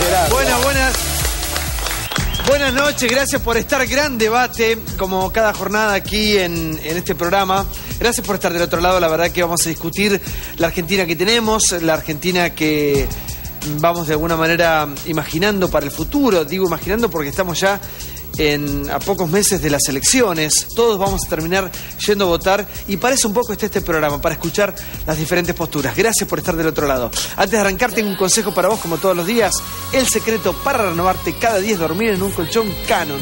Buenas, buenas. Buenas noches, gracias por estar. Gran debate, como cada jornada aquí en, en, este programa. Gracias por estar del otro lado. La verdad que vamos a discutir la Argentina que tenemos, la Argentina que vamos de alguna manera imaginando para el futuro. Digo imaginando porque estamos ya en, a pocos meses de las elecciones. Todos vamos a terminar yendo a votar y para eso un poco está este programa, para escuchar las diferentes posturas. Gracias por estar del otro lado. Antes de arrancar, tengo un consejo para vos, como todos los días. El secreto para renovarte cada día es dormir en un colchón Canon.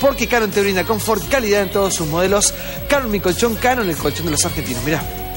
Porque Canon te brinda confort, calidad en todos sus modelos. Canon, mi colchón Canon, el colchón de los argentinos. Mirá.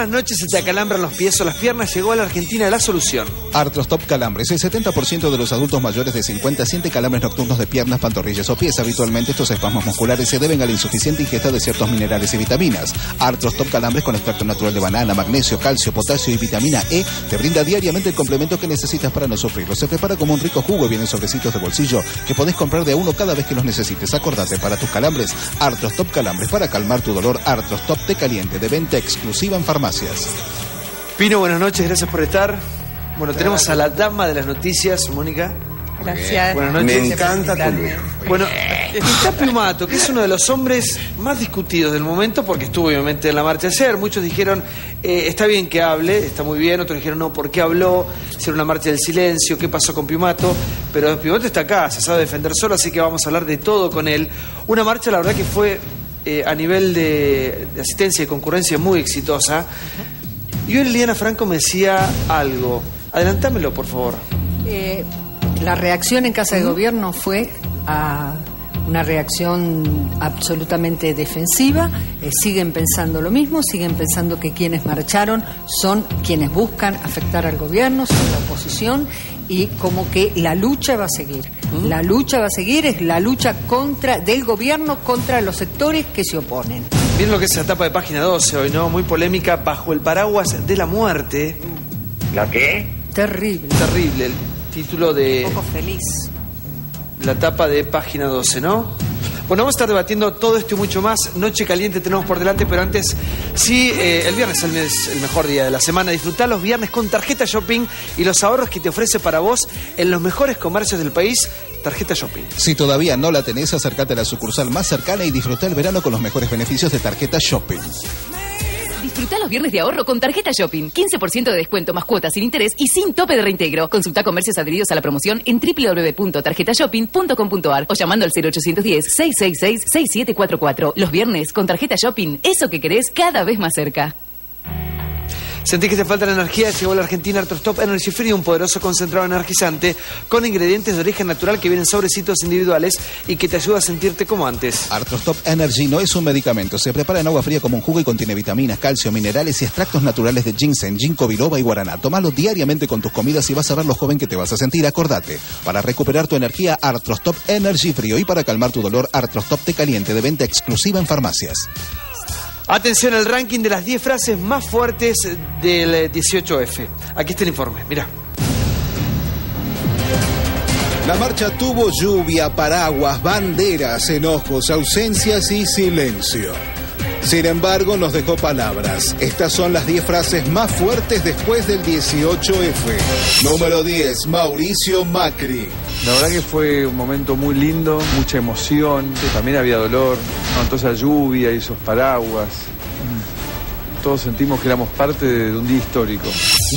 Las noches se te acalambran los pies o las piernas, llegó a la Argentina la solución. Arthrostop Calambres. El 70% de los adultos mayores de 50 siente calambres nocturnos de piernas, pantorrillas o pies. Habitualmente estos espasmos musculares se deben a la insuficiente ingesta de ciertos minerales y vitaminas. Arthrostop Calambres con extracto natural de banana, magnesio, calcio, potasio y vitamina E te brinda diariamente el complemento que necesitas para no sufrirlo. Se prepara como un rico jugo y vienen sobrecitos de bolsillo que podés comprar de a uno cada vez que los necesites. Acordate, para tus calambres, Arthrostop Calambres. Para calmar tu dolor, Arthrostop Té Caliente de venta exclusiva en farmacias. Pino, buenas noches, gracias por estar. Bueno, tenemos a la dama de las noticias, Mónica. Gracias. Buenas noches. Me encanta invitarme. Bueno, está Piumato, que es uno de los hombres más discutidos del momento, porque estuvo obviamente en la marcha ayer. Muchos dijeron, eh, está bien que hable, está muy bien. Otros dijeron, no, ¿por qué habló? Hicieron una marcha del silencio, ¿qué pasó con Piumato? Pero Piumato está acá, se sabe defender solo, así que vamos a hablar de todo con él. Una marcha, la verdad, que fue eh, a nivel de, de asistencia y concurrencia muy exitosa. Y hoy Liliana Franco me decía algo. Adelantámelo, por favor. Eh, la reacción en Casa de Gobierno fue a una reacción absolutamente defensiva. Eh, siguen pensando lo mismo, siguen pensando que quienes marcharon son quienes buscan afectar al gobierno, son la oposición y como que la lucha va a seguir. La lucha va a seguir, es la lucha contra del gobierno contra los sectores que se oponen. Miren lo que es la tapa de página 12 hoy, ¿no? Muy polémica, bajo el paraguas de la muerte. ¿La qué? Terrible. Terrible el título de Un poco feliz. la tapa de página 12, ¿no? Bueno, vamos a estar debatiendo todo esto y mucho más. Noche caliente tenemos por delante, pero antes, sí, eh, el viernes es el, mejor día de la semana. Disfrutar los viernes con tarjeta shopping y los ahorros que te ofrece para vos en los mejores comercios del país. Tarjeta shopping. Si todavía no la tenés, acércate a la sucursal más cercana y disfruta el verano con los mejores beneficios de tarjeta Shopping. Disfruta los viernes de ahorro con tarjeta shopping. 15% de descuento más cuotas sin interés y sin tope de reintegro. Consulta comercios adheridos a la promoción en www.tarjetashopping.com.ar o llamando al 0810-666-6744. Los viernes con tarjeta shopping, eso que querés cada vez más cerca. Sentí que te falta la energía, llegó a la Argentina Artrostop Energy Free, un poderoso concentrado energizante con ingredientes de origen natural que vienen en sobrecitos individuales y que te ayuda a sentirte como antes. Arthrostop Energy no es un medicamento. Se prepara en agua fría como un jugo y contiene vitaminas, calcio, minerales y extractos naturales de ginseng, ginkgo biloba y guaraná. Tómalo diariamente con tus comidas y vas a ver lo joven que te vas a sentir. Acordate. Para recuperar tu energía, Arthrostop Energy Frío y para calmar tu dolor, Arthrostop Té Caliente de venta exclusiva en farmacias. Atención al ranking de las 10 frases más fuertes del eh, 18F. Aquí está el informe, mira. La marcha tuvo lluvia, paraguas, banderas, enojos, ausencias y silencio. Sin embargo, nos dejó palabras. Estas son las 10 frases más fuertes después del 18F. Número 10, Mauricio Macri. La verdad que fue un momento muy lindo, mucha emoción, también había dolor, con toda esa lluvia y esos paraguas. Todos sentimos que éramos parte de, de un día histórico.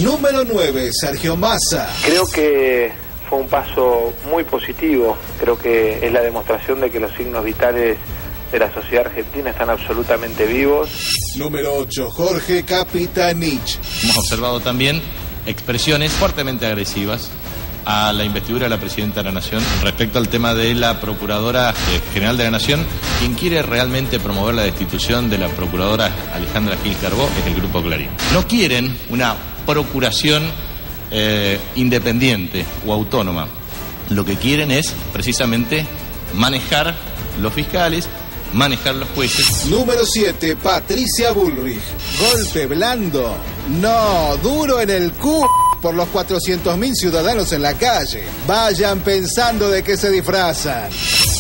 Número 9, Sergio Massa. Creo que fue un paso muy positivo. Creo que es la demostración de que los signos vitales de la sociedad argentina están absolutamente vivos. Número 8, Jorge Capitanich. Hemos observado también expresiones fuertemente agresivas a la investidura de la presidenta de la Nación respecto al tema de la Procuradora General de la Nación. Quien quiere realmente promover la destitución de la Procuradora Alejandra Gil Carbó es el Grupo Clarín. No quieren una procuración eh, independiente o autónoma. Lo que quieren es precisamente manejar los fiscales manejar los jueces. Número 7, Patricia Bullrich. Golpe blando. No, duro en el cu por los 400.000 ciudadanos en la calle. Vayan pensando de qué se disfrazan.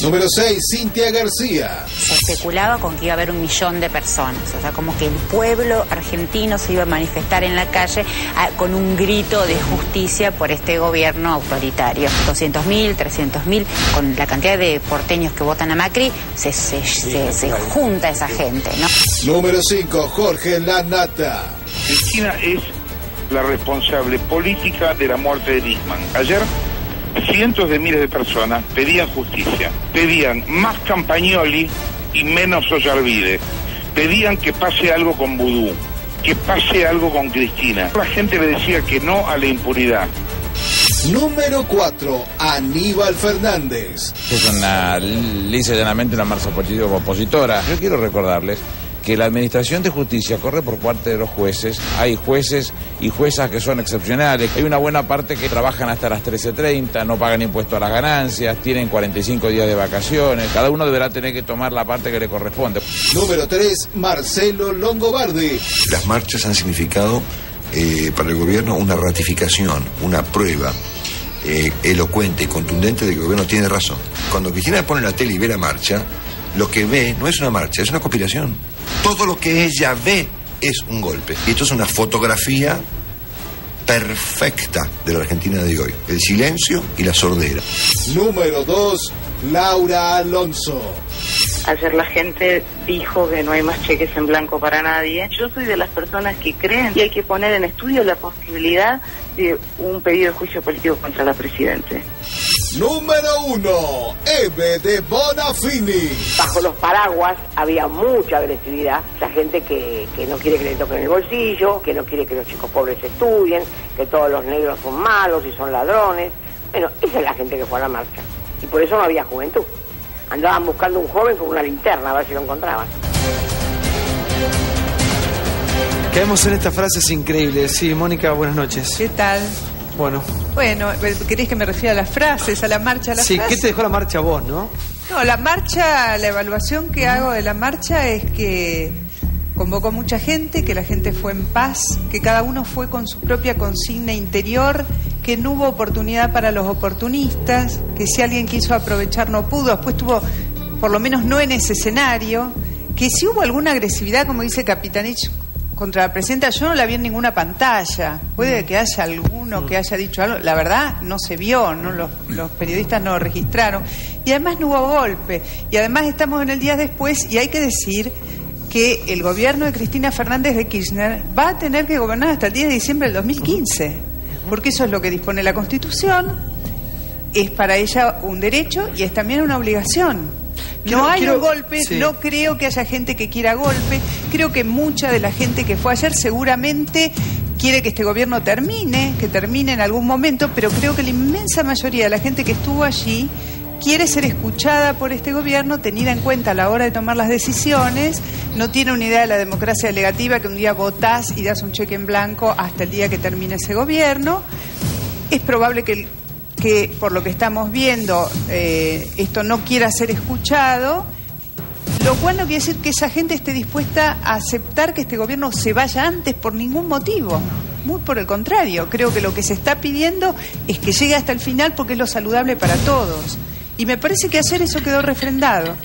Número 6, Cintia García. Se especulaba con que iba a haber un millón de personas, o sea, como que el pueblo argentino se iba a manifestar en la calle ah, con un grito de justicia por este gobierno autoritario. 200.000, 300.000, con la cantidad de porteños que votan a Macri, se, se, se- se junta esa gente, ¿no? Número 5, Jorge Lanata. Cristina es la responsable política de la muerte de Nisman. Ayer cientos de miles de personas pedían justicia, pedían más Campagnoli y menos Ollarvide, pedían que pase algo con Vudú, que pase algo con Cristina. La gente le decía que no a la impunidad. Número 4, Aníbal Fernández. Es una lisa y llanamente una marcha política opositora. Yo quiero recordarles que la Administración de Justicia corre por parte de los jueces. Hay jueces y juezas que son excepcionales. Hay una buena parte que trabajan hasta las 13.30, no pagan impuesto a las ganancias, tienen 45 días de vacaciones. Cada uno deberá tener que tomar la parte que le corresponde. Número 3, Marcelo Longobardi. Las marchas han significado eh, para el gobierno una ratificación, una prueba eh, elocuente y contundente de que el gobierno tiene razón. Cuando Cristina pone la tele y ve la marcha, lo que ve no es una marcha, es una conspiración. Todo lo que ella ve es un golpe. Y esto es una fotografía perfecta de la Argentina de hoy. El silencio y la sordera. Número 2, Laura Alonso. Ayer la gente dijo que no hay más cheques en blanco para nadie. Yo soy de las personas que creen que hay que poner en estudio la posibilidad de un pedido de juicio político contra la Presidente. Número 1, Eve de Bonafini. Bajo los paraguas había mucha agresividad, esa gente que, que no quiere que le toquen el bolsillo, que no quiere que los chicos pobres estudien, que todos los negros son malos y son ladrones. Bueno, esa es la gente que fue a la marcha. Y por eso no había juventud. Andaban buscando un joven con una linterna a ver si lo encontraban. Caemos en estas frases increíbles. Sí, Mónica, buenas noches. ¿Qué tal? Bueno, Bueno, ¿querés que me refiera a las frases, a la marcha, a las sí, ¿qué frases? te dejó la marcha vos, no? No, la marcha, la evaluación que hago de la marcha es que convocó mucha gente, que la gente fue en paz, que cada uno fue con su propia consigna interior, que no hubo oportunidad para los oportunistas, que si alguien quiso aprovechar no pudo, después tuvo, por lo menos no en ese escenario, que si hubo alguna agresividad, como dice Capitanich, contra la presidenta, yo no la vi en ninguna pantalla. Puede que haya alguno que haya dicho algo. La verdad, no se vio, no los, los periodistas no lo registraron. Y además no hubo golpe. Y además estamos en el día después y hay que decir que el gobierno de Cristina Fernández de Kirchner va a tener que gobernar hasta el 10 de diciembre del 2015. Porque eso es lo que dispone la Constitución. Es para ella un derecho y es también una obligación. Quiero- no hay quiero- un golpe, sí. no creo que haya gente que quiera golpe. Creo que mucha de la gente que fue ayer seguramente quiere que este gobierno termine, que termine en algún momento, pero creo que la inmensa mayoría de la gente que estuvo allí quiere ser escuchada por este gobierno, tenida en cuenta a la hora de tomar las decisiones, no tiene una idea de la democracia delegativa que un día votás y das un cheque en blanco hasta el día que termine ese gobierno. Es probable que, que por lo que estamos viendo, eh, esto no quiera ser escuchado, lo cual no quiere decir que esa gente esté dispuesta a aceptar que este gobierno se vaya antes por ningún motivo. Muy por el contrario, creo que lo que se está pidiendo es que llegue hasta el final porque es lo saludable para todos. Y me parece que ayer eso quedó refrendado.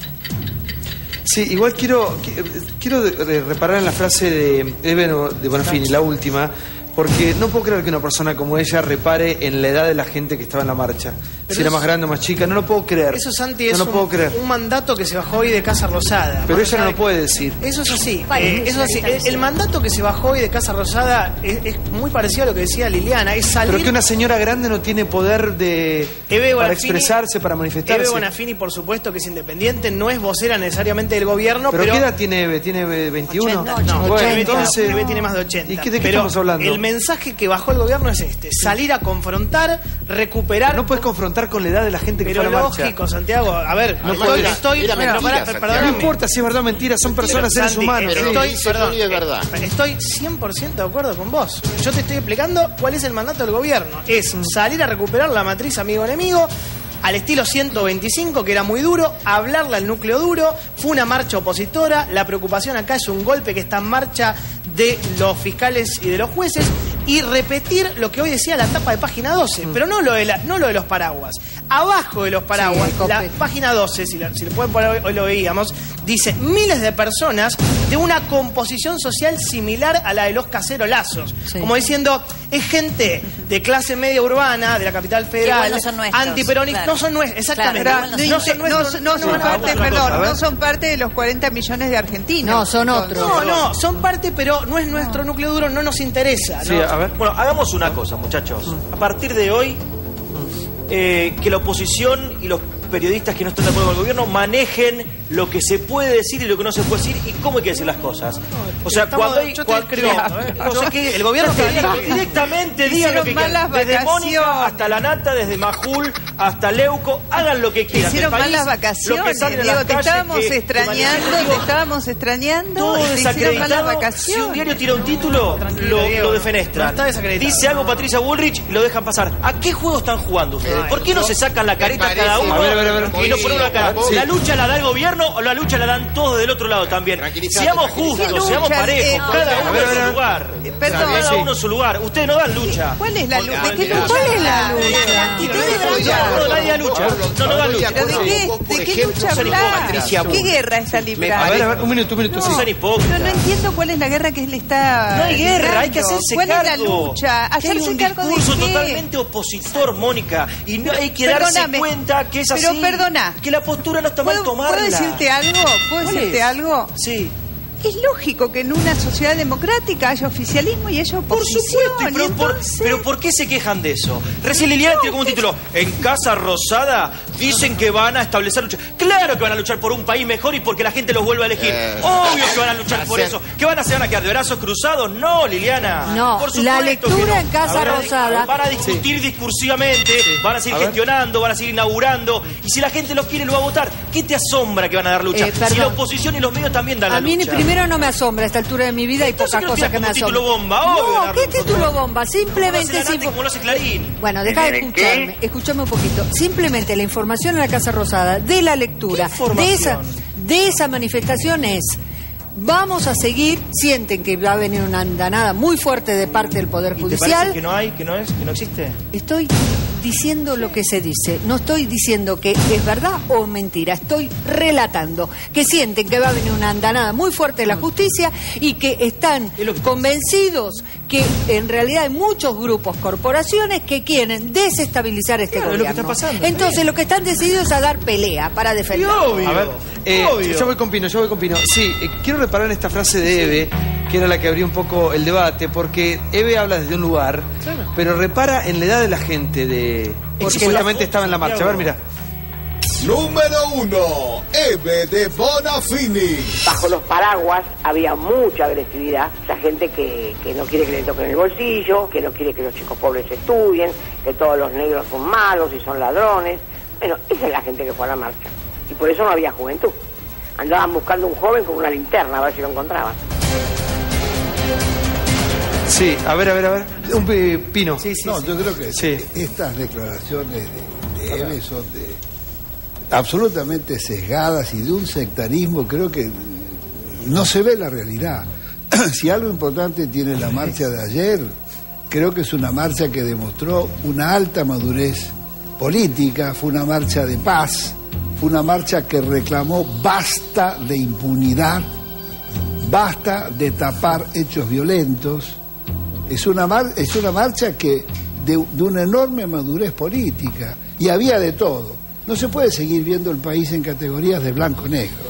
Sí, igual quiero qui- quiero reparar en la frase de Eve de Bonafini, la última, porque no puedo creer que una persona como ella repare en la edad de la gente que estaba en la marcha. Pero si era más grande o más chica, no lo puedo creer. Eso, Santi, no es lo un, puedo creer. un mandato que se bajó hoy de Casa Rosada. Pero ella no lo de- puede decir. Eso es así. Eh, eso es así. El, el mandato que se bajó hoy de Casa Rosada es, es muy parecido a lo que decía Liliana. Es salir. Pero que una señora grande no tiene poder de para Bonafini- expresarse, para manifestarse. Eve Bonafini, por supuesto, que es independiente, no es vocera necesariamente del gobierno, ¿Pero, pero. qué edad tiene Eve? ¿Tiene Eve 21? No, bueno, 80, entonces... Eve tiene más de 80. ¿Y qué, de qué Pero estamos hablando? El mensaje que bajó el gobierno es este: salir a confrontar, recuperar. No puedes confrontar con la edad de la gente que Pero fue a la marcha. lógico, Santiago. A ver, No estoy. puedes. estoy Era bueno, mentira, pará, Santiago. perdóname. No importa si es verdad o mentira, son personas, seres Santi, humanos. Estoy, sí. perdón, Estoy 100% de acuerdo con vos. Yo te estoy explicando cuál es el mandato del gobierno. Es salir a recuperar la matriz amigo-enemigo. al estilo 125, que era muy duro, hablarle al núcleo duro, fue una marcha opositora, la preocupación acá es un golpe que está en marcha de los fiscales y de los jueces y repetir lo que hoy decía la tapa de página 12, Mm. pero no lo de, la- no lo de los paraguas. Abajo de los paraguas, Sí, la página 12, si, la- si le pueden poner hoy, hoy lo veíamos, dice miles de personas de una composición social similar a la de los cacerolazos. Sí. Como diciendo, es gente de clase media urbana, de la capital federal, no son nuestros, antiperonistas, claro. no son nuestros, exactamente. Claro, no, son nuestros, no son parte, perdón, no son parte de los 40 millones de argentinos. No, son otros. No, no, son parte, pero no es nuestro núcleo duro, no nos interesa. Sí, a ver. Bueno, hagamos una cosa, muchachos. A partir de hoy, eh, que la oposición y los periodistas que no están de acuerdo con el gobierno manejen lo que se puede decir y lo que no se puede decir y cómo hay que decir las cosas. O sea, Estamos- cuando hay... yo estoy cuando- ¿eh? no, sé qué- El gobierno que está- diga- directamente digan Hicieron lo que quieran. Desde Mónica hasta la Nata, desde Majul hasta Leuco, hagan lo que quieran. Hicieron Del mal las país, lo que vacaciones, salen las te estábamos que- que extrañando, te estábamos extrañando, todo te las desacreditado. Si un vacaciones. diario tira un título, lo, lo no defenestran. está desacreditado. Dice algo Patricia Bullrich y lo dejan pasar. ¿A qué juego están jugando ustedes? ¿Por qué no se sacan la careta cada uno A ver, a ver, a ver. y no ponen una cara? ¿La lucha la da el gobierno la lucha la dan todos del otro lado también? Seamos justos, ¿Qué seamos parejos, Eh, cada uno en su lugar. Perdón. Cada uno en su lugar. Ustedes no dan lucha. ¿Cuál es la lucha? ¿De qué lucha? ¿Cuál es la lucha? No, nadie da lucha. No, no dan lucha. ¿Pero de qué, de qué lucha hablas? ¿Qué guerra está A ver, a ver, un minuto, un minuto, No no entiendo cuál es la guerra que él está. No hay guerra, hay que hacerse ¿Cuál cargo. es la lucha? Que hay ¿Hacerse un cargo de discurso totalmente opositor, Mónica. Y no hay que darse cuenta que es así. pero perdona. Que la postura no está mal ¿Puedo, tomarla. ¿Puedo decirte algo? ¿Puedo ¿Cuál decirte es? algo? Sí. Es lógico que en una sociedad democrática haya oficialismo y haya Por oposición. supuesto, y y pero, por, entonces- pero ¿por qué se quejan de eso? Recién Liliana tiró como un título, en Casa Rosada dicen que van a establecer lucha. Claro que van a luchar por un país mejor y porque la gente los vuelva a elegir. Eh. Obvio que van a luchar por eso. ¿Qué van a hacer? ¿Van a quedar de brazos cruzados? No, Liliana. No, Por la supuesto lectura no. en Casa Van a- Rosada- Van a discutir discursivamente, van a seguir A gestionando, van a seguir inaugurando. Y si la gente los quiere, lo va a votar. ¿Qué te asombra que van a dar lucha? Eh, si la oposición y los medios también dan A la lucha. Primero no me asombra a esta altura de mi vida y pocas ¿qué no cosas que me como título asombran. bomba? Obvio, No, ¿qué título bomba? ¿Cómo Simplemente hace Clarín? Bueno, deja de escucharme. Escúchame un poquito. Simplemente la información en la Casa Rosada de la lectura ¿Qué de esa, de esa manifestación es. Vamos a seguir, sienten que va a venir una andanada muy fuerte de parte del Poder ¿Y te Judicial. parece que no hay, que no es, que no existe? Estoy diciendo lo que se dice. No estoy diciendo que es verdad o mentira. Estoy relatando que sienten que va a venir una andanada muy fuerte de la justicia y que están convencidos que en realidad hay muchos grupos, corporaciones que quieren desestabilizar este Claro, es lo que gobierno. está pasando, está Entonces, lo que están decididos es a dar pelea para defender. A ver, eh, yo voy con Pino, yo voy con Pino. Sí, eh, quiero reparar en esta frase de Eve, que era la que abrió un poco el debate, porque Eve habla desde un lugar, pero repara en la edad de la gente de que supuestamente estaba en la marcha. A ver, mira. Número uno, Eve de Bonafini. Bajo los paraguas había mucha agresividad, esa gente que, que no quiere que le toquen el bolsillo, que no quiere que los chicos pobres estudien, que todos los negros son malos y son ladrones. Bueno, esa es la gente que fue a la marcha. Y por eso no había juventud. Andaban buscando un joven con una linterna a ver si lo encontraban. Sí, a ver, a ver, a ver. Un pi- Pino. no, yo creo que Sí. estas declaraciones de, de Eve son de absolutamente sesgadas y de un sectarismo, creo que no se ve la realidad. si algo importante tiene la marcha de ayer, creo que es una marcha que demostró una alta madurez política, fue una marcha de paz, fue una marcha que reclamó basta de impunidad, basta de tapar hechos violentos. Es una, mar- es una marcha que de, de una enorme madurez política y había de todo. No se puede seguir viendo el país en categorías de blanco-negro.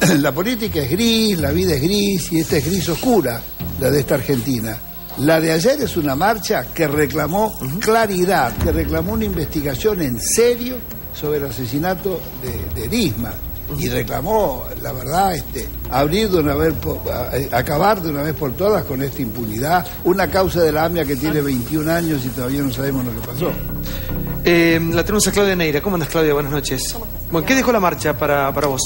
La política es gris, la vida es gris y esta es gris oscura, la de esta Argentina. La de ayer es una marcha que reclamó claridad, que reclamó una investigación en serio sobre el asesinato de, de Nisma y reclamó, la verdad, este, abrir de una vez, por- acabar de una vez por todas con esta impunidad, una causa de la AMIA que tiene 21 años y todavía no sabemos lo que pasó. Eh, la tenemos a Claudia Neira. ¿Cómo andas, Claudia? Buenas noches. Bueno, ¿qué dejó la marcha para, para vos?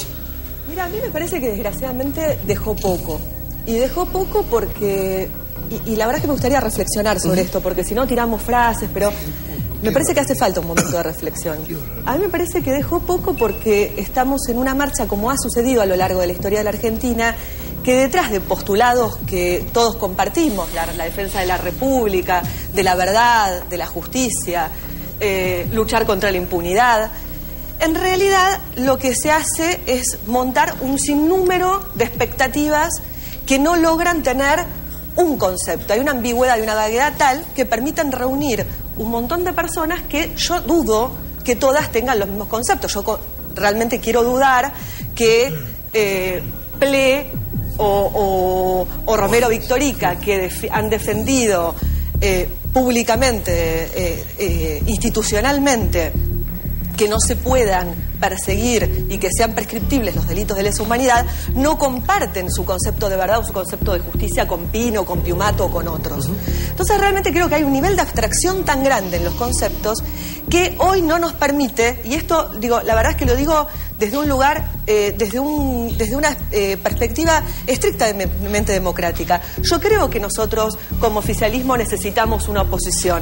Mira, a mí me parece que desgraciadamente dejó poco. Y dejó poco porque... Y, y la verdad es que me gustaría reflexionar sobre esto, porque si no tiramos frases, pero Me parece que hace falta un momento de reflexión. A mí me parece que dejó poco porque estamos en una marcha, como ha sucedido a lo largo de la historia de la Argentina, que detrás de postulados que todos compartimos, la, la defensa de la República, de la verdad, de la justicia, eh, luchar contra la impunidad, en realidad lo que se hace es montar un sinnúmero de expectativas que no logran tener un concepto. Hay una ambigüedad y una vaguedad tal que permiten reunir un montón de personas que yo dudo que todas tengan los mismos conceptos. Yo realmente quiero dudar que eh, Ple o, Romero Victorica, que han defendido eh, públicamente, eh, institucionalmente, que no se puedan perseguir y que sean prescriptibles los delitos de lesa humanidad, no comparten su concepto de verdad o su concepto de justicia con Pino, con Piumato o con otros. Entonces realmente creo que hay un nivel de abstracción tan grande en los conceptos que hoy no nos permite, y esto digo, la verdad es que lo digo desde un lugar, eh, desde, un, desde una eh, perspectiva estrictamente democrática. Yo creo que nosotros como oficialismo necesitamos una oposición.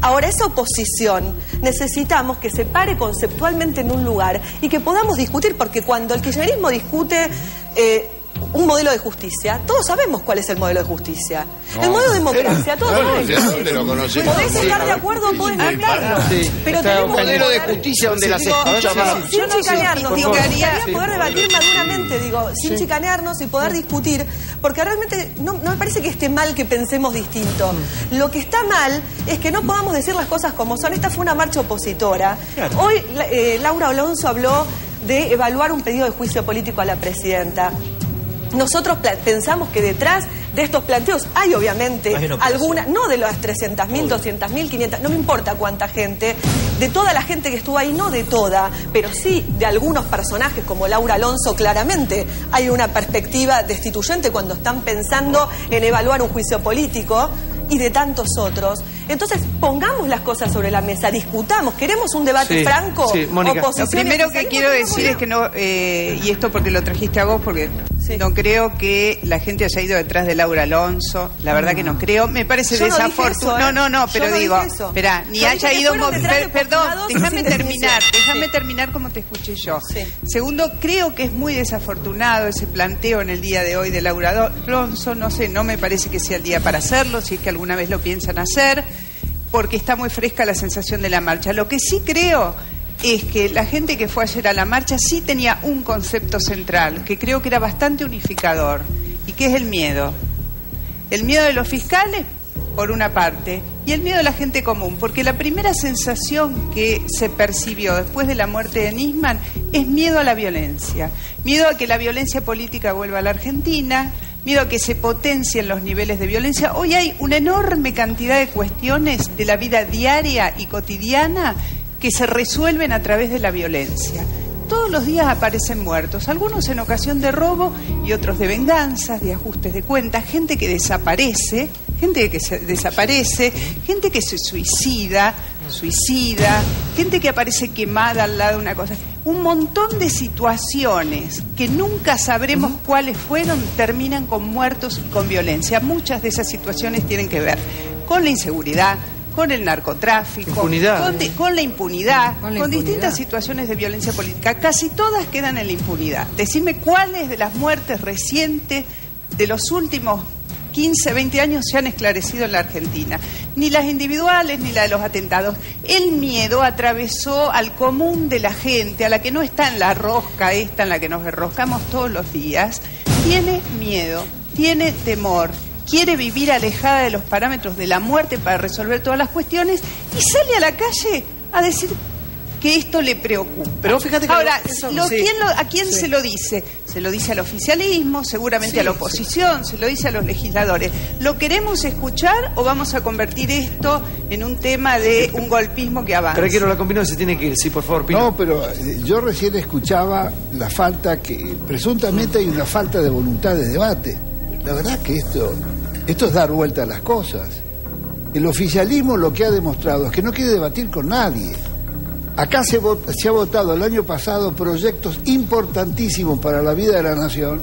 Ahora, esa oposición necesitamos que se pare conceptualmente en un lugar y que podamos discutir, porque cuando el kirchnerismo discute eh, un modelo de justicia, todos sabemos cuál es el modelo de justicia. el modelo de democracia, todos No, no, saben. ¿de dónde lo conocemos? Podés estar de acuerdo o podés no estarlo. Sí. Pero Está tenemos un modelo de justicia donde las escucha más. Sin chicanearnos, digo, me poder debatir maduramente, digo, sin chicanearnos y poder discutir, porque realmente no, me parece que esté mal que pensemos distinto. Lo que está mal es que no podamos decir las cosas como son. Esta fue una marcha opositora. Hoy eh, Laura Alonso habló de evaluar un pedido de juicio político a la presidenta. Nosotros pensamos que detrás de estos planteos hay obviamente Hay alguna, no de las 300.000, 200.000, 500, no me importa cuánta gente, de toda la gente que estuvo ahí, no de toda, pero sí de algunos personajes como Laura Alonso, claramente hay una perspectiva destituyente cuando están pensando en evaluar un juicio político y de tantos otros. Entonces, pongamos las cosas sobre la mesa, discutamos, queremos un debate Sí, franco, sí, Mónica. oposición Lo primero y que quiero decir es que no, eh, y esto porque lo trajiste a vos, porque no creo que la gente haya ido detrás de Laura Alonso, la verdad que no creo, me parece no desafortunado. ¿eh? No, no, no, pero no digo, espera, ni haya ido, per- perdón, déjame terminar, déjame Sí. terminar como te escuché yo. Segundo, creo que es muy desafortunado ese planteo en el día de hoy de Laura Alonso, no sé, no me parece que sea el día para hacerlo, si es que alguna vez lo piensan hacer porque está muy fresca la sensación de la marcha. Lo que sí creo es que la gente que fue ayer a la marcha sí tenía un concepto central, que creo que era bastante unificador, y que es el miedo. El miedo de los fiscales, por una parte, y el miedo de la gente común, porque la primera sensación que se percibió después de la muerte de Nisman es miedo a la violencia, miedo a que la violencia política vuelva a la Argentina, miedo a que se potencien los niveles de violencia. Hoy hay una enorme cantidad de cuestiones de la vida diaria y cotidiana que se resuelven a través de la violencia. Todos los días aparecen muertos, algunos en ocasión de robo y otros de venganzas, de ajustes de cuentas, gente que desaparece, gente que se desaparece, gente que se suicida, suicida, gente que aparece quemada al lado de una cosa. Un montón de situaciones que nunca sabremos cuáles fueron terminan con muertos y con violencia. Muchas de esas situaciones tienen que ver con la inseguridad, con el narcotráfico, Impunidad. con, la impunidad, Con con, la impunidad. distintas situaciones de violencia política. Casi todas quedan en la impunidad. Decime cuáles de las muertes recientes de los últimos 15, 20 años se han esclarecido en la Argentina. Ni las individuales ni la de los atentados. El miedo atravesó al común de la gente, a la que no está en la rosca esta en la que nos enroscamos todos los días. Tiene miedo, tiene temor, quiere vivir alejada de los parámetros de la muerte para resolver todas las cuestiones y sale a la calle a decir que esto le preocupa. Pero fíjate que Ahora, eso- lo- sí. ¿quién lo- ¿a quién Sí. se lo dice? Se lo dice al oficialismo, seguramente Sí, a la oposición, se lo dice a los legisladores. ¿Lo queremos escuchar o vamos a convertir esto en un tema de un golpismo que avanza? Pero quiero la combinación, se tiene que ir, sí, por favor, Pino. No, pero eh, yo recién escuchaba la falta que presuntamente hay una falta de voluntad de debate. La verdad que esto esto es dar vuelta a las cosas. El oficialismo lo que ha demostrado es que no quiere debatir con nadie. Acá se, vot- se ha votado el año pasado proyectos importantísimos para la vida de la nación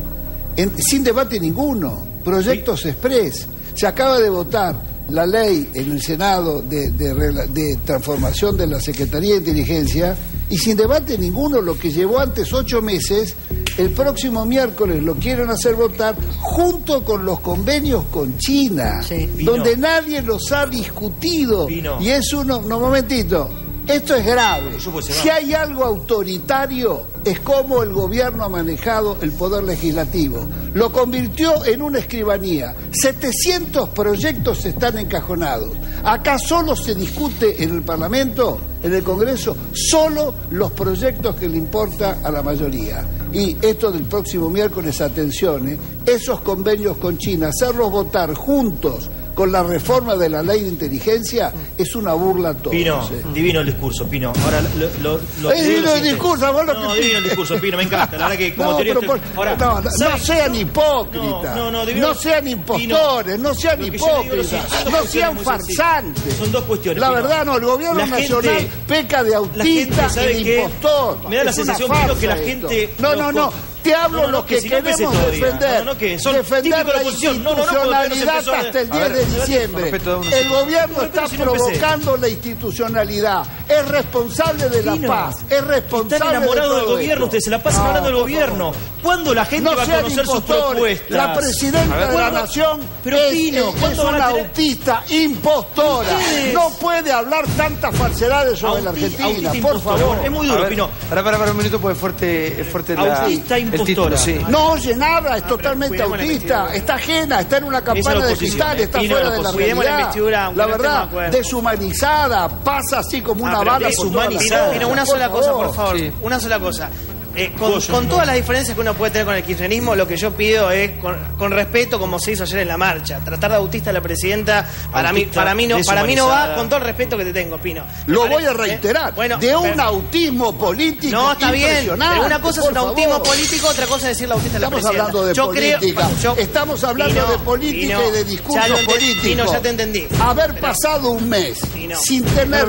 en- sin debate ninguno. Proyectos express. Se acaba de votar la ley en el Senado de, de regla- de transformación de la Secretaría de Inteligencia y sin debate ninguno lo que llevó antes ocho meses, el próximo miércoles lo quieren hacer votar junto con los convenios con China, donde nadie los ha discutido. Y es uno, no, momentito, esto es grave. Si hay algo autoritario, es como el gobierno ha manejado el poder legislativo. Lo convirtió en una escribanía. 700 proyectos están encajonados. Acá solo se discute en el Parlamento, en el Congreso, solo los proyectos que le importa a la mayoría. Y esto del próximo miércoles, atención, ¿eh? esos convenios con China, hacerlos votar juntos con la reforma de la ley de inteligencia es una burla a todos. Pino, ¿eh? divino el discurso, Pino. Ahora lo, lo, lo- Es divino el discurso, vos lo No, que- divino el discurso, Pino, me encanta. La verdad que como No, teoría pero estoy- por- Ahora, no, no, ¿sabe- no sean hipócritas, No, no, no, divino- sean impostores, no sean digo hipócritas, no sean farsantes. Son dos cuestiones. La verdad no, el gobierno La nacional gente- peca de autista y de impostor. me da la sensación, Pino, que la gente No, no, no, te hablo No, no, lo que, que queremos defender. No, que son defender la institucionalidad hasta el A 10 ver, de diciembre. El gobierno está provocando la institucionalidad. Es responsable de la paz. Es responsable Están enamorados de del gobierno, esto. ustedes se la pasan No, hablando del gobierno. ¿Cuándo la gente no va a sean conocer sus impostores. propuestas? La presidenta ver, de la nación Pero es, es- ¿cuándo es van a una tener- autista impostora. Ustedes- No puede hablar tantas falsedades sobre la Argentina, por impostora. favor. Es muy duro, ver, Pino. Para, para, para un minuto, porque es fuerte, es fuerte la, Autista el impostora. título, sí. No oye nada, es totalmente cuidemos la autista, está ajena, está en una campana de cristal, eh. está fuera de la realidad. La verdad, deshumanizada, pasa así como Ah, una deshumanizada. Mira, una sola cosa, por favor. Una sola cosa. Eh, con, con todas las diferencias que uno puede tener con el kirchnerismo, lo que yo pido es, con, con respeto, como se hizo ayer en la marcha, tratar de autista a la presidenta, para mí, para mí no, para mí no va, con todo el respeto que te tengo, Pino. Lo voy a ¿eh? reiterar, Bueno, de un pero- autismo político No, está bien. Pero una cosa es un autismo favor. político, otra cosa es decir la autista a la Estamos presidenta. hablando de yo política, Creo, yo- estamos hablando Pino, de política Pino, y de ya discurso lo ente- político. Pino, ya te entendí. Haber Pero- pasado un mes Pino. sin tener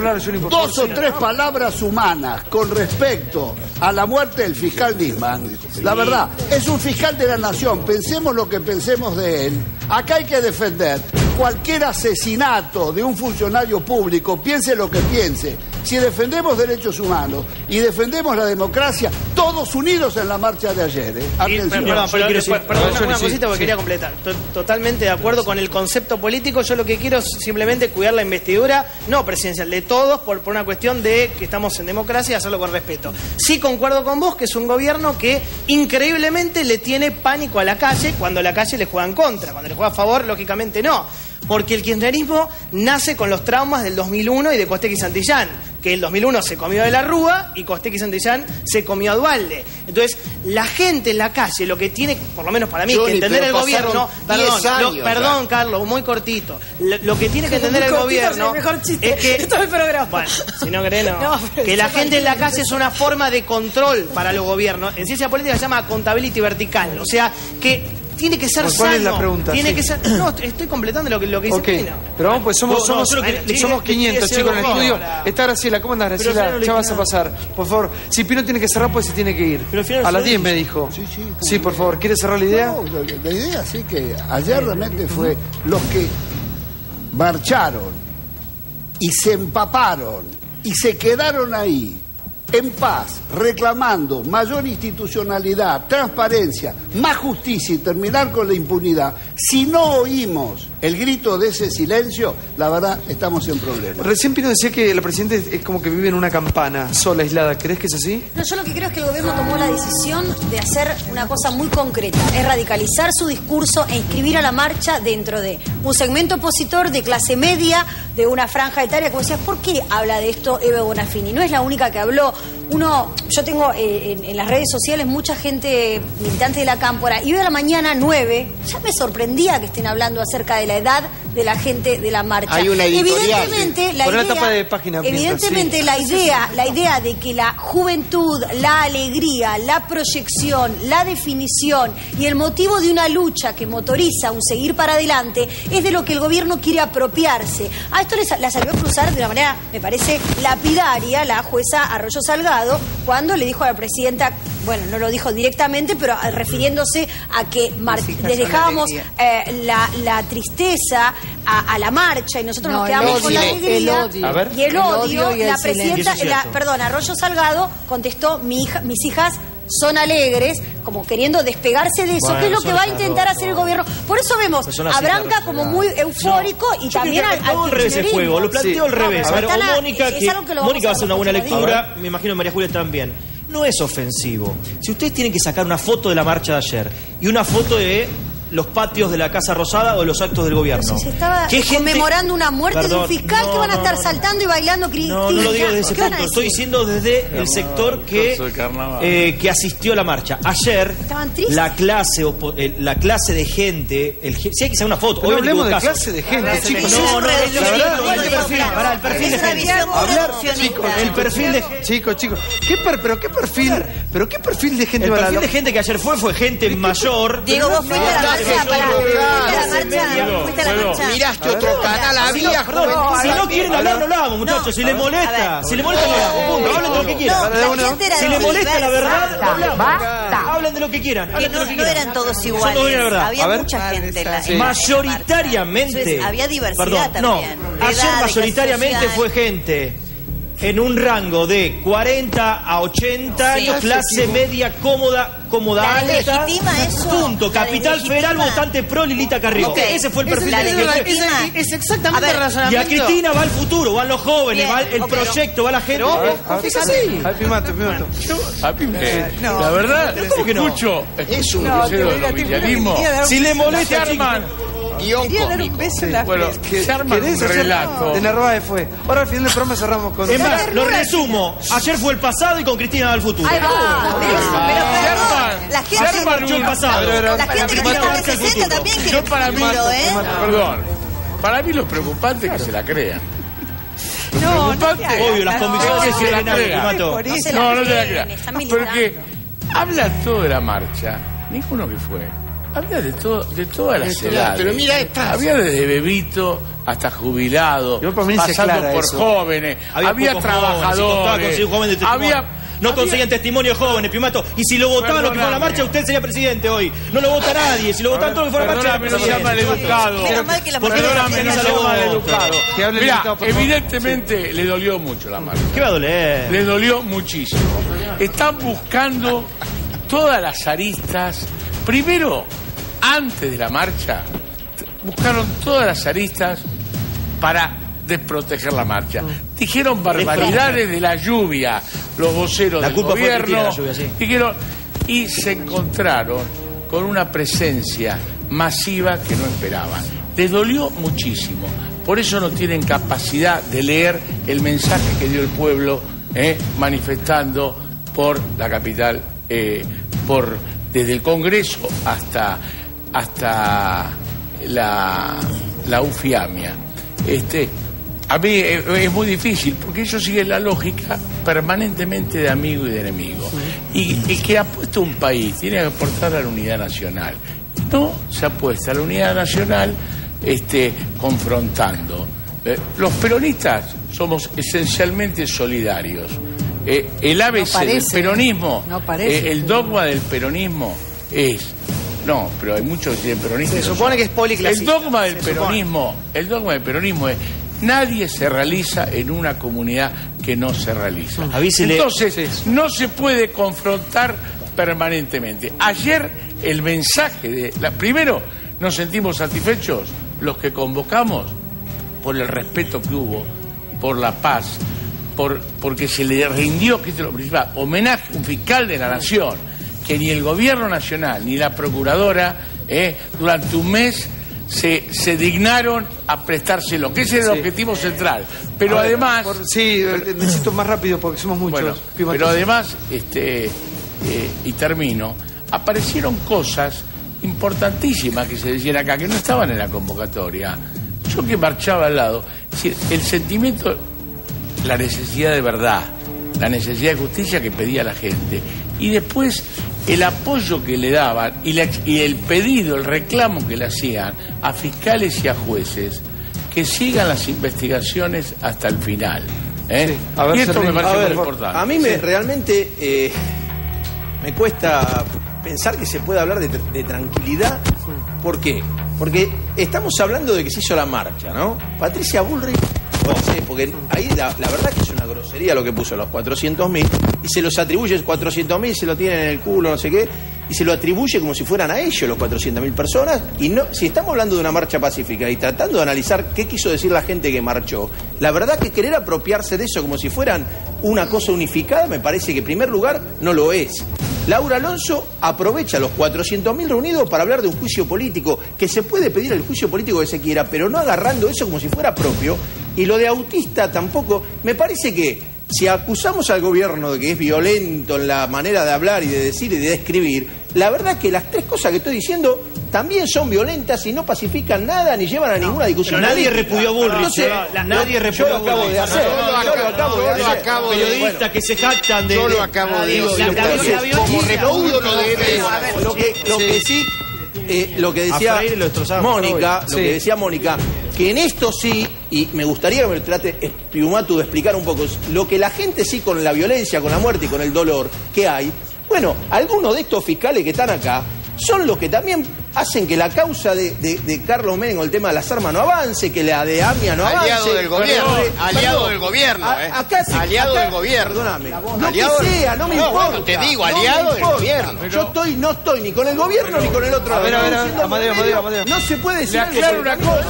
dos o tres palabras humanas con respecto a la muerte del fiscal Nisman, la verdad, es un fiscal de la nación, pensemos lo que pensemos de él. Acá hay que defender cualquier asesinato de un funcionario público, piense lo que piense. Si defendemos derechos humanos y defendemos la democracia, todos unidos en la marcha de ayer. ¿eh? Atención. Perdón, decir- ver, una, cosita porque sí. quería completar. To- Totalmente de acuerdo con el concepto político. Yo lo que quiero es simplemente cuidar la investidura, no presidencial, de todos, por, por una cuestión de que estamos en democracia y hacerlo con respeto. Sí concuerdo con vos que es un gobierno que increíblemente le tiene pánico a la calle cuando la calle le juega en contra. Cuando le juega a favor, lógicamente no. Porque el kirchnerismo nace con los traumas del 2001 y de Costec y Santillán. Que el 2001 se comió de la Rúa y Costec y Santillán se comió a Dualde. Entonces, la gente en la calle, lo que tiene, por lo menos para mí, que entender el gobierno. Perdón, 10 lo- años perdón. Carlos, muy cortito. Lo, lo que tiene que entender el Muy gobierno. es el mejor chiste es que, todo el programa. Bueno, si no querés, no. Que la gente en la calle es una forma de control para los gobiernos. En ciencia política se llama accountability vertical. O sea, que tiene que ser ¿Cuál es la pregunta? Tiene Sí. que ser. No, estoy completando lo que, lo que dice Pino. pero vamos, pues somos, no, somos, que- somos le- 500 le- chicos en el estudio. Está Graciela, ¿cómo al Graciela? Ya vas a pasar. Por favor, si Pino tiene que cerrar, pues se tiene que ir. Pero al A las soy- 10 me dijo. Sí, sí, Sí, por favor, ¿quiere cerrar la idea? No, la, la idea sí que ayer realmente fue los que marcharon y se empaparon y se quedaron ahí en paz, reclamando mayor institucionalidad, transparencia, más justicia y terminar con la impunidad. Si no oímos el grito de ese silencio, la verdad estamos en problemas. Recién Pino decía que la presidenta es como que vive en una campana, sola, aislada. ¿Crees que es así? No, yo lo que creo es que el gobierno tomó la decisión de hacer una cosa muy concreta, es radicalizar su discurso e inscribir a la marcha dentro de un segmento opositor de clase media, de una franja etaria, como decías, ¿por qué habla de esto Eve Bonafini? No es la única que habló. Uno, yo tengo eh, en, las redes sociales mucha gente militante de la cámpora y hoy a la mañana 9 ya me sorprendía que estén hablando acerca de la edad de la gente de la marcha. Hay una editorial, Evidentemente, sí. la idea, tapa de página mientras, evidentemente sí. la idea, la idea de que la juventud, la alegría, la proyección, la definición y el motivo de una lucha que motoriza un seguir para adelante es de lo que el gobierno quiere apropiarse. A esto les- la salió a cruzar de una manera, me parece, lapidaria la jueza Arroyo Salgado cuando le dijo a la presidenta bueno, no lo dijo directamente, pero ah, refiriéndose a que les dejábamos eh, la, la tristeza a, a la marcha y nosotros No, nos quedamos con la alegría. el odio. A ver. Y el El odio, odio y el la presidenta, la, perdón, Arroyo Salgado contestó, mi hija, mis hijas son alegres, como queriendo despegarse de eso, Bueno, que es lo que va a intentar hacer el gobierno. Por eso vemos a Branca como muy eufórico y también al, al al revés el juego, lo planteo al revés. A ver, Mónica, que, Mónica va a hacer una buena lectura, me imagino María Julia también. No es ofensivo. Si ustedes tienen que sacar una foto de la marcha de ayer y una foto de los patios de la Casa Rosada o los actos del gobierno. Si se estaba ¿Qué gente- conmemorando una muerte de Perdón, un fiscal no, que van a estar no, saltando y bailando Cristina. No, no lo digo desde ese ¿Qué van a punto. Estoy diciendo desde el sector que, de carnaval. eh, que asistió a la marcha. Ayer, la clase, opo- eh, la clase de gente, el, si hay que hacer una foto, Pero obviamente hablemos de casos. clase de gente, chicos. No, no, no, el perfil, el perfil de gente. Hablar, chicos, El perfil de Chicos, chicos, ¿qué per- pero qué perfil, pero qué perfil de gente El perfil de gente que ayer fue fue gente mayor. Diego, vos fuiste a la marcha, pará. Fuiste a la marcha, Puedo, fuiste a la puedo. marcha. Miraste otro canal, Si no, había perdón, si no quieren hablar, no hablamos, muchachos. Si les molesta, si les molesta, no hablamos. Punto. Hablen de lo que quieran. Si les molesta la verdad, hablamos. Hablen de lo que quieran. No, eran todos iguales. Había mucha gente Mayoritariamente. había diversidad también. Ayer mayoritariamente fue gente en un rango de 40 a 80 Sí. años, clase media cómoda, cómoda La alta. legitima eso. Punto. La Capital. Federal, votante pro Lilita Carrió. Ok. Ese fue el perfil es de la. Es, es exactamente ver, el Y a. Cristina va al futuro, van los jóvenes, Bien, va el proyecto, va la gente. Pero, A ver, vos fíjate. Ay, Pimato, no. la verdad, ¿Cómo que no? escucho, Es un escucho no, cero de que los venga, villanismos. quería dar un Si le molesta, arman, guion Quería dar un cómico. beso en la bueno, frente. se arman un ¿Querés hacer- relato. De Narváez fue. Ahora al final del programa cerramos con. Es más, lo resumo. Ayer fue el pasado y con Cristina va al futuro. Ahí va. Pero, Se perdón, arman- la se gente, arman marchó el un- pasado. la gente que está marca el 60 futuro. también quiere Yo para mí, futuro, ¿eh? perdón, para mí lo preocupante es que se la crean. No, no te preocupante- hagas, Obvio, las no. convicciones que se la. Por eso. No, no te la están militando. Porque habla todo de la marcha, ninguno que fue. Había de todo, de todas las Pero- edades. pero mira esta. Había desde bebito hasta jubilado, Yo, se pasando por eso. jóvenes, había, costaba trabajadores, había no había- conseguían testimonio de jóvenes, Pimato. Y si lo votaban los que fueron a la marcha, usted sería presidente hoy. No lo vota nadie. Si lo votaban todos los que fueron a la marcha, Perdóname, no sea presidente. maleducado. Menos mal que la ¿Por qué mujer no Perdóname, no lo maleducado. Por favor. evidentemente le dolió mucho la marcha. ¿Qué va a doler? Les dolió muchísimo. Están buscando todas las aristas. Primero, antes de la marcha, buscaron todas las aristas para desproteger la marcha. Dijeron barbaridades de la lluvia, los voceros La del culpa gobierno. la lluvia, sí. dijeron, y se encontraron con una presencia masiva que no esperaban. Les dolió muchísimo. Por eso no tienen capacidad de leer el mensaje que dio el pueblo eh, manifestando por la capital, eh, por desde el Congreso hasta, hasta la, la UFIAMIA. Este, a mí es, muy difícil porque ellos siguen la lógica permanentemente de amigo y de enemigo. Y el que apuesta a un país tiene que aportar a la unidad nacional. No se apuesta a la unidad nacional este, confrontando. Eh, los peronistas somos esencialmente solidarios. Eh, el ABC del peronismo, no parece. eh, el dogma del peronismo es. No, pero hay muchos que tienen peronistas. Se supone que es policlasista. El dogma del supone. peronismo, el dogma del peronismo es nadie se realiza en una comunidad que no se realiza. Avísele. Entonces, no se puede confrontar permanentemente. Ayer el mensaje de la, primero nos sentimos satisfechos los que convocamos por el respeto que hubo, por la paz, por, porque se le rindió, que es lo principal, homenaje a un fiscal de la nación, que ni el gobierno nacional ni la procuradora eh, durante un mes se, se dignaron a prestárselo, que ese es el Sí. objetivo central. Pero ver, además... por- sí, eh, necesito más rápido porque somos muchos. Bueno, pero además, este, eh, y termino, aparecieron cosas importantísimas que se decían acá, que no estaban en la convocatoria. Yo que marchaba al lado, es decir, el sentimiento, la necesidad de verdad, la necesidad de justicia que pedía la gente, y después el apoyo que le daban y, la- y el pedido, el reclamo que le hacían a fiscales y a jueces que sigan las investigaciones hasta el final. ¿eh? Sí. A ver, y esto me parece a ver, muy por- importante. A mí me realmente eh, me cuesta pensar que se pueda hablar de, de tranquilidad. ¿Por qué? Porque estamos hablando de que se hizo la marcha, ¿no? Patricia Bullrich, no sé, porque ahí la, la verdad que es una grosería lo que puso los 400.000 y se los atribuye 400.000, se lo tienen en el culo, no sé qué, y se lo atribuye como si fueran a ellos los 400.000 personas. Y no, si estamos hablando de una marcha pacífica y tratando de analizar qué quiso decir la gente que marchó, la verdad que querer apropiarse de eso como si fueran una cosa unificada me parece que en primer lugar no lo es. Laura Alonso aprovecha los 400.000 reunidos para hablar de un juicio político, que se puede pedir el juicio político que se quiera, pero no agarrando eso como si fuera propio. Y lo de autista tampoco, me parece que si acusamos al gobierno de que es violento en la manera de hablar y de decir y de describir, la verdad es que las tres cosas que estoy diciendo también son violentas y no pacifican nada ni llevan a ninguna discusión. pero nadie repudió a Bullrich, Entonces, ¿eh? La- nadie yo repudió lo a acabo Bullrich. de hacer. Yo lo Yo lo acabo- de yo lo hacer. acabo de- Periodistas que se jactan de- Yo lo acabo de como repaudo lo de. Lo que, sí, eh, lo que decía Mónica, lo que decía Mónica, que en esto sí, y me gustaría que me trate Piumatu de explicar un poco, lo que la gente sí con la violencia, con la muerte y con el dolor que hay, bueno, algunos de estos fiscales que están acá son los que también hacen que la causa de, de- de Carlos Menem con el tema de las armas no avance, que la de AMIA no avance. Aliado del gobierno, Perdón, aliado perdón. del gobierno, A- eh. Acá sí, Aliado acá- del gobierno. Perdóname. No Aliado que del- sea, no me No, importa. bueno, te digo, No aliado del gobierno. Yo estoy, no estoy ni con el gobierno ni con el otro. A ver, a ver, a ver, Diciendo Amadeo, Amadeo, Amadeo. No se puede decir algo una cosa.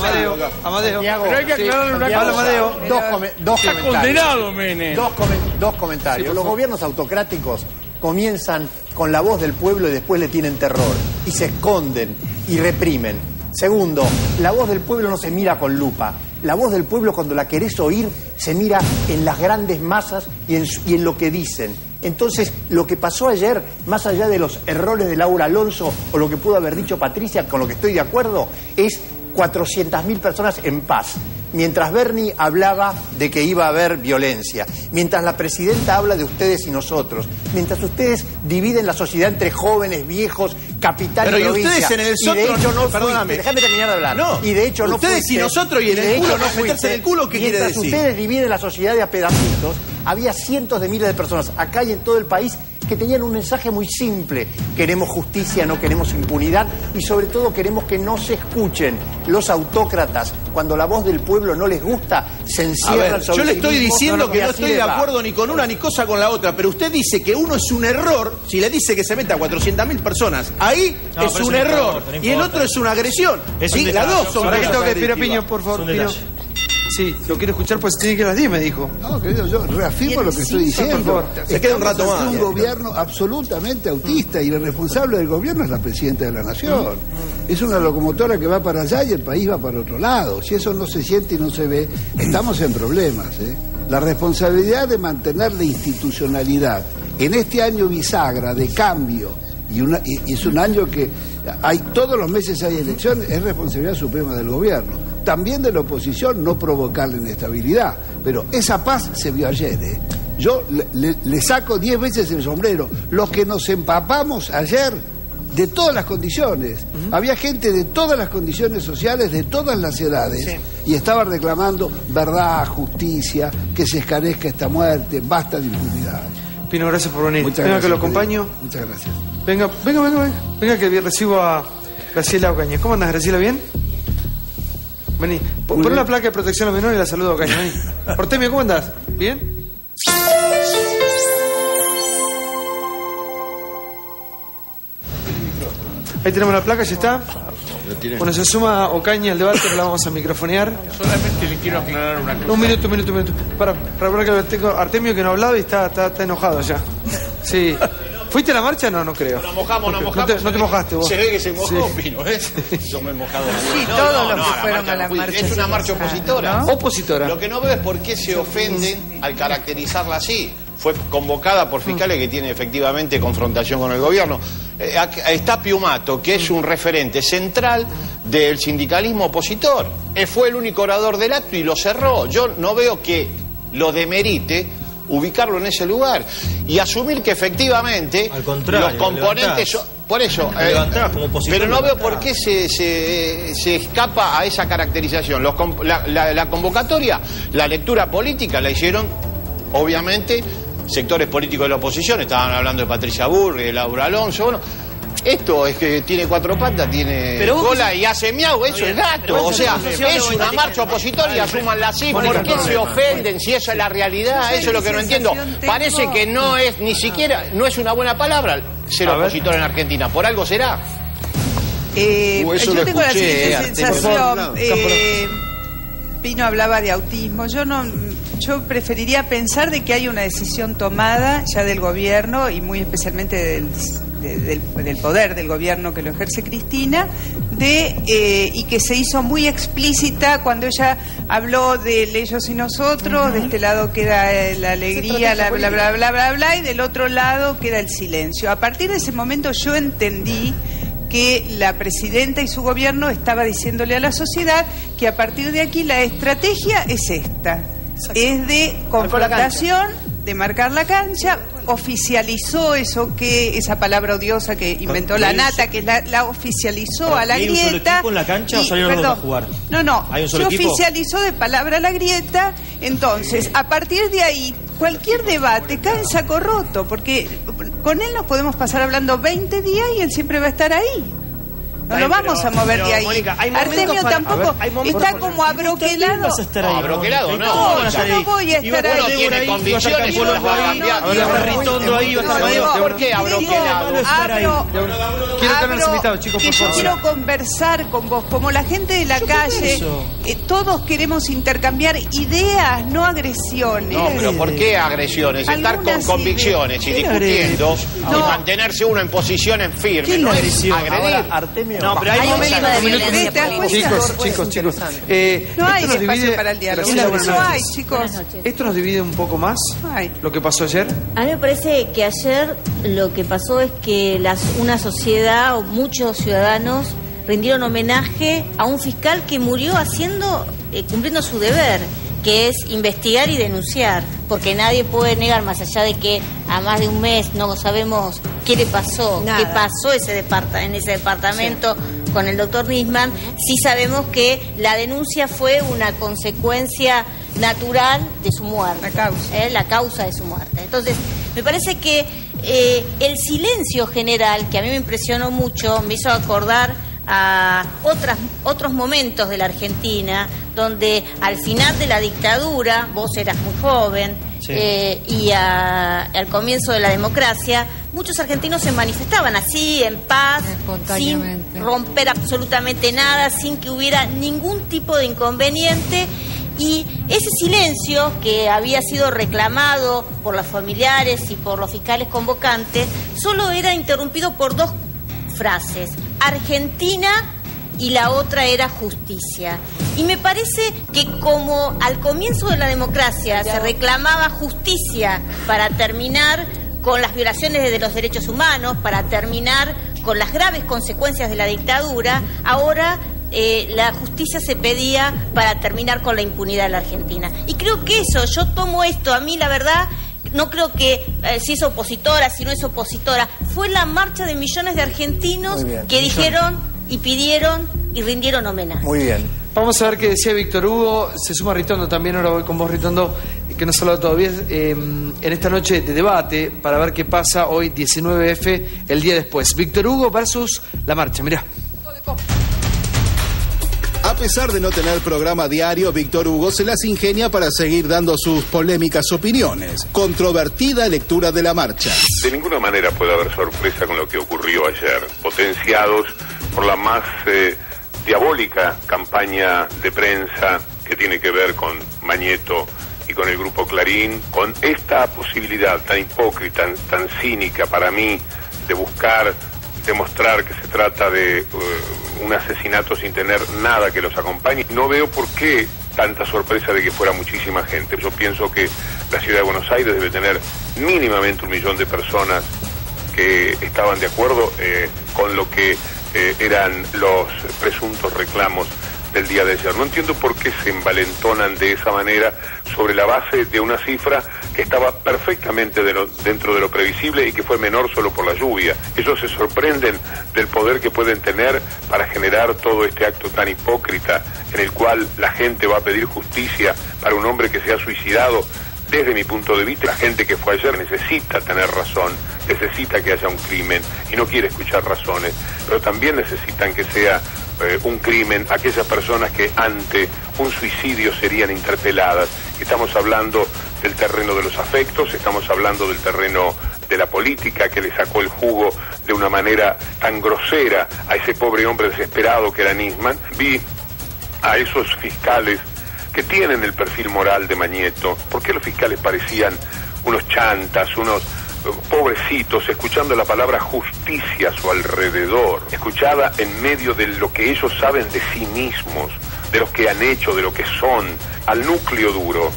Amadeo, Pero hay que aclarar una cosa. Amadeo. Dos, come- dos Está comentarios. condenado, Menem. Dos, dos comentarios. Los gobiernos autocráticos comienzan con la voz del pueblo y después le tienen terror. Y se esconden y reprimen. Segundo, la voz del pueblo no se mira con lupa. La voz del pueblo cuando la querés oír se mira en las grandes masas y en, lo que dicen. Entonces, lo que pasó ayer, más allá de los errores de Laura Alonso o lo que pudo haber dicho Patricia, con lo que estoy de acuerdo, es 400.000 personas en paz. Mientras Bernie hablaba de que iba a haber violencia, mientras la presidenta habla de ustedes y nosotros, mientras ustedes dividen la sociedad entre jóvenes, viejos, capital Pero y y provincia. ustedes en el y de hecho no perdóname. déjame terminar de hablar. No, y de hecho no ustedes fuiste, y nosotros y en de el culo, no meterse fuiste. en el culo, ¿qué quiere Mientras decir? ustedes dividen la sociedad de a pedacitos, había cientos de miles de personas acá y en todo el país que tenían un mensaje muy simple. Queremos justicia, no queremos impunidad y sobre todo queremos que no se escuchen los autócratas. Cuando la voz del pueblo no les gusta, se encierran ver, sobre yo le sí estoy mismos, diciendo no, que no estoy de acuerdo ni con una ni cosa con la otra, pero usted dice que uno es un error si le dice que se meta a 400.000 personas. Ahí No, es un error importa, no y el otro es una agresión. Es un Sí, las dos son Ahora que cosas tengo que pedir a agresivas. Piño, por favor, Sí, lo quiero escuchar, pues tiene que ir a las 10, me dijo. No, querido, yo reafirmo lo que estoy diciendo. por favor. Se queda un rato más. un gobierno absolutamente autista y el responsable del gobierno es la presidenta de la nación. Es una locomotora que va para allá y el país va para otro lado. Si eso no se siente y no se ve, estamos en problemas. ¿eh? La responsabilidad de mantener la institucionalidad en este año bisagra de cambio y, una- y es un año que hay todos los meses hay elecciones, es responsabilidad suprema del gobierno. También de la oposición no provocar la inestabilidad. Pero esa paz se vio ayer. ¿eh? Yo le, saco diez veces el sombrero. Los que nos empapamos ayer de todas las condiciones. Había gente de todas las condiciones sociales, de todas las edades, y estaba reclamando verdad, justicia, que se escarezca esta muerte, basta de impunidad. Pino, gracias por venir. Muchas venga gracias, que lo querido. acompaño. Muchas gracias. Venga, venga, venga, venga. Venga que recibo a Graciela Ocaña. ¿Cómo andas, Graciela? ¿Bien? Vení. Pon pon la placa de protección a los menores y la saludo a Ocaña. Vení. Portemio, ¿cómo andás? ¿Bien? Ahí tenemos la placa, ya está. Bueno, se suma Ocaña al debate, la vamos a microfonear. Solamente le quiero aclarar una cosa. Un minuto, un minuto, un minuto. Para, para, para que lo tengo Artemio que no ha hablado y está, está, está enojado ya. Sí. ¿Fuiste a la marcha? No, no creo. Nos mojamos, nos No mojamos. te, no te mojaste vos. Se ve que se mojó, Sí. Pino, ¿eh? Yo me he mojado. Sí, No, todos no, los no, que la fueron marcha a la marcha Es una marcha opositora. ¿no? Opositora. Lo que no veo es por qué se ofenden al caracterizarla así. Fue convocada por fiscales que tienen efectivamente confrontación con el gobierno. Eh, está Piumato, que es un referente central del sindicalismo opositor. Eh, fue el único orador del acto y lo cerró. Yo no veo que lo demerite ubicarlo en ese lugar y asumir que efectivamente Al contrario, los componentes son- por eso como opositor, pero no veo por qué se, se, se escapa a esa caracterización Los la, la- la convocatoria la lectura política la hicieron obviamente sectores políticos de la oposición, estaban hablando de Patricia Burri, de Laura Alonso, bueno. Esto es que tiene cuatro patas, tiene cola y hace miau, eso Bien. es gato. O sea, es una marcha opositora y asuman la cifra. Mónica, ¿Por qué se ofenden si esa es la realidad? Eso es lo que no entiendo. Parece que no es ni siquiera, no es una buena palabra ser opositor en Argentina. Por algo será. Eh, Uh, eso yo lo tengo la siguiente eh, sensación. eh, Pino hablaba de autismo. Yo no, yo preferiría pensar de que hay una decisión tomada ya del gobierno y muy especialmente del, de- del, del poder del gobierno que lo ejerce Cristina, de eh, y que se hizo muy explícita cuando ella habló de ellos y nosotros. De este lado queda eh, la alegría, la bla bla bla bla bla, y del otro lado queda el silencio. A partir de ese momento yo entendí que la presidenta y su gobierno estaba diciéndole a la sociedad que a partir de aquí la estrategia es esta, es de confrontación, de marcar la cancha, oficializó eso que esa palabra odiosa que inventó ¿Y la nata, que la, la oficializó a la ¿Hay un solo grieta. equipo en la cancha o y- salieron los dos perdón, a jugar? No, no, ¿Hay un se equipo? oficializó de palabra la grieta, entonces a partir de ahí cualquier debate cae en saco roto, porque con él nos podemos pasar hablando 20 días y él siempre va a estar ahí. No Ay, lo vamos pero- a mover de ahí. Mónica, hay momentos Artemio para- tampoco ver, hay está como abroquelado. vas a estar ahí, No, abroquelado no. ¿Cómo vas a yo no voy a estar ahí. Uno tiene convicciones y no las va a cambiar. Ritondo ahí, va a estar. ¿Por qué abroquelado? Abro, Quiero tener invitados, chicos, y por yo favor. quiero conversar con vos, como la gente de la calle, eh, todos queremos intercambiar ideas, no agresiones. No, pero ¿por qué agresiones? Estar con convicciones y discutiendo y No. mantenerse uno en posiciones firmes. ¿Qué es No es agredir. Ahora, No, pero hay Hay un de un minuto. violencia ¿Te das cuenta? Chicos, chicos, chicos. Eh, No hay esto nos espacio divide- para el diálogo. No hay, chicos. Esto nos divide un poco más Ay. lo que pasó ayer. A mí me parece que ayer lo que pasó es que las, una sociedad o muchos ciudadanos rindieron homenaje a un fiscal que murió haciendo, eh, cumpliendo su deber, que es investigar y denunciar, porque nadie puede negar, más allá de que a más de un mes no sabemos qué le pasó, Nada. qué pasó ese departa- en ese departamento con el doctor Nisman, sí sabemos que la denuncia fue una consecuencia natural de su muerte. La causa. ¿eh? la causa de su muerte. Entonces, me parece que eh, el silencio general, que a mí me impresionó mucho, me hizo acordar a otras, otros momentos de la Argentina, donde al final de la dictadura, vos eras muy joven, Sí. eh, y a- al comienzo de la democracia, muchos argentinos se manifestaban así, en paz, sin Espontáneamente. romper absolutamente nada, sin que hubiera ningún tipo de inconveniente. Y ese silencio que había sido reclamado por los familiares y por los fiscales convocantes, solo era interrumpido por dos frases. Argentina y la otra era justicia. Y me parece que como al comienzo de la democracia se reclamaba justicia para terminar con las violaciones de los derechos humanos, para terminar con las graves consecuencias de la dictadura, ahora eh, la justicia se pedía para terminar con la impunidad en la Argentina. Y creo que eso, yo tomo esto, a mí la verdad, no creo que eh, si es opositora, si no es opositora, fue la marcha de millones de argentinos bien. que dijeron y pidieron y rindieron homenaje. Muy bien. Vamos a ver qué decía Víctor Hugo. Se suma Ritondo también. Ahora voy con vos, Ritondo, que nos ha hablado todavía eh, en esta noche de debate para ver qué pasa hoy, 19F, el día después. Víctor Hugo versus la marcha. Mirá. A pesar de no tener programa diario, Víctor Hugo se las ingenia para seguir dando sus polémicas opiniones. Controvertida lectura de la marcha. De ninguna manera puede haber sorpresa con lo que ocurrió ayer, potenciados por la más eh, diabólica campaña de prensa que tiene que ver con Mañeto y con el grupo Clarín, con esta posibilidad tan hipócrita, tan, tan cínica para mí de buscar demostrar que se trata de eh, un asesinato sin tener nada que los acompañe. No veo por qué tanta sorpresa de que fuera muchísima gente. Yo pienso que la ciudad de Buenos Aires debe tener mínimamente un millón de personas que estaban de acuerdo eh, con lo que eh, eran los presuntos reclamos del día de ayer. No entiendo por qué se envalentonan de esa manera sobre la base de una cifra que estaba perfectamente dentro de lo previsible y que fue menor solo por la lluvia. Ellos se sorprenden del poder que pueden tener para generar todo este acto tan hipócrita en el cual la gente va a pedir justicia para un hombre que se ha suicidado desde mi punto de vista, la gente que fue ayer necesita tener razón, necesita que haya un crimen y no quiere escuchar razones, pero también necesitan que sea eh, un crimen aquellas personas que ante un suicidio serían interpeladas. Estamos hablando del terreno de los afectos, estamos hablando del terreno de la política que le sacó el jugo de una manera tan grosera a ese pobre hombre desesperado que era Nisman. Vi a esos fiscales que tienen el perfil moral de Mañeto, porque los fiscales parecían unos chantas, unos pobrecitos, escuchando la palabra justicia a su alrededor, escuchada en medio de lo que ellos saben de sí mismos, de lo que han hecho, de lo que son, al núcleo duro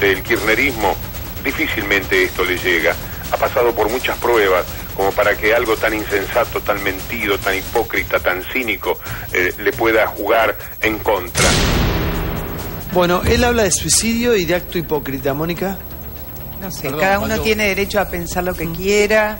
del kirchnerismo, difícilmente esto le llega. Ha pasado por muchas pruebas como para que algo tan insensato, tan mentido, tan hipócrita, tan cínico, eh, le pueda jugar en contra. Bueno, él habla de suicidio y de acto hipócrita, Mónica. No sé, Perdón, cada uno tiene derecho a pensar lo que quiera.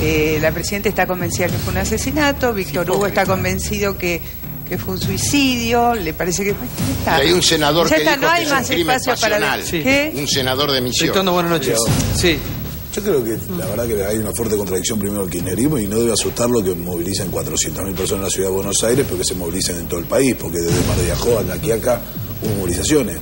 Eh, la presidenta está convencida que fue un asesinato, Víctor Hugo está convencido que, que fue un suicidio, le parece que está. Y hay un senador Ya que está, dijo no que hay es un más crimen espacio para... ¿Qué? Un senador de misión. Ritondo, buenas noches. Sí. Yo creo que la verdad que hay una fuerte contradicción primero del kirchnerismo y no debe asustarlo que movilicen 400.000 personas en la ciudad de Buenos Aires, pero que se movilicen en todo el país, porque desde Mar de Ajó hasta aquí acá hubo movilizaciones.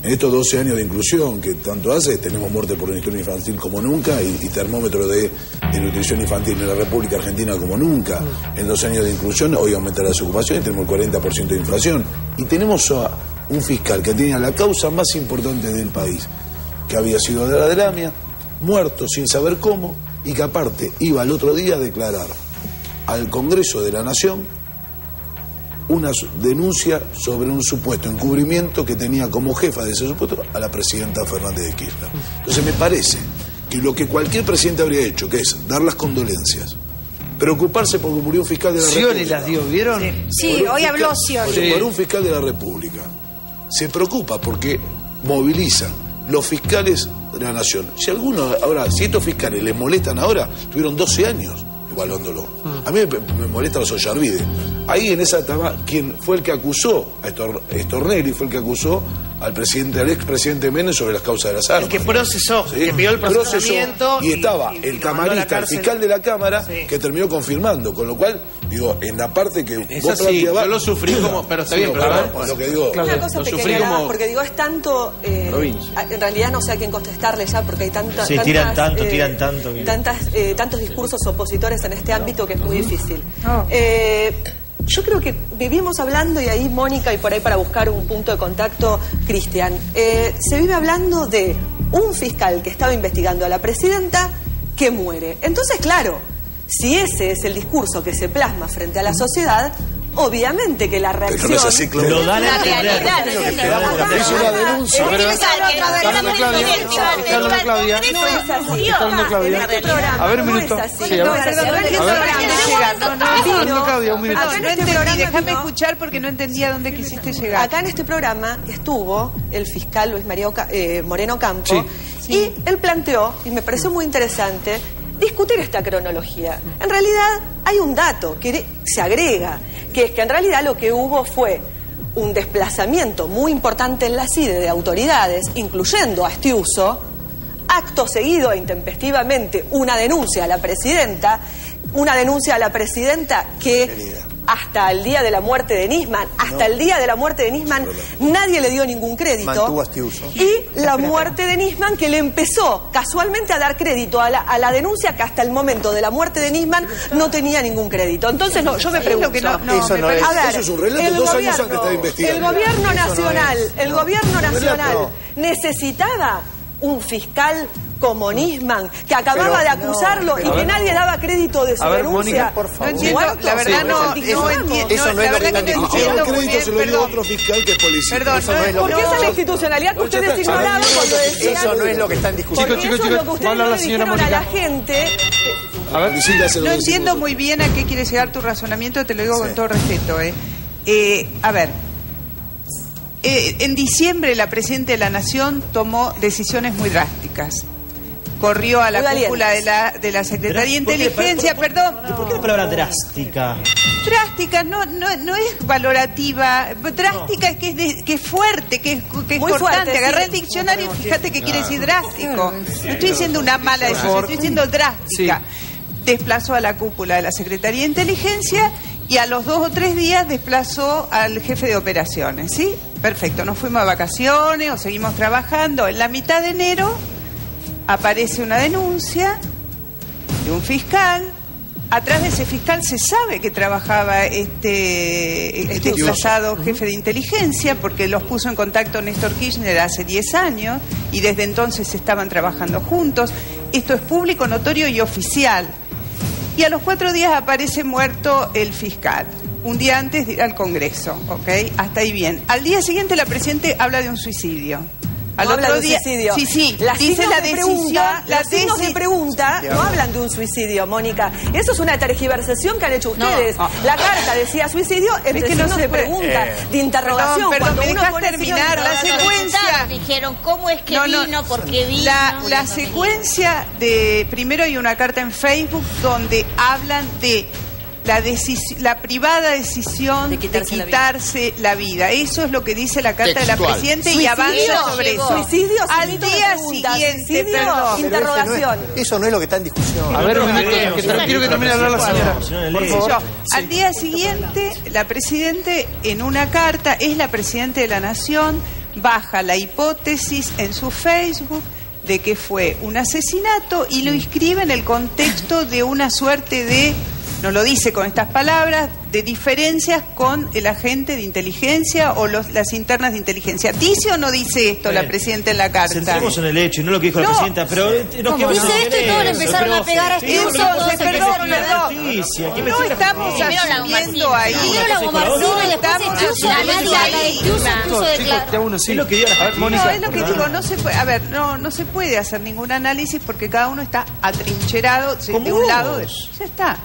En estos 12 años de inclusión que tanto hace, tenemos muerte por nutrición infantil como nunca y, termómetro de, de nutrición infantil en la República Argentina como nunca. En 12 años de inclusión hoy aumenta la desocupación y tenemos el 40% de inflación. Y tenemos a un fiscal que tenía la causa más importante del país, que había sido de la de Lamia, muerto sin saber cómo, y que aparte iba al otro día a declarar al Congreso de la Nación una denuncia sobre un supuesto encubrimiento que tenía como jefa de ese supuesto a la presidenta Fernández de Kirchner. Entonces me parece que lo que cualquier presidente habría hecho, que es dar las condolencias, preocuparse porque murió un fiscal de la Scioli República. las dio, ¿vieron? Sí, hoy habló Scioli. Por un fiscal de la República. Se preocupa porque movilizan los fiscales de la nación. Si alguno, ahora, si estos fiscales les molestan ahora, tuvieron 12 años evaluándolo. A mí me, me molesta los Ollarvide. Ahí en esa etapa, quien fue el que acusó a Estor- Stornelli, fue el que acusó al presidente, al expresidente Menem sobre las causas de las armas. que procesó, Sí. que pidió el Procesó, procesamiento y, estaba y- el camarista, el fiscal de la Cámara, que terminó confirmando. Con lo cual, digo, en la parte que Esa vos sí, planteabas- yo lo sufrí como- pero está bien, pero perdón, a ver, lo que digo, Una cosa Lo sufrí pequeña, como porque digo, es tanto. eh, en realidad no sé a quién contestarle ya, porque hay tanta, Sí, tantas, tiran tanto, eh, tiran tanto tantas, eh, tantos discursos opositores en este ámbito que es muy difícil. Eh, yo creo que vivimos hablando, y ahí Mónica, y por ahí para buscar un punto de contacto, Cristian, eh, se vive hablando de un fiscal que estaba investigando a la presidenta que muere. Entonces, claro, si ese es el discurso que se plasma frente a la sociedad, obviamente que la reacción... no es así, Claudia. Lo dan a entender. Hizo una denuncia. Ver, Claudia. Claudia. Es este A un minuto. es. Sí, a ver. es este Claudia, un minuto. Déjame escuchar porque no entendía dónde quisiste llegar. Acá en este programa estuvo el fiscal Luis María eh, Moreno Campo y él planteó, y me pareció muy interesante, discutir esta cronología. En realidad hay un dato que se agrega, que es que en realidad lo que hubo fue un desplazamiento muy importante en la CIDE de autoridades, incluyendo a Estiuso, acto seguido e intempestivamente una denuncia a la presidenta, una denuncia a la presidenta que hasta el día de la muerte de Nisman, hasta el día de la muerte de Nisman, nadie le dio ningún crédito. Estiuso. Y la muerte de Nisman que le empezó casualmente a dar crédito a la, a la denuncia que hasta el momento de la muerte de Nisman no tenía ningún crédito. Entonces, no, yo me pregunto. Eso me no parece- es- A ver, Eso es un relato, el dos años gobierno- antes estaba investigando. El gobierno Eso no nacional, el no. gobierno nacional necesitaba un fiscal como Nisman que acababa Pero, de acusarlo no, y que nadie daba crédito de su A ver, denuncia. Mónica, por favor. No entiendo, la verdad sí, no, continuamos. no entiendo. Eso no es la verdad que no discutiendo. entiendo el muy crédito bien, se lo dio perdón. otro fiscal que es policía. Perdón, Eso no es lo Porque que- esa es la institucionalidad que ustedes está, ignoraban cuando decían... Eso no es lo que están discutiendo. Porque Chicos, eso chicos, es lo que chicos, ustedes va a no la le señora dijeron a la Mónica. gente. A ver, No entiendo muy bien a qué quiere llegar tu razonamiento, te lo digo con todo respeto. ¿eh? Eh, a ver, eh, en diciembre la Presidenta de la Nación tomó decisiones muy drásticas. Corrió a la Muy cúpula de la, de la Secretaría de. Inteligencia, ¿Por- perdón. ¿Por qué la palabra drástica? Drástica no, no, no es valorativa. Drástica es que es, de- que es fuerte, que es, que es Muy cortante. fuerte, sí. Agarrá el diccionario y fíjate qué quiere decir drástico. No estoy diciendo una mala decisión, estoy diciendo drástica. Desplazó a la cúpula de la Secretaría de Inteligencia y a los dos o tres días desplazó al jefe de operaciones, ¿sí? Perfecto, nos fuimos a vacaciones o seguimos trabajando. En la mitad de enero aparece una denuncia de un fiscal. Atrás de ese fiscal se sabe que trabajaba este, este jefe de inteligencia porque los puso en contacto Néstor Kirchner hace 10 años y desde entonces estaban trabajando juntos. Esto es público, notorio y oficial. Y a los cuatro días aparece muerto el fiscal. Un día antes de ir al Congreso, ¿ok? Hasta ahí bien. Al día siguiente la Presidente habla de un suicidio. Al No otro habla de día, suicidio. sí, sí, Las dice la decisión, pregunta, la los signos de pregunta no hablan de un suicidio, Mónica. Eso es una tergiversación que han hecho ustedes. La carta decía suicidio entre Es que no signos de pregunta, Eh. de interrogación. Perdón, perdón, Cuando ¿me uno dejas terminar la secuencia? Dijeron, ¿cómo es que No, no. vino? ¿Por qué vino? La, secuencia de. Primero hay una carta en Facebook donde hablan de la, privada decisión de quitarse, la, vida. Eso es lo que dice la carta de la. Presidenta y avanza sobre llegó. eso. Suicidio, Al día siguiente, suicidio, perdón. Ese no es- Eso no es lo que está en discusión. A ver, quiero que termine de hablar la señora. Por favor. Al día siguiente, la Presidente, en una carta, es la Presidente de la Nación, baja la hipótesis en su Facebook de que fue un asesinato y lo inscribe en el contexto de una suerte de, no lo dice con estas palabras, de diferencias con el agente de inteligencia o los- las internas de inteligencia. ¿Dice o no dice esto la. Presidenta en la carta? Centremos en el hecho y no lo que dijo la No. presidenta, pero eh, nos ¿Cómo quedamos Dice esto y todos le empezaron pero- a pegar a Sí, este entonces, todos perdón, la perdón. No estamos asumiendo ahí. Primero la Gomarcina y después estamos Etiuso, la asumiendo Nadia, ahí. la sí. Es lo que diga la A ver. Mónica. No, es lo que digo, no se puede, a ver, no, no se puede hacer ningún análisis porque cada uno está atrincherado de un lado. ya está.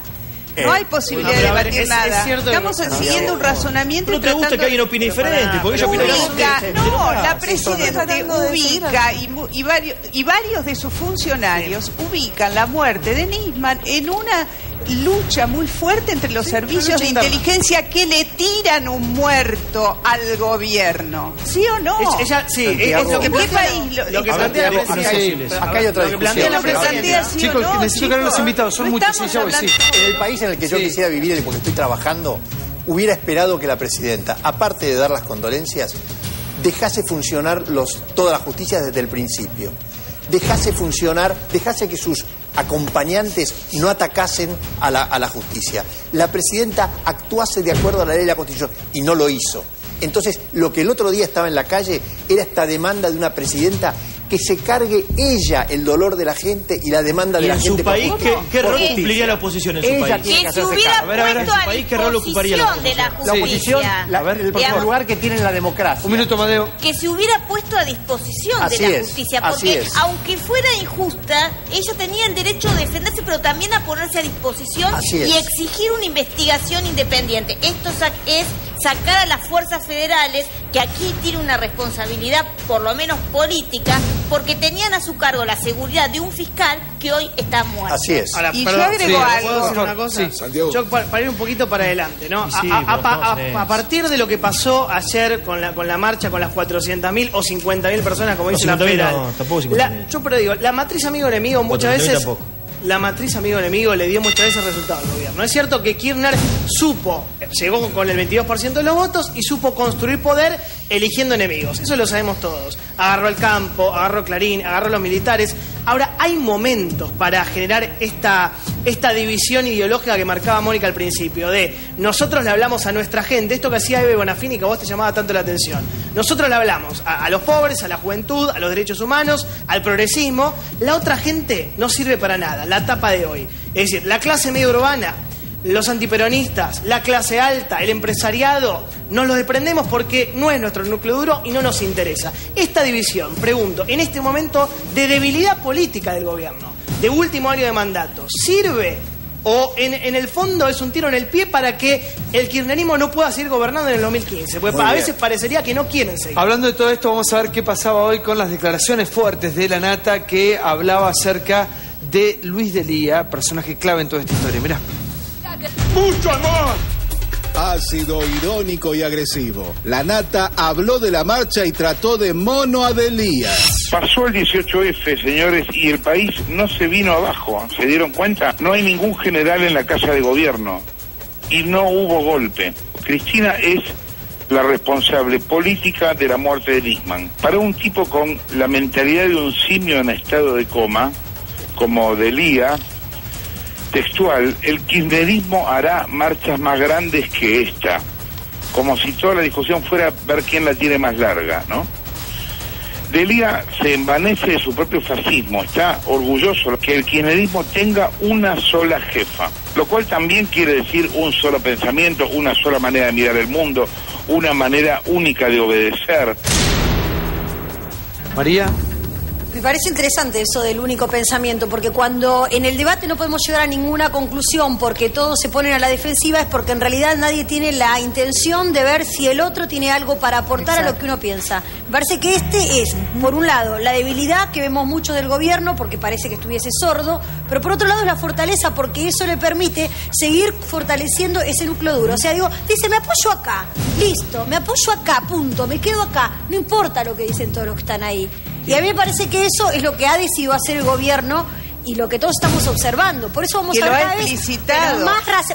Eh, No hay posibilidad de debatir es- nada. es cierto Estamos siguiendo no, un razonamiento ¿No te gusta que alguien opine diferente? Porque ella opina ubica, diferente. no, la seguir ubica y, mu- y varios, y varios de sus funcionarios ubican la muerte de Nisman en una lucha muy fuerte entre los servicios de interna. inteligencia que le tiran un muerto al gobierno. ¿Sí o no? Es- ella- sí, es- lo que ¿Qué plantea- país lo, lo que es- plantea la Sí. Acá hay otra discusión. la Lo que plantea presidenta. sí o Chicos, no, necesito que los invitados, son No muchos, En el país en el que yo Sí. quisiera vivir y porque estoy trabajando, hubiera esperado que la presidenta, aparte de dar las condolencias, dejase funcionar los, toda la justicia desde el principio. Dejase funcionar, dejase que sus acompañantes no atacasen a la, justicia. La presidenta actuase de acuerdo a la ley y la constitución y no lo hizo. Entonces, lo que el otro día estaba en la calle era esta demanda de una presidenta que se cargue ella el dolor de la gente y la demanda de Y la en gente. su por país, justicia. ¿qué, qué rol justicia. cumpliría la oposición en su Ella país? tiene Que que se hubiera cargo. A ver, a ver, puesto en a su país, ¿qué rol ocuparía la disposición de la La oposición, justicia. la- el, el Digamos, lugar que tiene en la democracia. Un minuto, Madeo. que se hubiera puesto a disposición Así de la es, justicia, así porque es. aunque fuera injusta, ella tenía el derecho de defenderse, pero también a ponerse a disposición Así es. y exigir una investigación independiente. Esto es sacar a las fuerzas federales, que aquí tiene una responsabilidad, por lo menos política, porque tenían a su cargo la seguridad de un fiscal que hoy está muerto. Así es. Ahora, Y perdón, yo agrego sí, algo. ¿puedo decir Por una favor, cosa? sí. Santiago. Yo para, para ir un poquito para adelante, ¿no? Sí, a, partir de lo que pasó ayer con la, con la marcha, con las 400.000 o 50.000 personas, como No, dice la 50.000 federal. no, tampoco La- 50.000. yo pero digo, la matriz amigo-enemigo muchas 400.000 veces... tampoco. La matriz amigo-enemigo le dio muchas veces resultado al gobierno. Es cierto que Kirchner supo, llegó con el 22% de los votos y supo construir poder eligiendo enemigos. Eso lo sabemos todos. Agarró el campo, agarró Clarín, agarró los militares. Ahora, hay momentos para generar esta, esta división ideológica que marcaba Mónica al principio, de nosotros le hablamos a nuestra gente, esto que hacía Eve Bonafini que a vos te llamaba tanto la atención. Nosotros le hablamos a, los pobres, a la juventud, a los derechos humanos, al progresismo. La otra gente no sirve para nada, la tapa de hoy. Es decir, la clase medio urbana, los antiperonistas, la clase alta, el empresariado, nos los desprendemos porque no es nuestro núcleo duro y no nos interesa. Esta división, pregunto, en este momento de debilidad política del gobierno, de último año de mandato, ¿sirve o en, en el fondo es un tiro en el pie para que el kirchnerismo no pueda seguir gobernando en el 2015? Porque a veces parecería que no quieren seguir. Hablando de todo esto, vamos a ver qué pasaba hoy con las declaraciones fuertes de la Nata que hablaba acerca de Luis Delía, personaje clave en toda esta historia. Mirá. Mucho amor, Ácido, irónico y agresivo. La nata habló de la marcha y trató de mono a Delías. Pasó el 18F, señores, y el país no se vino abajo. ¿Se dieron cuenta? No hay ningún general en la Casa de Gobierno. Y no hubo golpe. Cristina es la responsable política de la muerte de Nisman. Para un tipo con la mentalidad de un simio en estado de coma, como Delía, textual, el kirchnerismo hará marchas más grandes que esta, como si toda la discusión fuera ver quién la tiene más larga, ¿no? Delía se envanece de su propio fascismo, está orgulloso que el kirchnerismo tenga una sola jefa, lo cual también quiere decir un solo pensamiento, una sola manera de mirar el mundo, una manera única de obedecer. María. Me parece interesante eso del único pensamiento, porque cuando en el debate no podemos llegar a ninguna conclusión porque todos se ponen a la defensiva es porque en realidad nadie tiene la intención de ver si el otro tiene algo para aportar a lo que uno piensa. Me parece que este es, por un lado, la debilidad que vemos mucho del gobierno porque parece que estuviese sordo, pero por otro lado es la fortaleza porque eso le permite seguir fortaleciendo ese núcleo duro. O sea, digo, dice, me apoyo acá, listo, me apoyo acá, punto, me quedo acá, no importa lo que dicen todos los que están ahí. Y a mí me parece que eso es lo que ha decidido hacer el gobierno y lo que todos estamos observando. Por eso vamos Que a ver cada explicitado.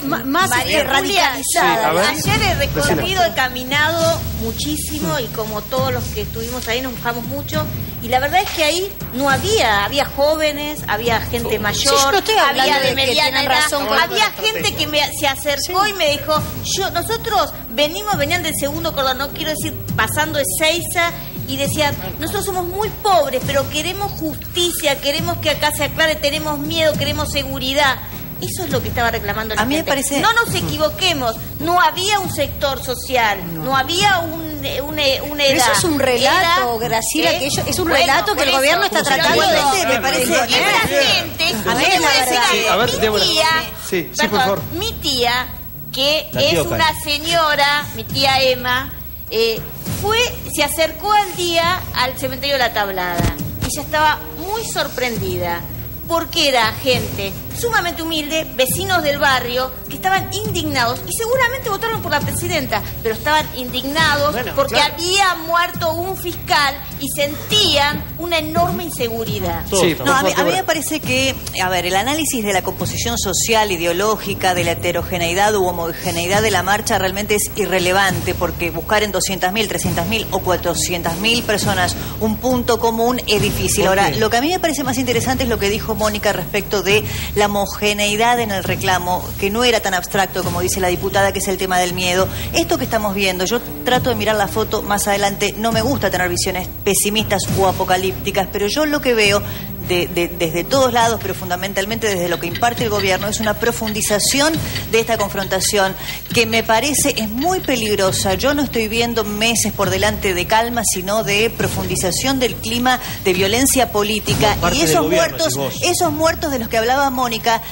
más, más María radicalizada. ayer he recorrido, he caminado muchísimo y como todos los que estuvimos ahí nos buscamos mucho. Y la verdad es que ahí no había, había jóvenes, había gente mayor, Sí, yo no estoy había de de mediana edad, razón había gente que me, se acercó y me dijo, yo nosotros venimos, venían del segundo cordón, no quiero decir pasando de Seiza y decían, nosotros somos muy pobres, pero queremos justicia, queremos que acá se aclare, tenemos miedo, queremos seguridad. Eso es lo que estaba reclamando la A mí me parece- No nos equivoquemos, no había un sector social, no, había un, eh, una, una Pero edad. eso es un relato, Era- Graciela, ¿eh? que ello- es un Bueno, relato que el gobierno está tratando de hacer, me parece. Esa ¿eh? gente, A yo a la decir algo, A ver, mi Débora. tía, Sí, sí, perdón, por favor. mi tía, que La es una señora, mi tía Emma, eh, fue, se acercó al día al cementerio de la Tablada. Ella estaba muy sorprendida porque era gente sumamente humilde, vecinos del barrio, que estaban indignados y seguramente votaron por la presidenta, pero estaban indignados Bueno, porque claro. había muerto un fiscal y sentían una enorme inseguridad. no, a mí, a mí me parece que, a ver, el análisis de la composición social, ideológica, de la heterogeneidad u homogeneidad de la marcha realmente es irrelevante, porque buscar en 200.000, 300.000 o 400.000 personas un punto común es difícil. ¿Por Ahora, lo que a mí me parece más interesante es lo que dijo Mónica respecto de la homogeneidad en el reclamo, que no era tan abstracto como dice la diputada, que es el tema del miedo. Esto que estamos viendo, yo trato de mirar la foto más adelante, no me gusta tener visiones pesimistas o apocalípticas, pero yo lo que veo de- de- desde todos lados, pero fundamentalmente desde lo que imparte el gobierno, es una profundización de esta confrontación que me parece es muy peligrosa. Yo no estoy viendo meses por delante de calma, sino de profundización del clima de violencia política. Y esos gobierno, muertos, esos muertos de los que hablaba Mónica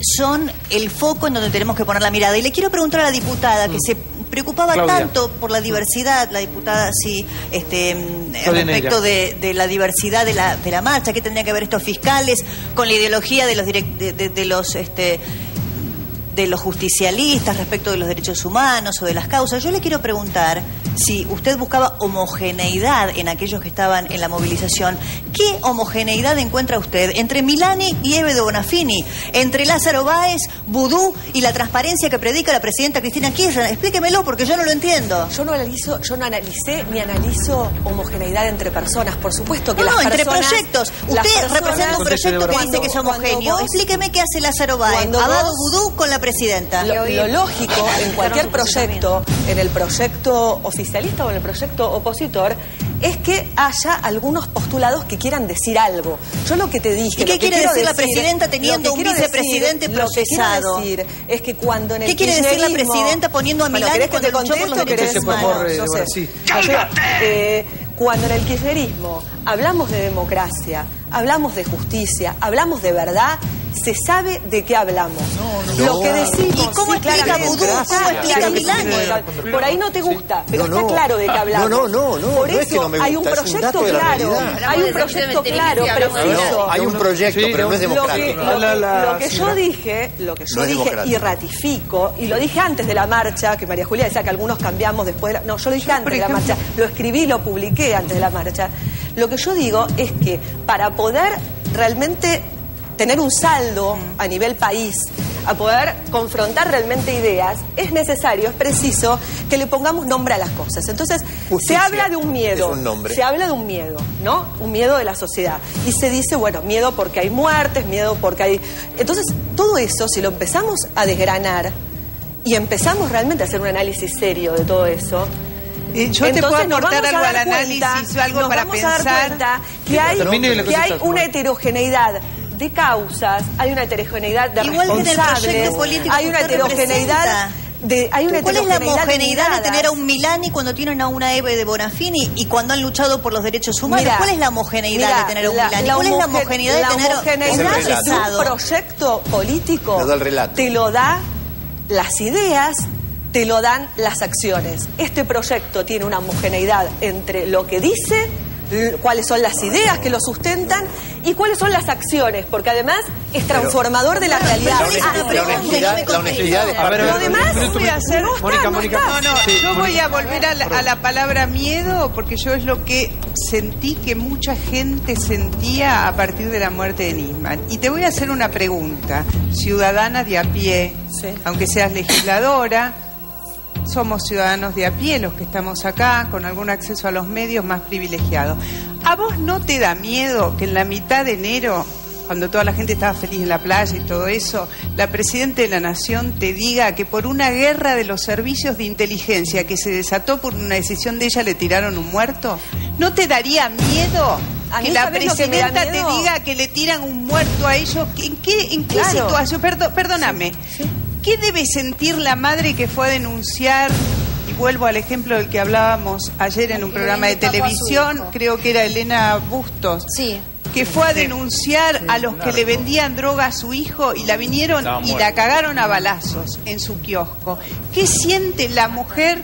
son el foco en donde tenemos que poner la mirada. Y le quiero preguntar a la diputada que se preocupaba Claudia. tanto por la diversidad, la diputada sí, este, mm, respecto de, de la diversidad de la, de la marcha, qué tendría que ver estos fiscales con la ideología de los direct- de, de- de los este de los justicialistas respecto de los derechos humanos o de las causas. Yo le quiero preguntar si usted buscaba homogeneidad en aquellos que estaban en la movilización. ¿Qué homogeneidad encuentra usted entre Milani y Eve de Bonafini? Entre Lázaro Báez, Vudú y la transparencia que predica la presidenta Cristina Kirchner. Explíquemelo porque yo no lo entiendo. Yo no analizo, yo no analicé ni analizo homogeneidad entre personas. Por supuesto que No, las no, entre personas- proyectos. Usted personas- representa un proyecto que dice que es homogéneo. vos- Explíqueme qué hace Lázaro Báez. Abado vos- Vudú con la presidenta. Lo, lo lógico en cualquier proyecto, en el proyecto oficialista o en el proyecto opositor, es que haya algunos postulados que quieran decir algo. Yo lo que te dije. ¿Y qué lo que quiere quiero decir la presidenta teniendo un vicepresidente decir- lo que procesado? decir es que cuando en el ¿Qué quiere decir la presidenta poniendo a Bueno, Milán ¿querés que te cuando luchó por los derechos humanos? Bueno, sé. Eh, cuando en el kirchnerismo hablamos de democracia, hablamos de justicia, hablamos de verdad, se sabe de qué hablamos. no. Lo que decimos. ¿Y cómo sí, explica. Vudú? ¿Cómo explica sí, Por ahí no te gusta, pero No, está claro de qué hablamos. No, no, no, no, Por no eso es que no me hay un gusta, es un proyecto claro. Hay un proyecto claro, preciso. Hay un proyecto, pero no es Lo que, democrático. lo que- La- la- lo que yo dije, lo que yo dije y ratifico, y lo dije antes de la marcha, que María Julia decía que algunos cambiamos después de la... No, yo lo dije antes de la marcha, lo escribí, lo publiqué antes de la marcha. Lo que yo digo es que para poder realmente tener un saldo a nivel país, a poder confrontar realmente ideas, es necesario, es preciso que le pongamos nombre a las cosas. Entonces, se habla de un miedo, es un nombre. se habla de un miedo, ¿no? Un miedo de la sociedad. Y se dice, bueno, miedo porque hay muertes, miedo porque hay... Entonces, todo eso, si lo empezamos a desgranar y empezamos realmente a hacer un análisis serio de todo eso, yo te entonces puedo nos aportar algo al cuenta- análisis o algo nos para vamos a dar pensar. cuenta que hay, que hay una heterogeneidad de causas, hay una heterogeneidad de Igual que en el responsables, proyecto político hay que una heterogeneidad de hay una ¿Cuál es la heterogeneidad homogeneidad de tener a un Milani cuando tienen a una Eve de Bonafini y cuando han luchado por los derechos humanos? ¿Cuál es la homogeneidad de tener a un la- Milani? la ¿Cuál es la homoge- homogeneidad de tener homogeneidad Es el de relato. un proyecto político? Te da el relato. Te lo da las ideas, te lo dan las acciones. Este proyecto tiene una homogeneidad entre lo que dice, cuáles son las ideas que lo sustentan y cuáles son las acciones, porque además es transformador de la realidad. La honestidad, Ah, la honestidad, Lo demás voy a hacer. Mónica, Mónica. No, no, Sí, yo voy a volver a la, a la palabra miedo porque yo es lo que sentí que mucha gente sentía a partir de la muerte de Nisman. Y te voy a hacer una pregunta, ciudadana de a pie, Sí. aunque seas legisladora, somos ciudadanos de a pie los que estamos acá, con algún acceso a los medios más privilegiados. ¿A vos no te da miedo que en la mitad de enero, cuando toda la gente estaba feliz en la playa y todo eso, la Presidenta de la Nación te diga que por una guerra de los servicios de inteligencia que se desató por una decisión de ella le tiraron un muerto? ¿No te daría miedo? A Que la ¿sabés lo que me da presidenta te diga que le tiran un muerto a ellos. ¿En qué, en qué Claro. situación? Perdo- perdóname. ¿Qué debe sentir la madre que fue a denunciar? Y vuelvo al ejemplo del que hablábamos ayer en un programa de televisión, creo que era Elena Bustos. Sí. Que fue a denunciar a los que le vendían droga a su hijo y la vinieron y la cagaron a balazos en su kiosco. ¿Qué siente la mujer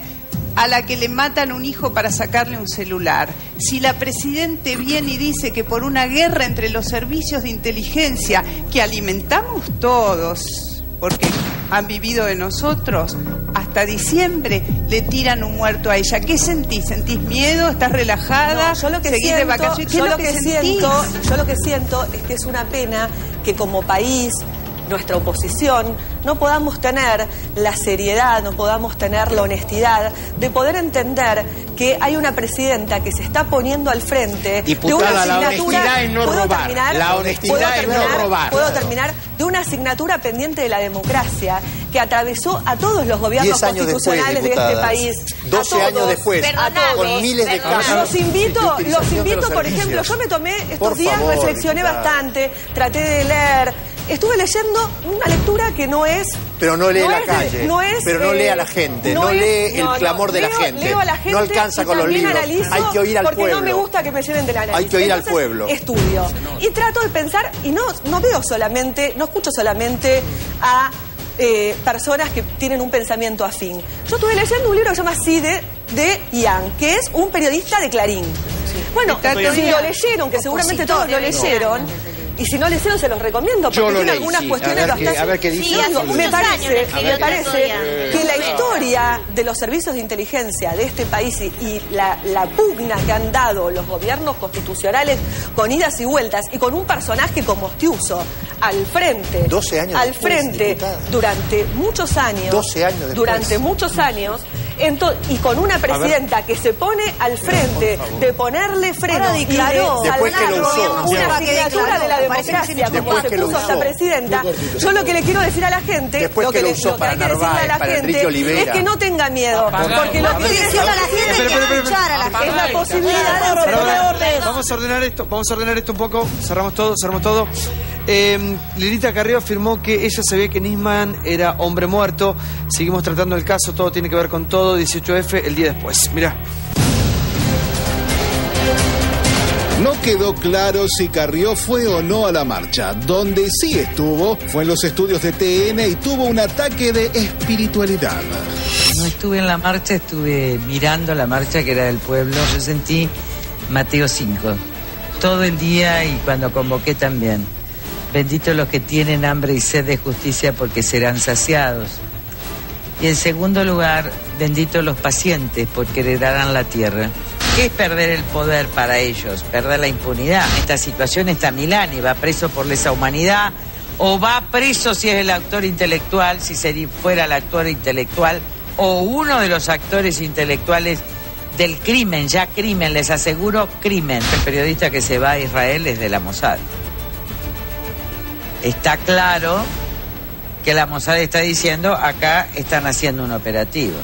a la que le matan un hijo para sacarle un celular? Si la presidente viene y dice que por una guerra entre los servicios de inteligencia que alimentamos todos, porque han vivido de nosotros, hasta diciembre le tiran un muerto a ella. ¿Qué sentís? ¿Sentís miedo? ¿Estás relajada? No, yo lo que ¿Seguís de vacaciones? ¿Qué yo es lo que que siento, yo lo que siento es que es una pena que como país nuestra oposición no podamos tener la seriedad, no podamos tener la honestidad de poder entender que hay una presidenta que se está poniendo al frente Diputada, de una la asignatura. honestidad es no ¿Puedo robar. terminar? La honestidad ¿Puedo es no terminar? robar. Puedo terminar de una asignatura pendiente de la democracia que atravesó a todos los gobiernos después, constitucionales de este país. a 12 años después, a todos. con miles de casos Los invito, los invito, los por ejemplo, yo me tomé estos Por días, favor, reflexioné diputada. bastante, traté de leer, estuve leyendo una lectura que no es... Pero no lee la es de- calle. no es, pero no eh, lee a la gente. No, lee el no, no, clamor de la leo- gente. leo a la gente No alcanza y con los libros. analizo Hay que oír al porque pueblo. no me gusta que me lleven del análisis. Hay que oír al pueblo. Estudio. Y trato de pensar, y no, no veo solamente, no escucho solamente a eh, personas que tienen un pensamiento afín. Yo estuve leyendo un libro que se llama Cide de Ian, que es un periodista de Clarín. Bueno, Está si lo leyeron, que seguramente todos lo leyeron, y si no leyeron se los recomiendo porque Yo lo tiene leí, algunas sí. cuestiones A ver qué- bastante... a ver qué dice. Sí, me parece, me el parece que la historia de los servicios de inteligencia de este país y, y la, la pugna que han dado los gobiernos constitucionales con idas y vueltas y con un personaje como Ostiuso al frente, 12 años al después, frente diputada. durante muchos años, 12 años después. durante muchos años, y con una presidenta que se pone al frente de ponerle freno y de salvar una asignatura de la democracia como Después se que lo puso esta presidenta, yo lo que le quiero decir a la gente, Después lo que lo le- usó lo que para hay que decirle a la gente Olivera. es que no tenga miedo, porque lo Hay que tiene a la gente que es la posibilidad de Vamos a ordenar esto, vamos a ordenar esto un poco. Cerramos todo, cerramos todo. Eh, Lilita Carrió afirmó que ella sabía que Nisman era hombre muerto. Seguimos tratando el caso, todo tiene que ver con todo. 18F el día después. Mirá. No quedó claro si Carrió fue o no a la marcha. Donde sí estuvo fue en los estudios de TN y tuvo un ataque de espiritualidad. No estuve en la marcha, estuve mirando la marcha que era del pueblo. Yo sentí Mateo 5 todo el día y cuando convoqué también. Benditos los que tienen hambre y sed de justicia porque serán saciados. Y en segundo lugar, benditos los pacientes porque heredarán la tierra. ¿Qué es perder el poder para ellos? Perder la impunidad. Esta situación está Milán y va preso por lesa humanidad o va preso si es el actor intelectual, si fuera el actor intelectual o uno de los actores intelectuales del crimen, ya crimen, les aseguro crimen. El periodista que se va a Israel es de la Mossad. Está claro que la Mossad está diciendo acá están haciendo un operativo.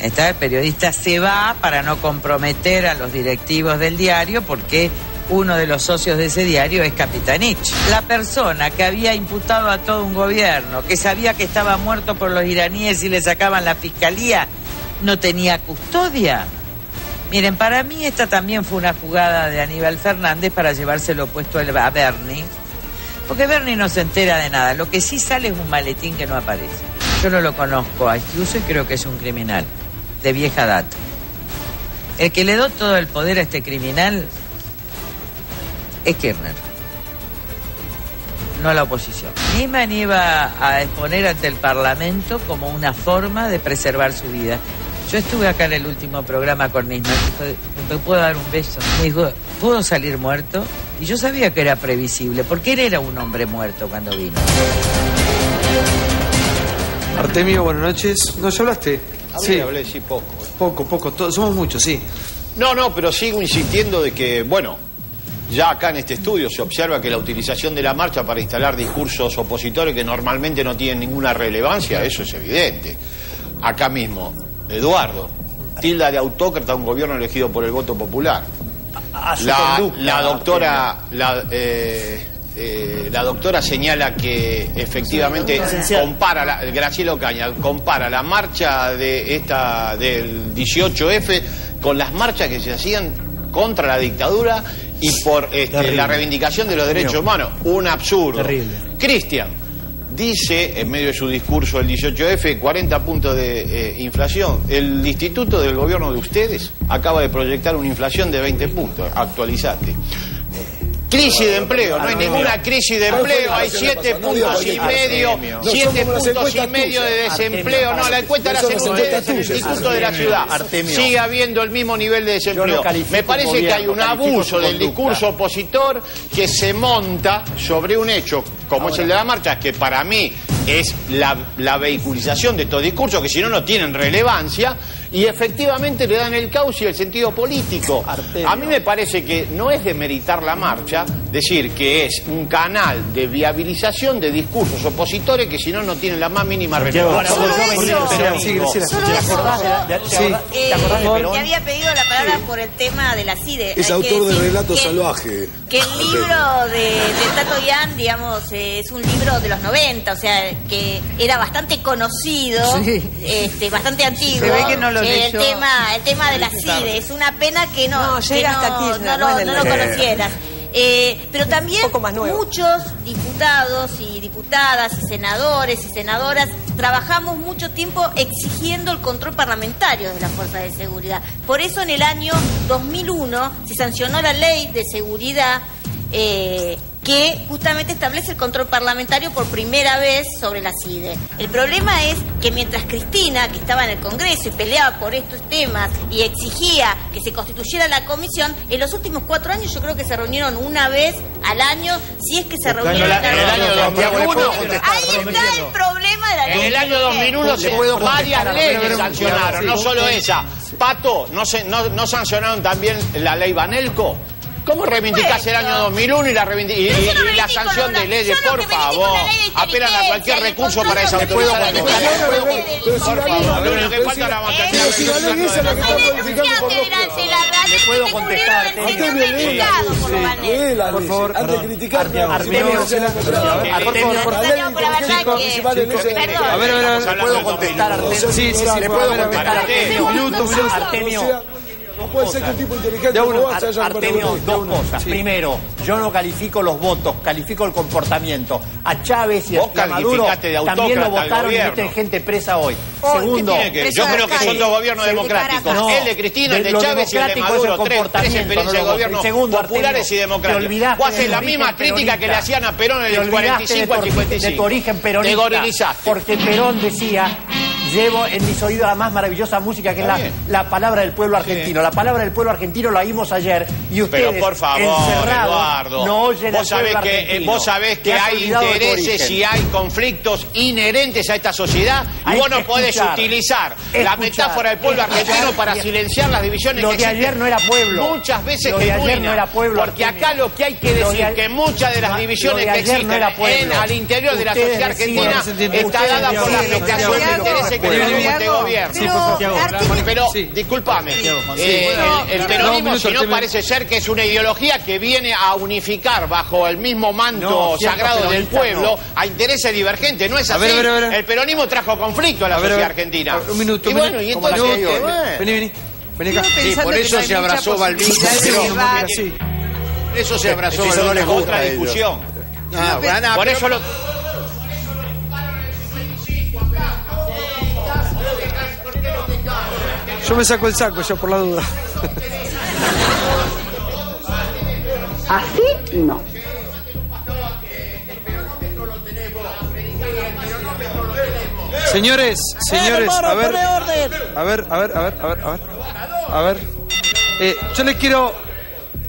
Está el periodista se va para no comprometer a los directivos del diario porque uno de los socios de ese diario es Capitanich. La persona que había imputado a todo un gobierno, que sabía que estaba muerto por los iraníes y le sacaban la fiscalía, no tenía custodia. Miren, para mí esta también fue una jugada de Aníbal Fernández para llevárselo puesto a Bernie. Porque Bernie no se entera de nada. Lo que sí sale es un maletín que no aparece. Yo no lo conozco a Estiuso y creo que es un criminal de vieja data. El que le dio todo el poder a este criminal es Kirchner, no la oposición. Niman iba a exponer ante el Parlamento como una forma de preservar su vida. Yo estuve acá en el último programa con Nisman, ¿me puedo dar un beso? Me dijo, ¿puedo salir muerto? Y yo sabía que era previsible, porque él era un hombre muerto cuando vino. Artemio, buenas noches. ¿No ya hablaste? Hablé, hablé, sí, poco. Poco, poco. Todos, somos muchos, sí. No, no, pero sigo insistiendo de que, bueno, ya acá en este estudio se observa que la utilización de la marcha para instalar discursos opositores que normalmente no tienen ninguna relevancia, eso es evidente. Acá mismo, Eduardo, tilda de autócrata a un gobierno elegido por el voto popular. A su La, conducta, la doctora, la, eh, eh, la doctora señala que efectivamente compara, la, Graciela Ocaña, compara la marcha de esta del 18F con las marchas que se hacían contra la dictadura y por este, la reivindicación de los derechos humanos. Un absurdo. Terrible. Cristian dice en medio de su discurso el 18F 40 puntos de eh, inflación. El instituto del gobierno de ustedes acaba de proyectar una inflación de 20 puntos. Actualizate. Crisis de empleo, no hay ninguna crisis de empleo, hay siete puntos y medio, siete puntos y medio de desempleo. No, la encuesta la hacen ustedes en el Instituto de la Ciudad. Sigue habiendo el mismo nivel de desempleo. Me parece que hay un abuso del discurso opositor que se monta sobre un hecho como es el de la marcha, que para mí es la, la vehiculización de estos discursos que si no no tienen relevancia y efectivamente le dan el cauce y el sentido político. A mí me parece que no es de meritar la marcha decir que es un canal de viabilización de discursos opositores que si no no tienen la más mínima relevancia. Sí, ¿Te acordás de- de- te Sí. acordás- Eh, Perón? había pedido la palabra por el tema de la CIDE. Es Hay que autor de Relato que- Salvaje. Que el libro de, de Tato Yan, digamos, eh, es un libro de los 90, o sea, que era bastante conocido, Sí. este, bastante antiguo. Se ve que no lo Leyó. El tema, el tema de la CIDE. Es una pena que no, No, que llega no, hasta Kirchner, no no lo, no conocieras. Eh, pero también muchos diputados y diputadas y senadores y senadoras trabajamos mucho tiempo exigiendo el control parlamentario de las fuerzas de seguridad. Por eso en el año 2001 se sancionó la ley de seguridad eh, que justamente establece el control parlamentario por primera vez sobre la CIDE. El problema es que mientras Cristina, que estaba en el Congreso y peleaba por estos temas y exigía que se constituyera la comisión, en los últimos cuatro años yo creo que se reunieron una vez al año, si es que se reunieron. En el año Santiago, le puedo 2001, contestar, Ahí está el problema de la En el año 2001 Le se- varias leyes sancionaron, no solo esa. Pato, ¿no, se, no, no sancionaron también la ley Banelco? ¿Cómo reivindicás el año 2001 y la, y, y- Yo no y la sanción de leyes? Por favor, apelan a cualquier recurso para control desautorizar de a los los poderes. Por favor, lo único que falta es la votación. pero si la ley esa la que está modificando por dos cosas. Le puedo contestar, por favor. Antes de criticar. A ver, a ver, puedo contestar, Artemio. Sí, sí, sí. Le puedo contestar, Artemio. No puede ser que un tipo inteligente De como uno, vos se haya Artemio, dos cosas. Primero, yo no califico los votos, califico el comportamiento. A Chávez y a, Vos y a Maduro calificaste de también lo votaron y meten gente presa hoy. Hoy, Segundo. Yo creo que son dos gobiernos democráticos. No, el de Cristina, el de lo Chávez y el de es el Maduro. Tres, tres experiencias no de lo gobierno voto. Segundo, populares Artemio, y democráticos. Vos haces la misma crítica que le hacían a Perón en el olvidaste 45 al de tu- 55. De tu origen peronista. Te. Porque Perón decía, llevo en mis oídos la más maravillosa música que es la, la palabra del pueblo argentino. La palabra del pueblo argentino la oímos ayer y ustedes Pero por favor, encerrados, Eduardo, no oyen vos sabés que, eh, argentino. vos sabés que hay intereses y hay conflictos inherentes a esta sociedad y vos no podés escuchar, utilizar la escuchar, metáfora del pueblo escuchar. argentino para silenciar las divisiones Lo que de ayer existen no era pueblo. muchas veces Lo de ayer no era pueblo, porque acá lo que hay que de decir a- que muchas de las de divisiones que ayer no existen en, al interior de la sociedad decían- argentina Bueno, está dada por la afectación de intereses que este gobierno. Sí, por. Pero, discúlpame, eh, el, el peronismo si no parece ser que es una ideología que viene a unificar bajo el mismo manto No, sagrado del pueblo no. a intereses divergentes. No es A así. ver, a ver, a ver. El peronismo trajo conflicto a la A ver, a sociedad ver. argentina. Un minuto, Y un bueno, minuto. y Como la entonces. Vení, vení. Acá. Mucha posibilidad de Pero- llevar- Sí. Eso se abrazó Eso no en les gusta otra discusión. Por eso lo. Yo me saco el saco, yo por la duda. Así no. Señores, señores, ver. A ver, a ver, a ver, a ver, a ver. A ver. Eh, yo les quiero.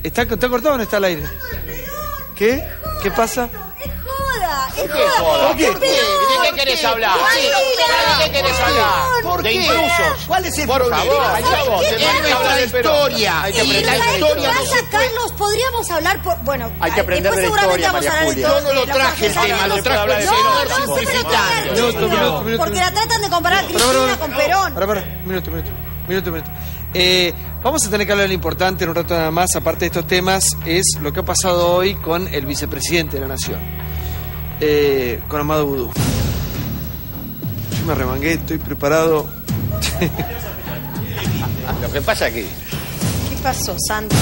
¿Está, ¿Está cortado o no está al aire? ¿Qué? ¿Qué pasa? Joda, es. ¿Por qué? ¿De qué querés hablar? ¿De qué querés hablar? ¿De intrusos? ¿Cuál es el Por problema? favor, que- te es nuestra hablar de Perón. historia. Hay que Y aprender la la ¿Sabes historia. qué pasa, Carlos? Podríamos hablar por. Bueno, Hay que aprender después de historia, vamos a hablar María de Julia. Yo no lo traje el tema, lo no, trajo el no, señor no. Porque la tratan de comparar a Cristina con Perón. Pará, pará. Minuto, minuto. Minuto, minuto. Eh, vamos a tener que hablar de lo importante en un rato nada más, aparte de estos temas, es lo que ha pasado hoy con el vicepresidente de la Nación, eh, con Amado Vudú. Yo me remangué, estoy preparado. Lo que pasa que ¿Qué pasó, Santi?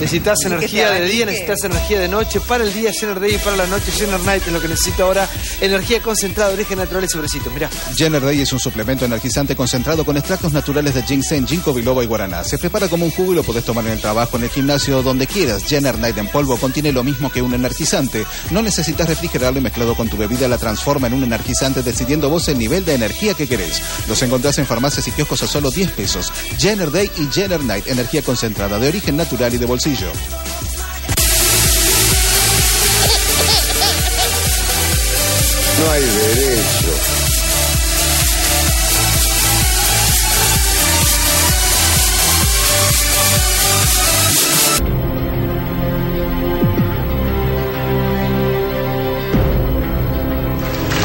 Necesitas energía de día, necesitas energía de noche. Para el día, Jenner Day y para la noche, Jenner Night es lo que necesito ahora. Energía concentrada, de origen natural y sobrecito. Mirá. Jenner Day es un suplemento energizante concentrado con extractos naturales de ginseng, ginkgo biloba y guaraná. Se prepara como un jugo y lo podés tomar en el trabajo, en el gimnasio, donde quieras. Jenner Night en polvo contiene lo mismo que un energizante. No necesitas refrigerarlo y mezclado con tu bebida la transforma en un energizante decidiendo vos el nivel de energía que querés. Los encontrás en farmacias y kioscos a solo 10 pesos. Jenner Day y Jenner Night, energía concentrada de origen natural y de bolsillo. No hay derecho.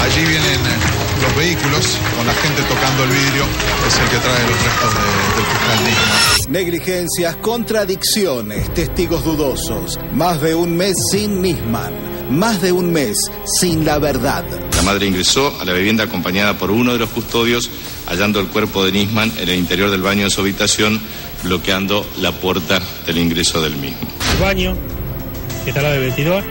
Allí vienen eh, los vehículos con la gente tocando el vidrio, es el que trae los restos de- del fiscal Negligencias, contradicciones, testigos dudosos. Más de un mes sin Nisman. Más de un mes sin la verdad. La madre ingresó a la vivienda acompañada por uno de los custodios, hallando el cuerpo de Nisman en el interior del baño de su habitación, bloqueando la puerta del ingreso del mismo. el baño, que está al lado del vestidor,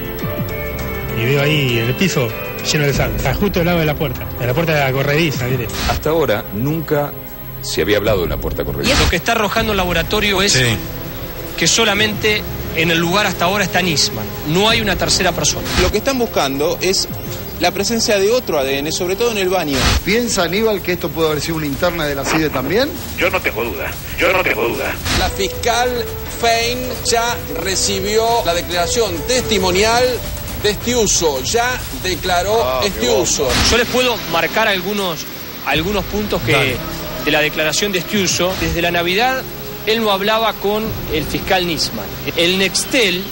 y veo ahí en el piso lleno de sangre. Está justo al lado de la puerta, de la puerta de la corrediza, ¿viste? Hasta ahora nunca se había hablado de una puerta corrediza. Lo que está arrojando el laboratorio es que solamente en el lugar hasta ahora está Nisman. No hay una tercera persona. Lo que están buscando es la presencia de otro ADN, sobre todo en el baño. ¿Piensa Aníbal que esto pudo haber sido una interna de la CIDE también? Yo no tengo duda, yo no tengo duda. La fiscal Fein ya recibió la declaración testimonial de Estiuso, ya declaró Estiuso. Yo les puedo marcar algunos, algunos puntos que de la declaración de Estiuso. Desde la Navidad él no hablaba con el fiscal Nisman. El Nextel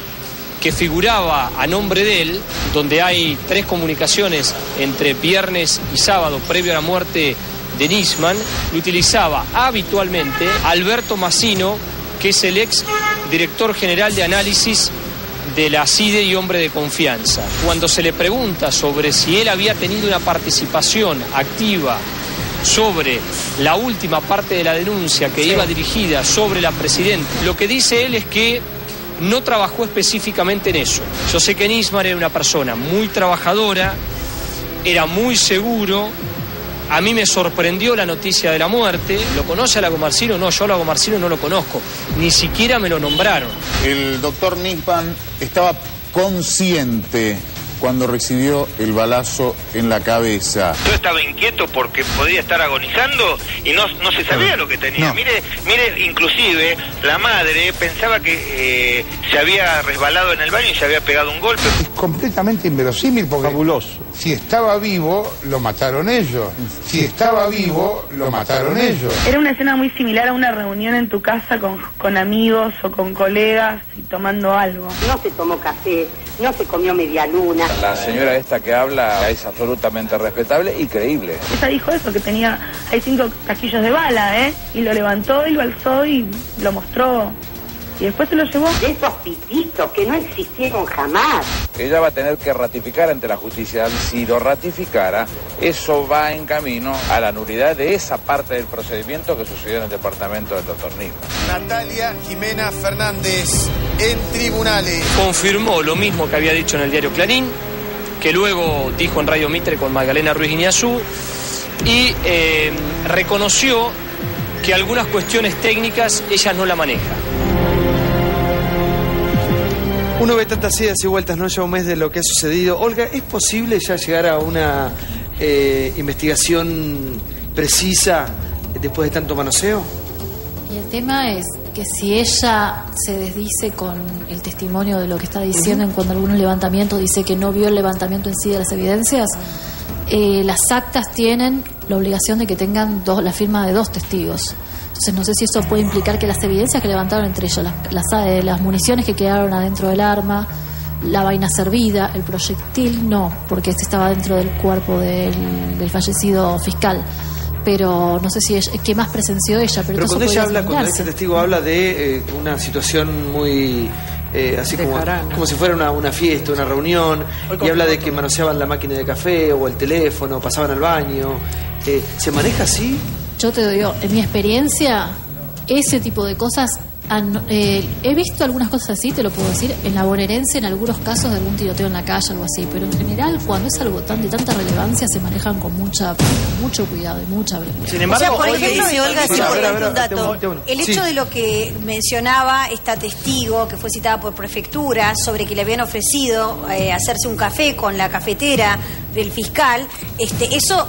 que figuraba a nombre de él, donde hay tres comunicaciones entre viernes y sábado previo a la muerte de Nisman, lo utilizaba habitualmente Alberto Massino, que es el ex director general de análisis de la CIDE y hombre de confianza. Cuando se le pregunta sobre si él había tenido una participación activa sobre la última parte de la denuncia que iba dirigida sobre la presidenta, lo que dice él es que no trabajó específicamente en eso. Yo sé que Nismar era una persona muy trabajadora, era muy seguro. A mí me sorprendió la noticia de la muerte. ¿Lo conoce a Lago Marcino? No, yo a Lago Marcino no lo conozco. Ni siquiera me lo nombraron. El doctor Nisman estaba consciente cuando recibió el balazo en la cabeza. Yo estaba inquieto porque podía estar agonizando y no, no se sabía lo que tenía. Mire, mire, inclusive la madre pensaba que eh, se había resbalado en el baño y se había pegado un golpe. Es completamente inverosímil porque Fabuloso. si estaba vivo, lo mataron ellos. Si estaba vivo, lo mataron ellos. Era una escena muy similar a una reunión en tu casa con, con amigos o con colegas y tomando algo. No se tomó café, no se comió media luna. La señora esta que habla es absolutamente respetable y creíble. Ella dijo eso, que tenía, hay cinco casquillos de bala, ¿eh? Y lo levantó y lo alzó y lo mostró. Y después se lo llevó. De esos pititos que no existieron jamás. Ella va a tener que ratificar ante la justicia. Si lo ratificara, eso va en camino a la nulidad de esa parte del procedimiento que sucedió en el departamento del doctor Nisman. Natalia Jimena Fernández en tribunales. confirmó lo mismo que había dicho en el diario Clarín, que luego dijo en Radio Mitre con Magdalena Ruiz Guiñazú, y eh, reconoció que algunas cuestiones técnicas ella no la maneja. Uno ve tantas idas y vueltas, no ya un mes de lo que ha sucedido. Olga, ¿es posible ya llegar a una eh, investigación precisa después de tanto manoseo? Y el tema es que si ella se desdice con el testimonio de lo que está diciendo en cuanto a algunos levantamientos, dice que no vio el levantamiento en sí de las evidencias, eh, las actas tienen la obligación de que tengan dos, la firma de dos testigos. Entonces no sé si eso puede implicar que las evidencias que levantaron entre ellos, las, las, eh, las municiones que quedaron adentro del arma, la vaina servida, el proyectil, no, porque este estaba dentro del cuerpo del, del fallecido fiscal. Pero no sé si ella- qué más presenció ella, pero, cuando ella habla, cuando este testigo habla de eh, una situación muy... eh, así como, como si fuera una, una fiesta, una reunión, y habla de que manoseaban la máquina de café o el teléfono, pasaban al baño. eh, ¿Se maneja así? Yo te digo, en mi experiencia, ese tipo de cosas. han- eh, he visto algunas cosas así, te lo puedo decir, en la bonaerense, en algunos casos de algún tiroteo en la calle, algo así. Pero en general, cuando es algo tan de tanta relevancia, se manejan con mucha mucho cuidado y mucha precaución. o sea, por ejemplo, de Olga, sí, por ejemplo, un ver, dato. El sí. hecho de lo que mencionaba esta testigo, que fue citada por prefectura, sobre que le habían ofrecido eh, hacerse un café con la cafetera del fiscal, este, eso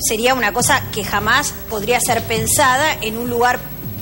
sería una cosa que jamás podría ser pensada en un lugar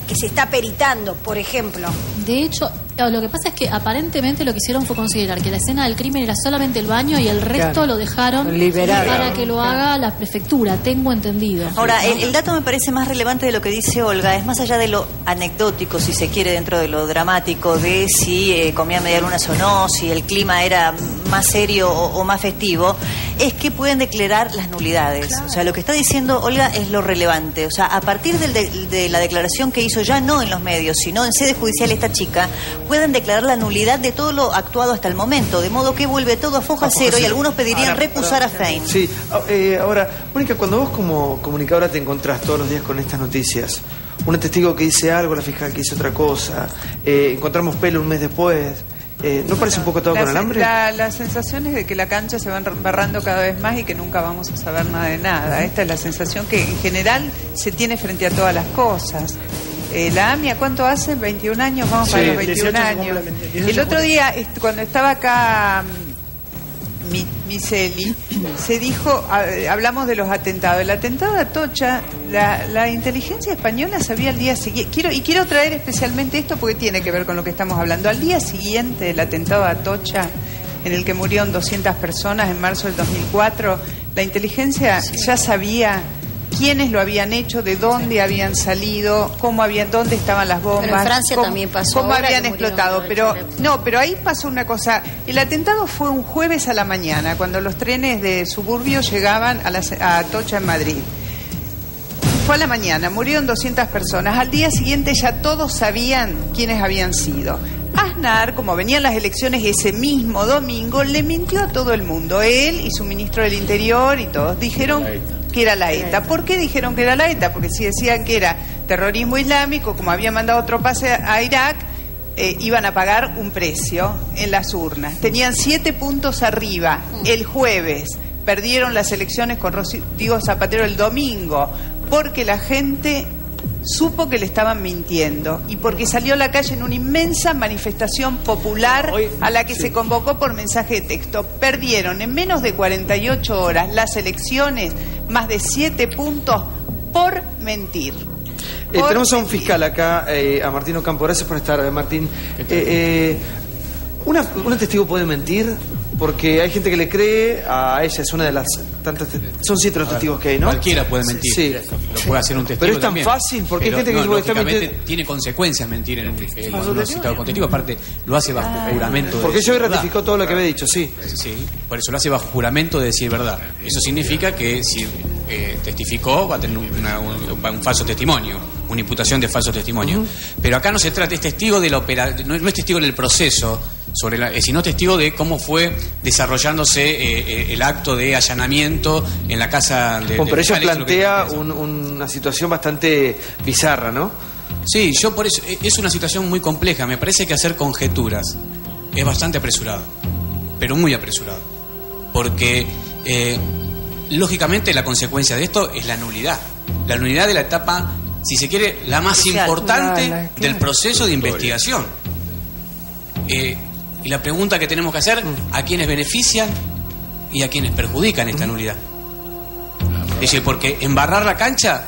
que se está peritando, por ejemplo. De hecho, eh, lo que pasa es que aparentemente lo que hicieron fue considerar que la escena del crimen era solamente el baño y el resto Claro. lo dejaron Liberado. para que lo haga la prefectura, tengo entendido. Ahora, el, el dato me parece más relevante de lo que dice Olga, es más allá de lo anecdótico, si se quiere, dentro de lo dramático, de si eh, comían medialunas o no, si el clima era más serio o, o más festivo, es que pueden declarar las nulidades. O sea, lo que está diciendo Olga es lo relevante. O sea, a partir del de, de la declaración que hizo ya no en los medios, sino en sede judicial esta chica, pueden declarar la nulidad de todo lo actuado hasta el momento, de modo que vuelve todo a foja A foja cero y algunos pedirían Ahora, recusar a Fein. Sí, ah, eh, ahora, Mónica, cuando vos como comunicadora te encontrás todos los días con estas noticias, un testigo que dice algo, la fiscal que dice otra cosa, eh, encontramos pelo un mes después, eh, ¿no parece un poco todo La, con alambre? la, la sensación es de que la cancha se va embarrando cada vez más y que nunca vamos a saber nada de nada. Esta es la sensación que en general se tiene frente a todas las cosas. Eh, la AMIA, ¿cuánto hace? 21 años, vamos Sí, para los 21 18 se años. cumple, 18 El otro día, cuando estaba acá mm, mi, Miseli, se dijo, eh, hablamos de los atentados. El atentado de Atocha, la, la inteligencia española sabía al día siguiente, quiero, y quiero traer especialmente esto porque tiene que ver con lo que estamos hablando. Al día siguiente del atentado de Atocha, en el que murieron 200 personas en marzo del 2004, la inteligencia ya sabía quiénes lo habían hecho, de dónde habían salido, cómo habían, dónde estaban las bombas, Pero en Francia cómo, también pasó cómo habían explotado. Pero no, pero ahí pasó una cosa. El atentado fue un jueves a la mañana, cuando los trenes de suburbio llegaban a, la, a Atocha en Madrid. Fue a la mañana, murieron 200 personas. Al día siguiente ya todos sabían quiénes habían sido. Aznar, como venían las elecciones ese mismo domingo, le mintió a todo el mundo. Él y su ministro del Interior y todos dijeron que era la ETA. ¿Por qué dijeron que era la ETA? Porque si decían que era terrorismo islámico, como había mandado tropas a Irak, eh, iban a pagar un precio en las urnas. Tenían siete puntos arriba el jueves. Perdieron las elecciones con Rodrigo Zapatero el domingo, porque la gente supo que le estaban mintiendo y porque salió a la calle en una inmensa manifestación popular a la que se convocó por mensaje de texto. Perdieron en menos de 48 horas las elecciones más de 7 puntos por mentir. Eh, tenemos a un fiscal acá, eh, a Martín Ocampo. Gracias por estar, Martín. Eh, una, ¿Un testigo puede mentir? Porque hay gente que le cree, a ella es una de las tantas... Son siete los testigos que hay, ¿no? Cualquiera puede mentir. Sí. Lo puede hacer un testigo Pero es tan también. fácil, porque hay gente que no, está lógicamente mintiendo. tiene consecuencias mentir en un, en un citado con testigo. Aparte, lo hace bajo juramento de Porque decir yo verdad. ratificó todo lo que había dicho, sí. Sí, por eso lo hace bajo juramento de decir verdad. Eso significa que si eh, testificó va a tener una- un, un falso testimonio, una imputación de falso testimonio. Pero acá no se trata, es testigo de la opera, no, no es testigo del proceso, sobre la, eh, sino testigo de cómo fue desarrollándose eh, eh, el acto de allanamiento en la casa de... Bueno, de pero que- plantea un- una situación bastante bizarra, ¿no? Sí, yo por eso, es una situación muy compleja, me parece que hacer conjeturas es bastante apresurado, pero muy apresurado, porque eh, lógicamente la consecuencia de esto es la nulidad, la nulidad de la etapa, si se quiere, la más importante del proceso de investigación. Eh, y la pregunta que tenemos que hacer, ¿a quiénes benefician y a quiénes perjudican esta nulidad? Dice, porque embarrar la cancha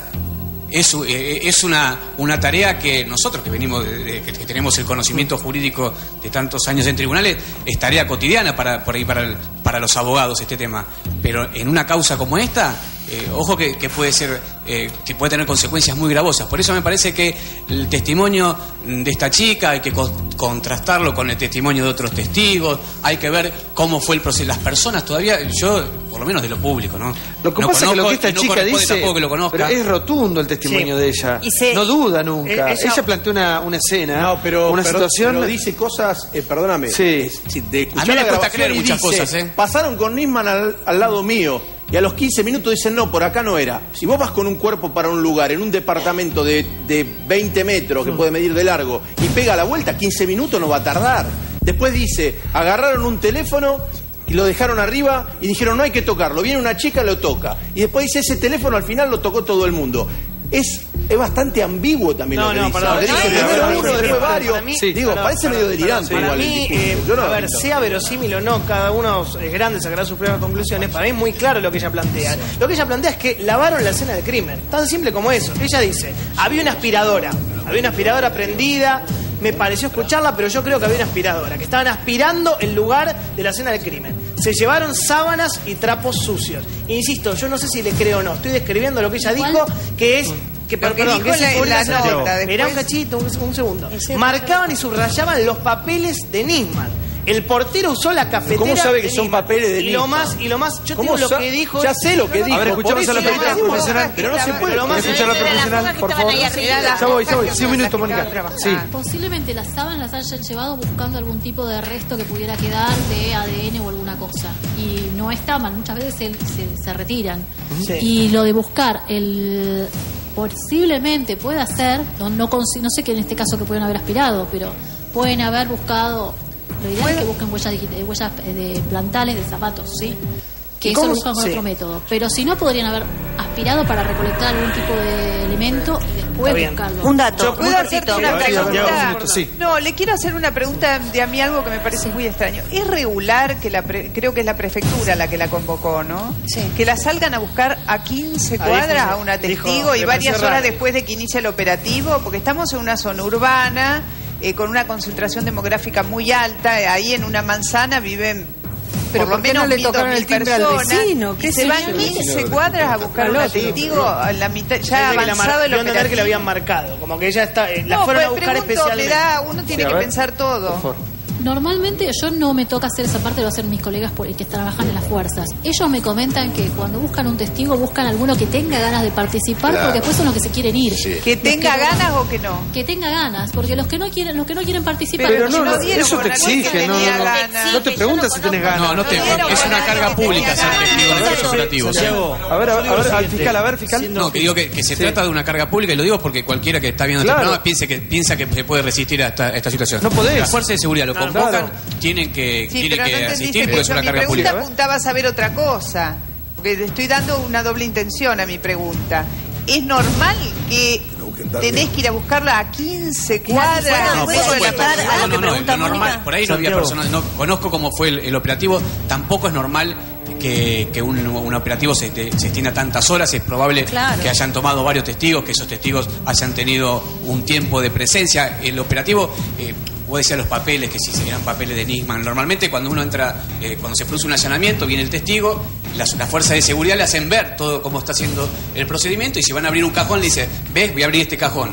es, eh, es una, una tarea que nosotros que venimos, de- que, que tenemos el conocimiento jurídico de tantos años en tribunales, es tarea cotidiana para, por ahí para, el- para los abogados este tema. Pero en una causa como esta, eh, ojo que, que puede ser, eh, que puede tener consecuencias muy gravosas. Por eso me parece que el testimonio de esta chica hay que co- contrastarlo con el testimonio de otros testigos, hay que ver cómo fue el proceso. Las personas todavía, yo, por lo menos de lo público, ¿no? Lo que No pasa es que lo conozco que esta no chica dice. tampoco que lo conozca. pero es rotundo el testimonio Sí. de ella. Y se- no duda nunca. Eh, ella, ella- planteó una, una escena, No, pero, una pero- situación. pero dice cosas, eh, perdóname. Sí. de A mí me cuesta creer muchas dice, cosas, ¿eh? Pasaron con Nisman al, al lado mío y a los 15 minutos dicen, no, por acá no era. Si vos vas con un cuerpo para un lugar, en un departamento de, de 20 metros que Mm. puede medir de largo, y pega la vuelta, 15 minutos no va a tardar. Después dice, agarraron un teléfono y lo dejaron arriba y dijeron, no hay que tocarlo. Viene una chica, lo toca. Y después dice, ese teléfono al final lo tocó todo el mundo. Es, es bastante ambiguo también No, lo que no, dice. perdón. Porque No, dice no, primero no, uno, no, después para varios. mí- Sí, digo, perdón, parece medio delirante Para igual mí, eh, Yo no- a ver, sea verosímil o no, cada uno es grande, sacará sus propias conclusiones. Para mí es muy claro lo que ella plantea. Lo que ella plantea es que lavaron la escena del crimen. Tan simple como eso. Ella dice, había una aspiradora, había una aspiradora prendida. Me pareció escucharla, pero yo creo que había una aspiradora, que estaban aspirando el lugar de la escena del crimen. Se llevaron sábanas y trapos sucios. Insisto, yo no sé si le creo o no. Estoy describiendo lo que ella dijo, que es que que perdón, es la- la nota. Mirá un cachito, un, un segundo. Marcaban y subrayaban los papeles de Nisman. El portero usó la cafetera. ¿Cómo sabe que son papeles de y lo más Y lo más, yo te ¿Cómo digo lo que dijo. Ya sé lo que dijo. A ver, escuchamos por a la profesional. Pero no se puede. Lo más escuchar a la profesional, por favor. Ya voy, ya voy. Sí, un minuto, Mónica. Posiblemente las sábanas las hayan llevado buscando algún tipo de resto que pudiera quedar de ADN o alguna cosa. Y no estaban, muchas veces se, se- se retiran. Sí. Y lo de buscar el posiblemente pueda ser, no, no, consi- no sé que en este caso que pueden haber aspirado, pero pueden haber buscado, lo ideal es que busquen huellas, digit- huellas eh, de plantales de zapatos, ¿sí? Que ¿Y eso lo buscan con sí. otro método. Pero si no, podrían haber aspirado para recolectar algún tipo de elemento y después buscarlo. Un dato, ¿Yo puedo hacerte cortito. una Sí, pregunta? un minuto, sí. No, le quiero hacer una pregunta de a mí algo que me parece muy extraño. Es regular que la pre- creo que es la prefectura la que la convocó, ¿no? Sí. Que la salgan a buscar a 15 Ahí cuadras a una testigo y varias horas después de que inicia el operativo, porque estamos en una zona urbana eh, con una concentración demográfica muy alta. eh, Ahí en una manzana viven Pero por lo ¿por qué menos no le mil, tocaron dos el mil timbre al personas, vecino? y ¿Qué se sé van yo? 15 cuadras a buscar a una testigo a la mitad, ya Parece que la avanzado el entender que la operativo. habían marcado, como que ella está, eh, la No, fueron pues a buscar especialmente. le da- uno tiene Sí, que ver. pensar todo. Normalmente yo no me toca hacer esa parte, lo hacen mis colegas por- que trabajan en las fuerzas. Ellos me comentan que cuando buscan un testigo buscan alguno que tenga ganas de participar Claro. porque después son los que se quieren ir. Que tenga ganas o que no. Que tenga ganas, porque los que no quieren, los que no quieren participar. Pero no, no eso te exige, no, tenía no, no. ganas. No te preguntas si tenés ganas. No, no te, es una carga pública ser testigo en hechos operativos. A ver, a ver, a ver, al fiscal, a ver, fiscal. No, que digo que, que se trata de una carga pública y lo digo porque cualquiera que está viendo Claro. este programa piense que, piensa que se puede resistir a esta, a esta situación. No podés. Las fuerzas de seguridad lo No, convocan, tienen que, Sí, tienen pero que no asistir porque es una Mi carga pregunta pública. apuntaba a saber otra cosa. Porque le estoy dando una doble intención a mi pregunta. ¿Es normal que tenés que ir a buscarla a 15 cuadras No? No, no, no, lo normal, por ahí no había personas, no conozco cómo fue el, el operativo, tampoco es normal que, que un, un operativo se, te- se extienda tantas horas, es probable Claro. que hayan tomado varios testigos, que esos testigos hayan tenido un tiempo de presencia. El operativo, eh, vos decías los papeles, que si serían papeles de Nisman, normalmente cuando uno entra, eh, cuando se produce un allanamiento, viene el testigo, las, las fuerzas de seguridad le hacen ver todo cómo está haciendo el procedimiento y si van a abrir un cajón le dice, ves, voy a abrir este cajón.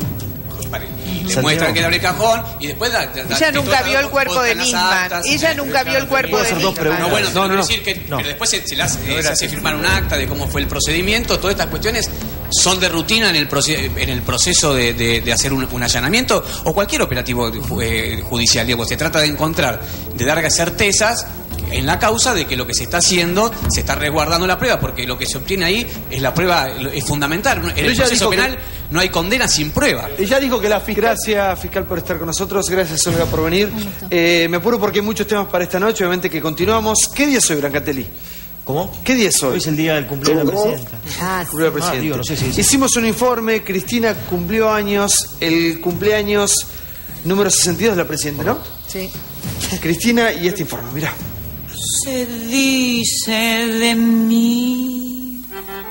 Y le muestran que le abre el cajón y después da, da- da- Ella nunca vio el cuerpo de las Nisman. Ella nunca vio el cuerpo de Nisman. No, bueno, No, no, no, no. decir que pero después se, se le hace, se hace firmar un acta de cómo fue el procedimiento, todas estas cuestiones son de rutina en el, proce- en el proceso de, de- de hacer un, un allanamiento o cualquier operativo eh, judicial. Digo, se trata de encontrar, de dar certezas en la causa de que lo que se está haciendo se está resguardando la prueba, porque lo que se obtiene ahí es la prueba, es fundamental. En Pero el proceso que- penal no hay condena sin prueba. Ella dijo que la fiscal... Gracias, fiscal, por estar con nosotros. Gracias, Olga, por venir. Eh, me apuro porque hay muchos temas para esta noche. Obviamente que continuamos. ¿Qué día es hoy, Brancatelli? ¿Cómo? ¿Qué día es hoy? Hoy es el día del cumpleaños de la presidenta. Ah, cumplió el presidente. digo, no sé si- Hicimos un informe. Cristina cumplió años. El cumpleaños número 62 de la presidenta, ¿no? Sí. Cristina y este informe, mirá. Se dice de mí.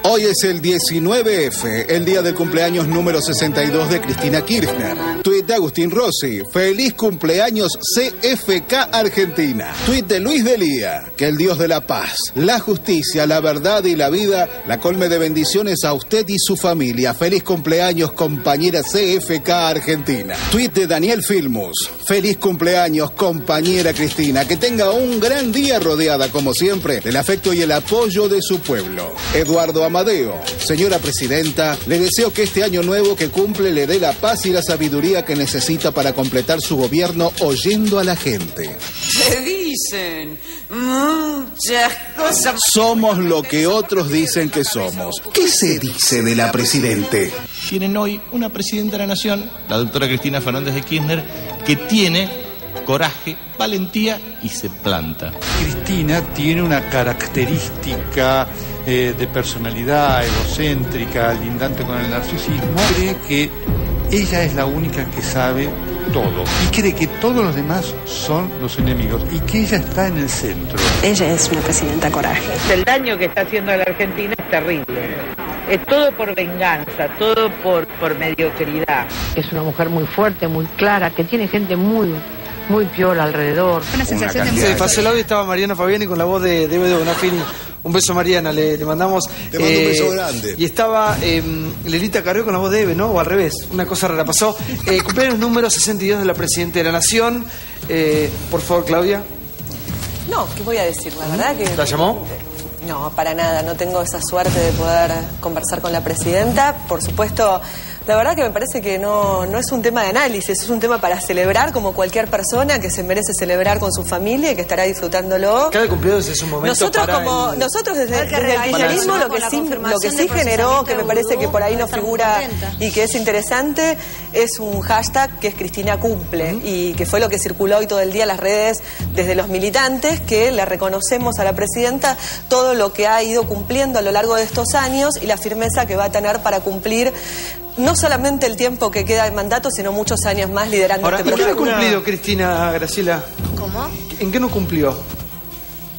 Hoy es el 19F, el día del cumpleaños número 62 de Cristina Kirchner. Tweet de Agustín Rossi, feliz cumpleaños CFK Argentina. Tweet de Luis Delía, que el Dios de la paz, la justicia, la verdad y la vida la colme de bendiciones a usted y su familia. Feliz cumpleaños compañera CFK Argentina. Tweet de Daniel Filmus, feliz cumpleaños compañera Cristina, que tenga un gran día rodeada como siempre del afecto y el apoyo de su pueblo. Eduardo Amadeo, señora presidenta, le deseo que este año nuevo que cumple le dé la paz y la sabiduría que necesita para completar su gobierno oyendo a la gente. Se dicen muchas cosas. Somos lo que otros dicen que somos. ¿Qué se dice de la presidente? Tienen hoy una presidenta de la Nación, la doctora Cristina Fernández de Kirchner, que tiene coraje, valentía y se planta. Cristina tiene una característica eh, de personalidad egocéntrica, lindante con el narcisismo. Cree que ella es la única que sabe todo y cree que todos los demás son los enemigos y que ella está en el centro. Ella es una presidenta coraje. El daño que está haciendo a la Argentina es terrible. Es todo por venganza, todo por, por mediocridad. Es una mujer muy fuerte, muy clara, que tiene gente muy, muy piola alrededor. Una Sí, pasó el audio y estaba Mariana Fabiani con la voz de Debe de Bonafini. Un beso, Mariana, le, le mandamos. eh, Te mando un beso grande. Y estaba eh, Lelita Carrió con la voz de Eve, ¿no? O al revés, una cosa rara pasó. Eh, cumpleaños número 62 de la Presidenta de la Nación. Eh, por favor, Claudia. No, ¿qué voy a decir? La verdad que... ¿La llamó? No, para nada. No tengo esa suerte de poder conversar con la presidenta. Por supuesto, la verdad que me parece que no, no es un tema de análisis, es un tema para celebrar como cualquier persona que se merece celebrar con su familia y que estará disfrutándolo. Cada cumpleaños es un momento Nosotros para como el- nosotros desde, el kirchnerismo lo que sí lo que sí generó que me parece que por ahí nos estamos figura y que es interesante es un hashtag que es Cristina cumple y que fue lo que circuló hoy todo el día en las redes desde los militantes que le reconocemos a la presidenta todo lo que ha ido cumpliendo a lo largo de estos años y la firmeza que va a tener para cumplir no solamente el tiempo que queda de mandato, sino muchos años más liderando Ahora, este ¿en qué no ha cumplido, Cristina Graciela? ¿Cómo? ¿En qué no cumplió?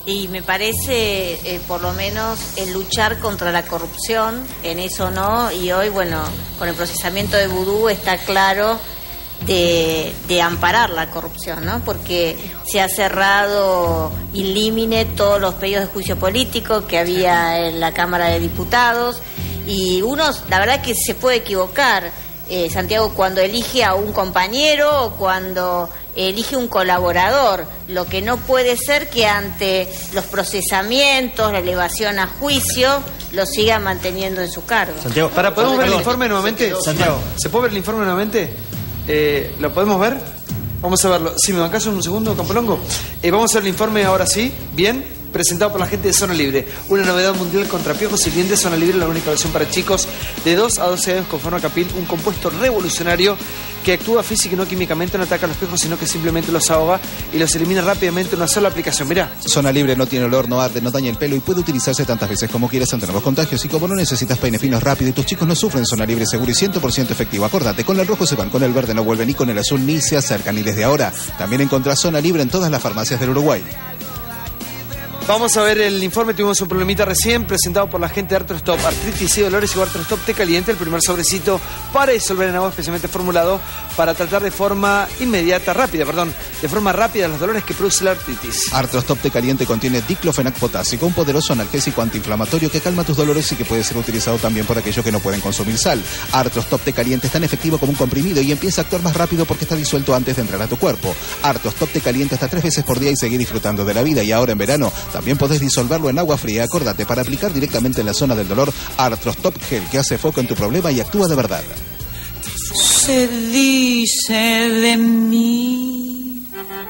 Y me parece, eh, por lo menos, el luchar contra la corrupción, en eso no, y hoy, bueno, con el procesamiento de Vudú está claro de, de amparar la corrupción, ¿no? Porque se ha cerrado in limine todos los pedidos de juicio político que había en la Cámara de Diputados, y uno, la verdad que se puede equivocar, eh, Santiago, cuando elige a un compañero o cuando elige un colaborador, lo que no puede ser que ante los procesamientos, la elevación a juicio, lo siga manteniendo en su cargo. Santiago, para, ¿podemos ver el informe nuevamente? Santiago. ¿Se puede ver el informe nuevamente? Eh, ¿Lo podemos ver? Vamos a verlo. Si me bancas un segundo, Campolongo. Eh, vamos a ver el informe ahora sí, bien, presentado por la gente de Zona Libre. Una novedad mundial contra piojos y dientes. Zona Libre, la única versión para chicos de 2 a 12 años con Capil, un compuesto revolucionario que actúa física y no químicamente, no ataca a los piojos, sino que simplemente los ahoga y los elimina rápidamente en una sola aplicación. Mirá. Zona libre no tiene olor, no arde, no daña el pelo y puede utilizarse tantas veces como quieras ante nuevos contagios. Y como no necesitas peine finos rápido y tus chicos no sufren, zona libre seguro y 100% efectivo. Acordate, con el rojo se van, con el verde no vuelven y con el azul ni se acercan. Y desde ahora también encontrás zona libre en todas las farmacias del Uruguay. Vamos a ver el informe, tuvimos un problemita recién presentado por la gente de Artrostop, artritis y dolores y Artrostop té caliente, el primer sobrecito para disolver en agua especialmente formulado para tratar de forma inmediata, rápida, perdón, de forma rápida los dolores que produce la artritis. Artrostop té caliente contiene diclofenac potásico, un poderoso analgésico antiinflamatorio que calma tus dolores y que puede ser utilizado también por aquellos que no pueden consumir sal. Artrostop té caliente es tan efectivo como un comprimido y empieza a actuar más rápido porque está disuelto antes de entrar a tu cuerpo. Artrostop té caliente hasta tres veces por día y seguir disfrutando de la vida. Y ahora en verano también podés disolverlo en agua fría. Acordate, para aplicar directamente en la zona del dolor, Artrostop Gel, que hace foco en tu problema y actúa de verdad. Se dice de mí.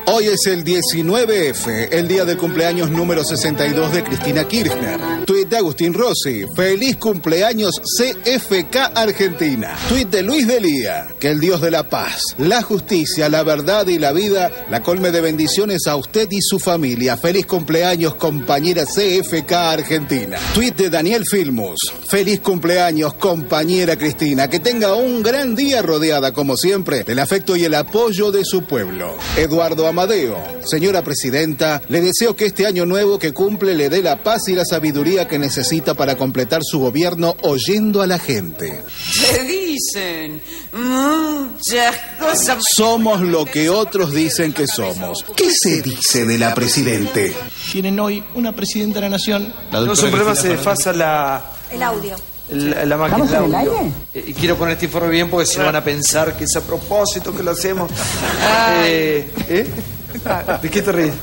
Hoy es el 19F, el día del cumpleaños número 62 de Cristina Kirchner. Tweet de Agustín Rossi, feliz cumpleaños CFK Argentina. Tweet de Luis Delía, que el Dios de la paz, la justicia, la verdad y la vida la colme de bendiciones a usted y su familia. Feliz cumpleaños compañera CFK Argentina. Tweet de Daniel Filmus, feliz cumpleaños compañera Cristina, que tenga un gran día rodeada como siempre del afecto y el apoyo de su pueblo. Amadeo, señora presidenta, le deseo que este año nuevo que cumple le dé la paz y la sabiduría que necesita para completar su gobierno oyendo a la gente. Se dicen muchas cosas. Somos lo que otros dicen que somos. ¿Qué se dice de la presidente? Tienen hoy una presidenta de la nación, la No, doctora es un problema, se Fernández. desfasa la, El audio. La, la máquina ¿Estamos en el aire? Eh, Y quiero poner este informe bien porque si no van a pensar que es a propósito que lo hacemos. Ay. Eh, ¿eh? ¿De qué te ríes?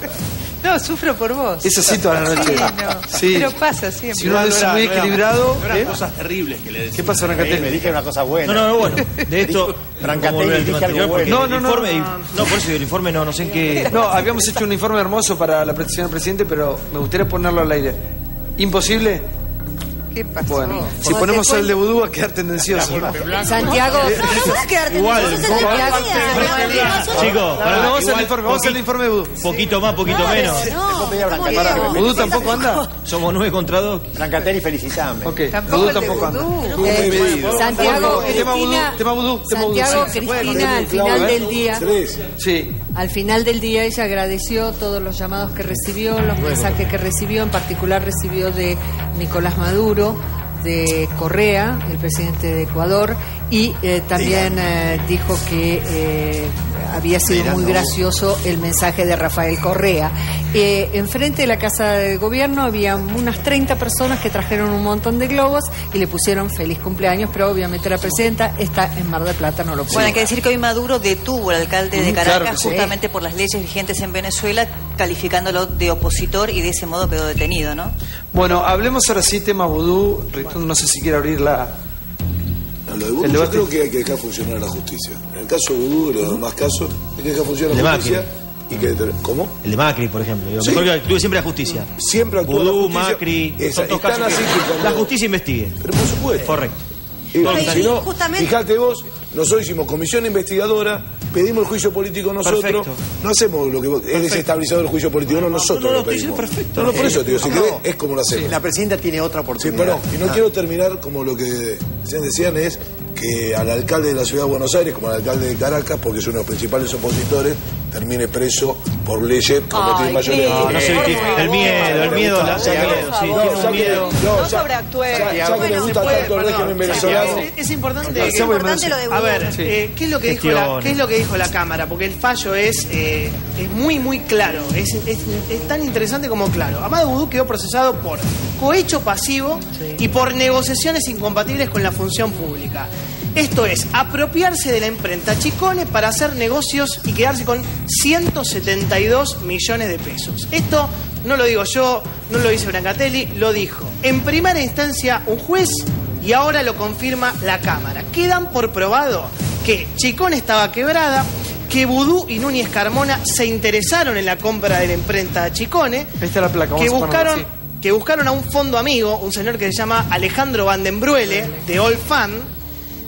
No, sufro por vos. Es así toda la noche. Sí, no. Sí. Pero pasa siempre. Si uno es muy equilibrado. No eran ¿eh? cosas terribles que le decía. ¿Qué pasó, Brancatelli? Me dije una cosa buena. No, no, no, bueno. De esto. Brancatelli, dije algo bueno. el No, no, no, informe- no, No, por eso el informe no, no sé en qué. No, habíamos hecho un informe hermoso para la protección del presidente, pero me gustaría ponerlo al aire. ¿Imposible? ¿Qué pasó? Bueno, si ponemos el de vudú va a quedar tendencioso. Santiago, No, vas a quedarte Igual, en eso, ¿cómo? se te queda. Chicos, vamos a hacer el informe, vamos a hacer el informe de vudú. Poquito más, poquito menos. ¿Vudú tampoco anda? Somos nueve contra dos. Brancatelli, felicitame. Ok, Tampoco vudú tampoco anda. eh, Santiago, Tema vudú, Cristina. Santiago, Cristina, al final del día, Sí. Al final del día ella agradeció todos los llamados que recibió, los mensajes que recibió, en particular recibió de Nicolás Maduro, de Correa, el presidente de Ecuador, y eh, también eh, dijo que eh, había sido muy gracioso el mensaje de Rafael Correa. Eh, enfrente de la Casa de Gobierno había unas 30 personas que trajeron un montón de globos y le pusieron feliz cumpleaños, pero obviamente la presidenta está en Mar del Plata, no lo puede. Bueno, hay que decir que hoy Maduro detuvo al alcalde de claro Caracas sí. justamente por las leyes vigentes en Venezuela, calificándolo de opositor y de ese modo quedó detenido, ¿no? Bueno, hablemos ahora sí tema vudú. Ricardo, No sé si quiere abrir la... Lo de Vudú yo creo que hay que dejar funcionar la justicia. En el caso de Vudú y los demás casos, hay que dejar funcionar la justicia. Y que, ¿Cómo? El de Macri, por ejemplo. Yo Sí. mejor que actúe siempre la justicia. Siempre actúa la Vudú, justicia. Macri. Esa- son todos están casos así que que cuando- La justicia investigue. Pero por supuesto. Correcto. Que si no, fíjate vos, nosotros hicimos comisión investigadora, pedimos el juicio político nosotros, Perfecto. no hacemos lo que vos, es desestabilizador el juicio político, no nosotros no, no, lo pedimos. perfecto. No, no, por eso, tío, si No, querés, no. es como lo hacemos. La presidenta tiene otra Sí, oportunidad. perdón, y no Ah. quiero terminar como lo que recién decían es que al alcalde de la ciudad de Buenos Aires, como al alcalde de Caracas, porque es uno de los principales opositores, termine preso por leyes que no tienen mayoría. No, no sé, el miedo, el miedo, la- el miedo, sí, no, tiene miedo. no, sobreactúe. ya- ya que Bueno, se gusta puede, tanto el régimen venezolano. Es, importante Es importante lo de A ver, Sí. eh, ¿qué, es lo que dijo la. ¿qué es lo que dijo la Cámara? Porque el fallo es, eh, es muy, muy claro. Es, es- es tan interesante como claro. Amado Vudú quedó procesado por cohecho pasivo y por negociaciones incompatibles con la función pública. Esto es, apropiarse de la imprenta Chicone para hacer negocios y quedarse con 172 millones de pesos. Esto no lo digo yo, no lo dice Brancatelli, lo dijo. En primera instancia un juez y ahora lo confirma la Cámara. Quedan por probado que Chicone estaba quebrada, que Vudú y Núñez Carmona se interesaron en la compra de la imprenta Chicone, está la placa. que buscaron, que buscaron a un fondo amigo, un señor que se llama Alejandro Vandenbruele, de All Fan,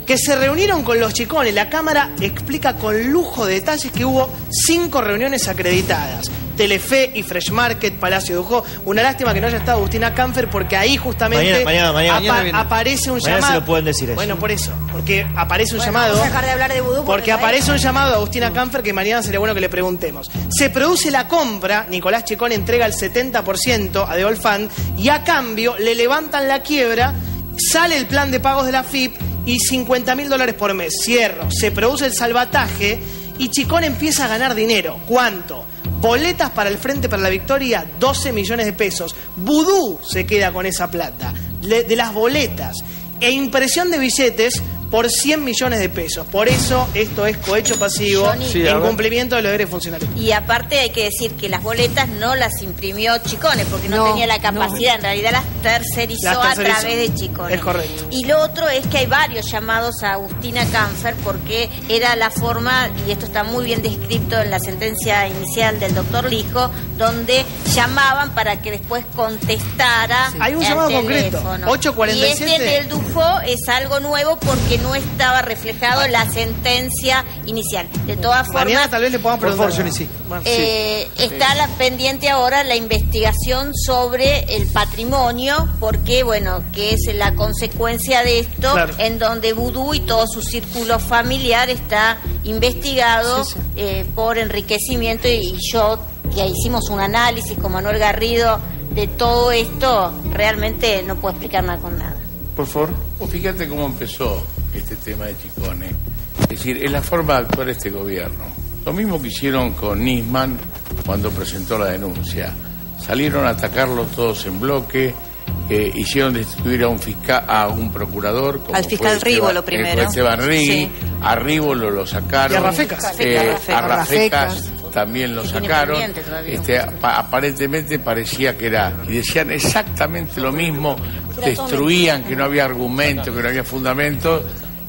que se reunieron con los chicones. La Cámara explica con lujo de detalles que hubo cinco reuniones acreditadas. Telefe y Fresh Market, Palacio de Ujó. Una lástima que no haya estado Agustina Canfer porque ahí justamente Mañana, mañana, mañana. apa- aparece un Mañana llamado. se lo pueden decir eso. Bueno, por eso. Porque aparece un Bueno, llamado. vamos a dejar de hablar de vudú Porque aparece un llamado a Agustina Canfer que mañana sería bueno que le preguntemos. Se produce la compra, Nicolás Chicón entrega el 70% a The All Fan y a cambio le levantan la quiebra, sale el plan de pagos de la FIP y 50 mil dólares por mes. Cierro. Se produce el salvataje y Chicón empieza a ganar dinero. ¿Cuánto? Boletas para el Frente para la Victoria, 12 millones de pesos. Vudú se queda con esa plata. De las boletas. E impresión de billetes por 100 millones de pesos. Por eso esto es cohecho pasivo. Sí, en cumplimiento de los deberes funcionales. Y aparte hay que decir que las boletas no las imprimió Chicone porque no, No, tenía la no. capacidad, en realidad las tercerizó, Las tercerizó. a través de Chicone. Es correcto. Y lo otro es que hay varios llamados a Agustina Canfer porque era la forma, y esto está muy bien descrito en la sentencia inicial del doctor Lijo, donde llamaban para que después contestara. Hay un llamado concreto, teléfono. 847. Y este del Dufo es algo nuevo porque no estaba reflejado la sentencia inicial. De todas formas. Mañana tal vez le podamos preguntar. Johnny, sí. Eh, Está la pendiente ahora la investigación sobre el patrimonio, porque bueno, que es la consecuencia de esto, Claro. en donde Vudú y todo su círculo familiar está investigado eh, por enriquecimiento y, y yo que hicimos un análisis con Manuel Garrido de todo esto, realmente no puedo explicar nada con nada. Por favor. Vos fíjate cómo empezó este tema de Chicone. Es decir, es la forma de actuar este gobierno. Lo mismo que hicieron con Nisman cuando presentó la denuncia. Salieron a atacarlo todos en bloque, eh, hicieron destituir a un fiscal, a un procurador. como Al fiscal Esteban- eh, fue primero. Esteban Rigui, Sí. a Rívolo lo sacaron. Y a Rafecas. Eh, A Rafecas. a Rafecas Rafecas. también lo sacaron. Este, apa- aparentemente parecía que era. Y decían exactamente lo mismo, destruían que no había argumento, que no había fundamento.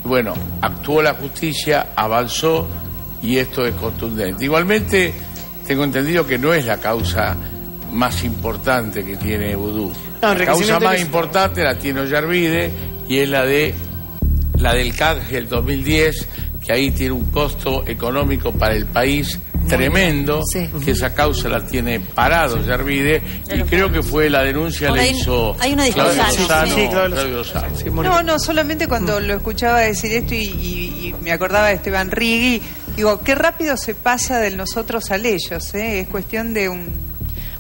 Bueno, actuó la justicia, avanzó y esto es contundente. Igualmente, tengo entendido que no es la causa más importante que tiene Vudú. No, la causa más ilícito. importante la tiene Ollarvide y es la de la del canje del 2010, que ahí tiene un costo económico para el país tremendo, Sí. que esa causa la tiene parado Yarvide, y creo que fue la denuncia hay- hizo hay una Claudio Sí. No, no, solamente cuando lo escuchaba decir esto y, y- y me acordaba de Esteban Rigui, digo, qué rápido se pasa del nosotros al ellos, ¿eh? Es cuestión de un...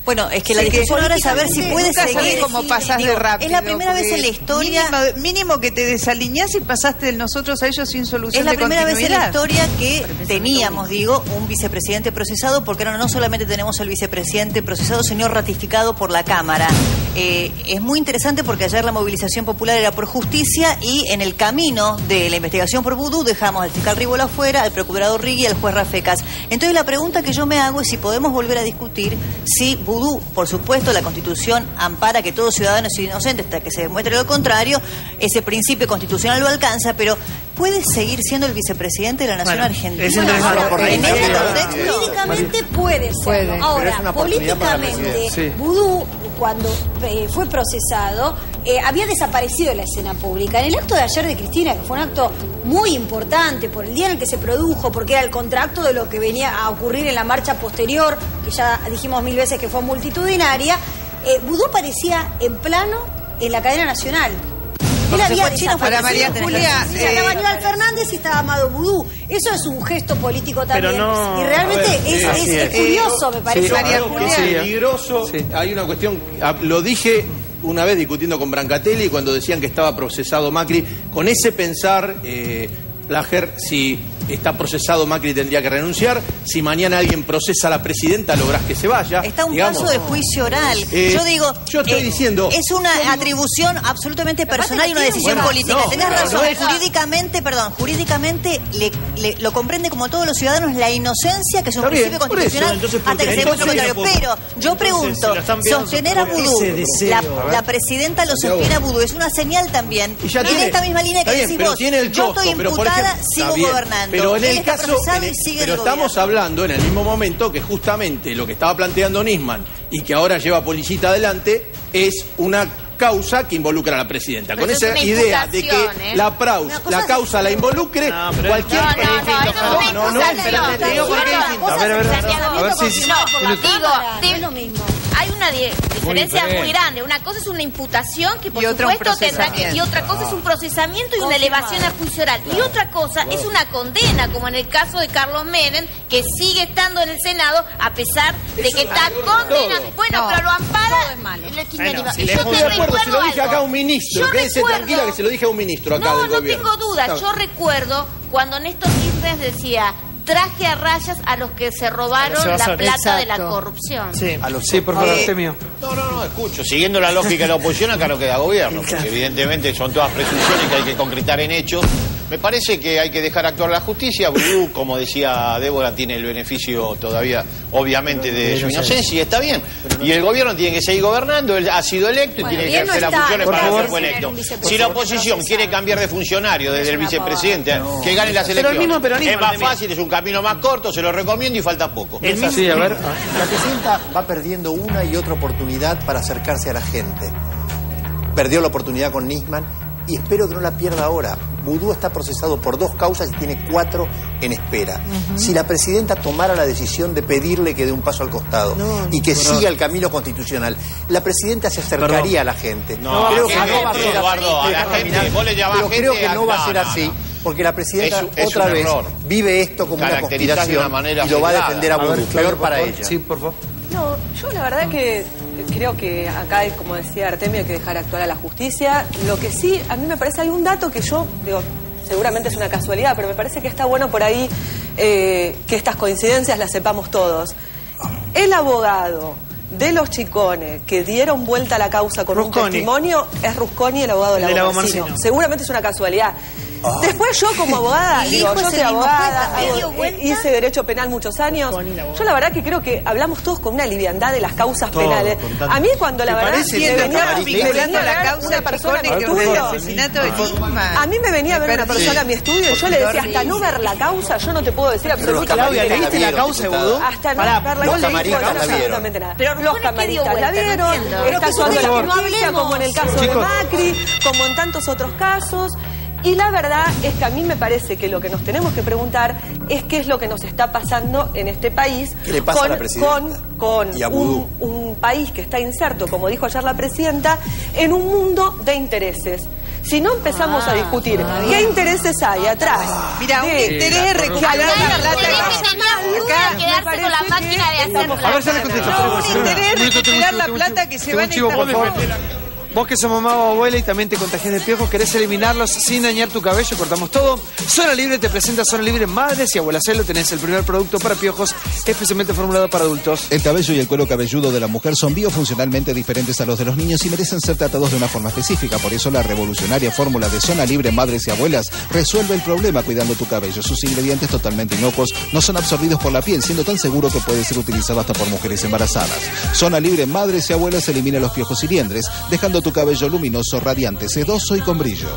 Bueno, es que la Sí, discusión ahora es saber si políticamente puede nunca sabés seguir. cómo pasás Digo, de rápido. Es la primera vez en la historia. Mínimo, mínimo que te desaliñás y pasaste del nosotros a ellos sin solución Es la de primera vez en la historia que teníamos, digo, un vicepresidente procesado, porque ahora no solamente tenemos el vicepresidente procesado, sino ratificado por la Cámara. Eh, es muy interesante porque ayer la movilización popular era por justicia y en el camino de la investigación por vudú dejamos al fiscal Ríbola afuera, al procurador Rigui y al juez Rafecas. Entonces la pregunta que yo me hago es si podemos volver a discutir si vudú, por supuesto, la Constitución ampara que todo ciudadano es inocente hasta que se demuestre lo contrario, ese principio constitucional lo alcanza, pero ¿puede seguir siendo el vicepresidente de la Nación Bueno, Argentina? es interesante. Ahora, Por en este contexto, Jurídicamente puede ser. Puede. Pero Ahora, políticamente. Sí. Vudú, cuando eh, fue procesado, eh, había desaparecido de la escena pública. En el acto de ayer de Cristina, que fue un acto muy importante por el día en el que se produjo, porque era el contracto de lo que venía a ocurrir en la marcha posterior, que ya dijimos mil veces que fue multitudinaria, eh, Vudú aparecía en plano en la cadena nacional. Él había Chino, desaparecido. María Julia, sí, eh, estaba Aníbal Fernández y estaba Amado Vudú. Eso es un gesto político Pero también. no- y realmente A ver, es, sí, es- así es es. curioso, me parece. Yo María Julia. es peligroso. Sí. Hay una cuestión, ah, lo dije una vez discutiendo con Brancatelli cuando decían que estaba procesado Macri, con ese pensar, eh, Plager, si está procesado Macri tendría que renunciar, si mañana alguien procesa a la presidenta lográs que se vaya. Está un digamos. caso de juicio oral. Eh, yo digo, yo estoy eh, diciendo- es una atribución absolutamente personal y una decisión Bueno, política. no, Tenés razón, no es- jurídicamente, perdón, jurídicamente le- le- lo comprende como todos los ciudadanos la inocencia que es un Está bien, principio constitucional entonces, ¿por hasta que se Entonces, contrario. Pero yo entonces, pregunto, viendo sostener a Vudú, la, presidenta lo sostiene a Vudú, es una señal también. Y ya en tiene- esta misma línea que bien, decís vos, tiene el yo estoy imputada, sigo gobernando. Pero en Él el caso, en el- pero estamos hablando en el mismo momento que justamente lo que estaba planteando Nisman y que ahora lleva Policita adelante es una causa que involucra a la presidenta. Pero Con es esa idea de que ¿eh? la, praus- la es- causa la involucre pero- cualquier No, no, no, no, no, imputación. espérate, te digo por qué es distinto. A ver, a ver, a ver si- No, por la Digo, Cámara, de- no es lo mismo. Hay una di- diferencia muy, grande. Una cosa es una imputación que por Y supuesto tendrá que y otra cosa es un procesamiento y una elevación a juicio oral. Y otra cosa es una condena, como en el caso de Carlos Menem, que sigue estando en el Senado a pesar de que está condenado. Bueno, No, pero lo ampara todo es malo. el kirchnerismo. Bueno, y yo te de acuerdo, se lo recuerdo dije acá a un ministro. Yo Quédese recuerdo- tranquila que se lo dije a un ministro acá No, del no gobierno. tengo duda. Yo recuerdo cuando Néstor Kirchner decía traje a rayas a los que se robaron Se la plata de la corrupción. Sí, A los- sí por favor, Eh, Artemio. No, no, no, escucho. Siguiendo la lógica de la oposición, acá no queda gobierno, porque evidentemente son todas presunciones que hay que concretar en hechos. Me parece que hay que dejar actuar la justicia. Vudú, como decía Débora, tiene el beneficio todavía, obviamente, de su inocencia y está bien. Y el gobierno tiene que seguir gobernando, él ha sido electo y Bueno, tiene que no hacer las funciones para fue Tener electo. Si la oposición quiere cambiar de funcionario desde el vicepresidente, que gane las Pero el elecciones, mismo peronismo, es más fácil, es un camino más corto, se lo recomiendo y falta poco. Sí, a ver. La presidenta va perdiendo una y otra oportunidad para acercarse a la gente. Perdió la oportunidad con Nisman y espero que no la pierda ahora. Vudú está procesado por dos causas y tiene cuatro en espera. Si la presidenta tomara la decisión de pedirle que dé un paso al costado y que Perdón. siga el camino constitucional, la presidenta se acercaría Perdón. a la gente. No, creo ¿a que no va a ser Pero creo que no va a ser así. Porque la presidenta Es un- es otra vez error. vive esto como una conspiración una manera y lo va a defender a A Vudú. Peor para ella. Sí, por favor. No, yo la verdad que creo que acá, hay, como decía Artemio, hay que dejar actuar a la justicia. Lo que sí, a mí me parece, hay un dato que yo, digo, seguramente es una casualidad, pero me parece que está bueno por ahí eh, que estas coincidencias las sepamos todos. El abogado de los chicones que dieron vuelta a la causa con un Rusconi. testimonio es Rusconi, el abogado de la. Seguramente es una casualidad. Después yo como abogada, digo, yo soy abogada, juez, hago- ¿medio vuelta? hice derecho penal muchos años. Yo la verdad que creo que hablamos todos con una liviandad de las causas penales. con tanto- A mí cuando la ¿Te verdad me que venía, me venía a la ver causa una persona en mi estudio. asesinato de? A mí me venía a ver una persona a mi estudio y yo le decía, hasta no ver la causa, yo no te puedo decir absolutamente nada. ¿leíste la causa Vudú? Hasta no ver la ¿vos causa, no absolutamente nada. Pero los Rusconi, ¿qué camaristas la vieron, está actuando la justicia, como en el caso de. Macri, como en tantos otros casos. Y la verdad es que a mí me parece que lo que nos tenemos que preguntar es qué es lo que nos está pasando en este país ¿Qué le pasa con, a la con, con Y a un, un país que está inserto, como dijo ayer la presidenta, en un mundo de intereses. Si no empezamos a discutir qué intereses hay atrás. Mira, un de- interés es recuperar de- la de- plata de- que- Acá, quedarse con la máquina de hacer A ver, sale contento. No, un interés recuperar la plata que se va un Vos que sos mamá o abuela y también te contagias de piojos, querés eliminarlos sin dañar tu cabello, cortamos todo. Zona Libre te presenta Zona Libre Madres y Abuelas Celo. Tenés el primer producto para piojos especialmente formulado para adultos. El cabello y el cuero cabelludo de la mujer son biofuncionalmente diferentes a los de los niños y merecen ser tratados de una forma específica. Por eso la revolucionaria fórmula de Zona Libre Madres y Abuelas resuelve el problema cuidando tu cabello. Sus ingredientes totalmente inocuos no son absorbidos por la piel, siendo tan seguro que puede ser utilizado hasta por mujeres embarazadas. Zona Libre Madres y Abuelas elimina los piojos y liendres, dejando tu cabello luminoso, radiante, sedoso y con brillo.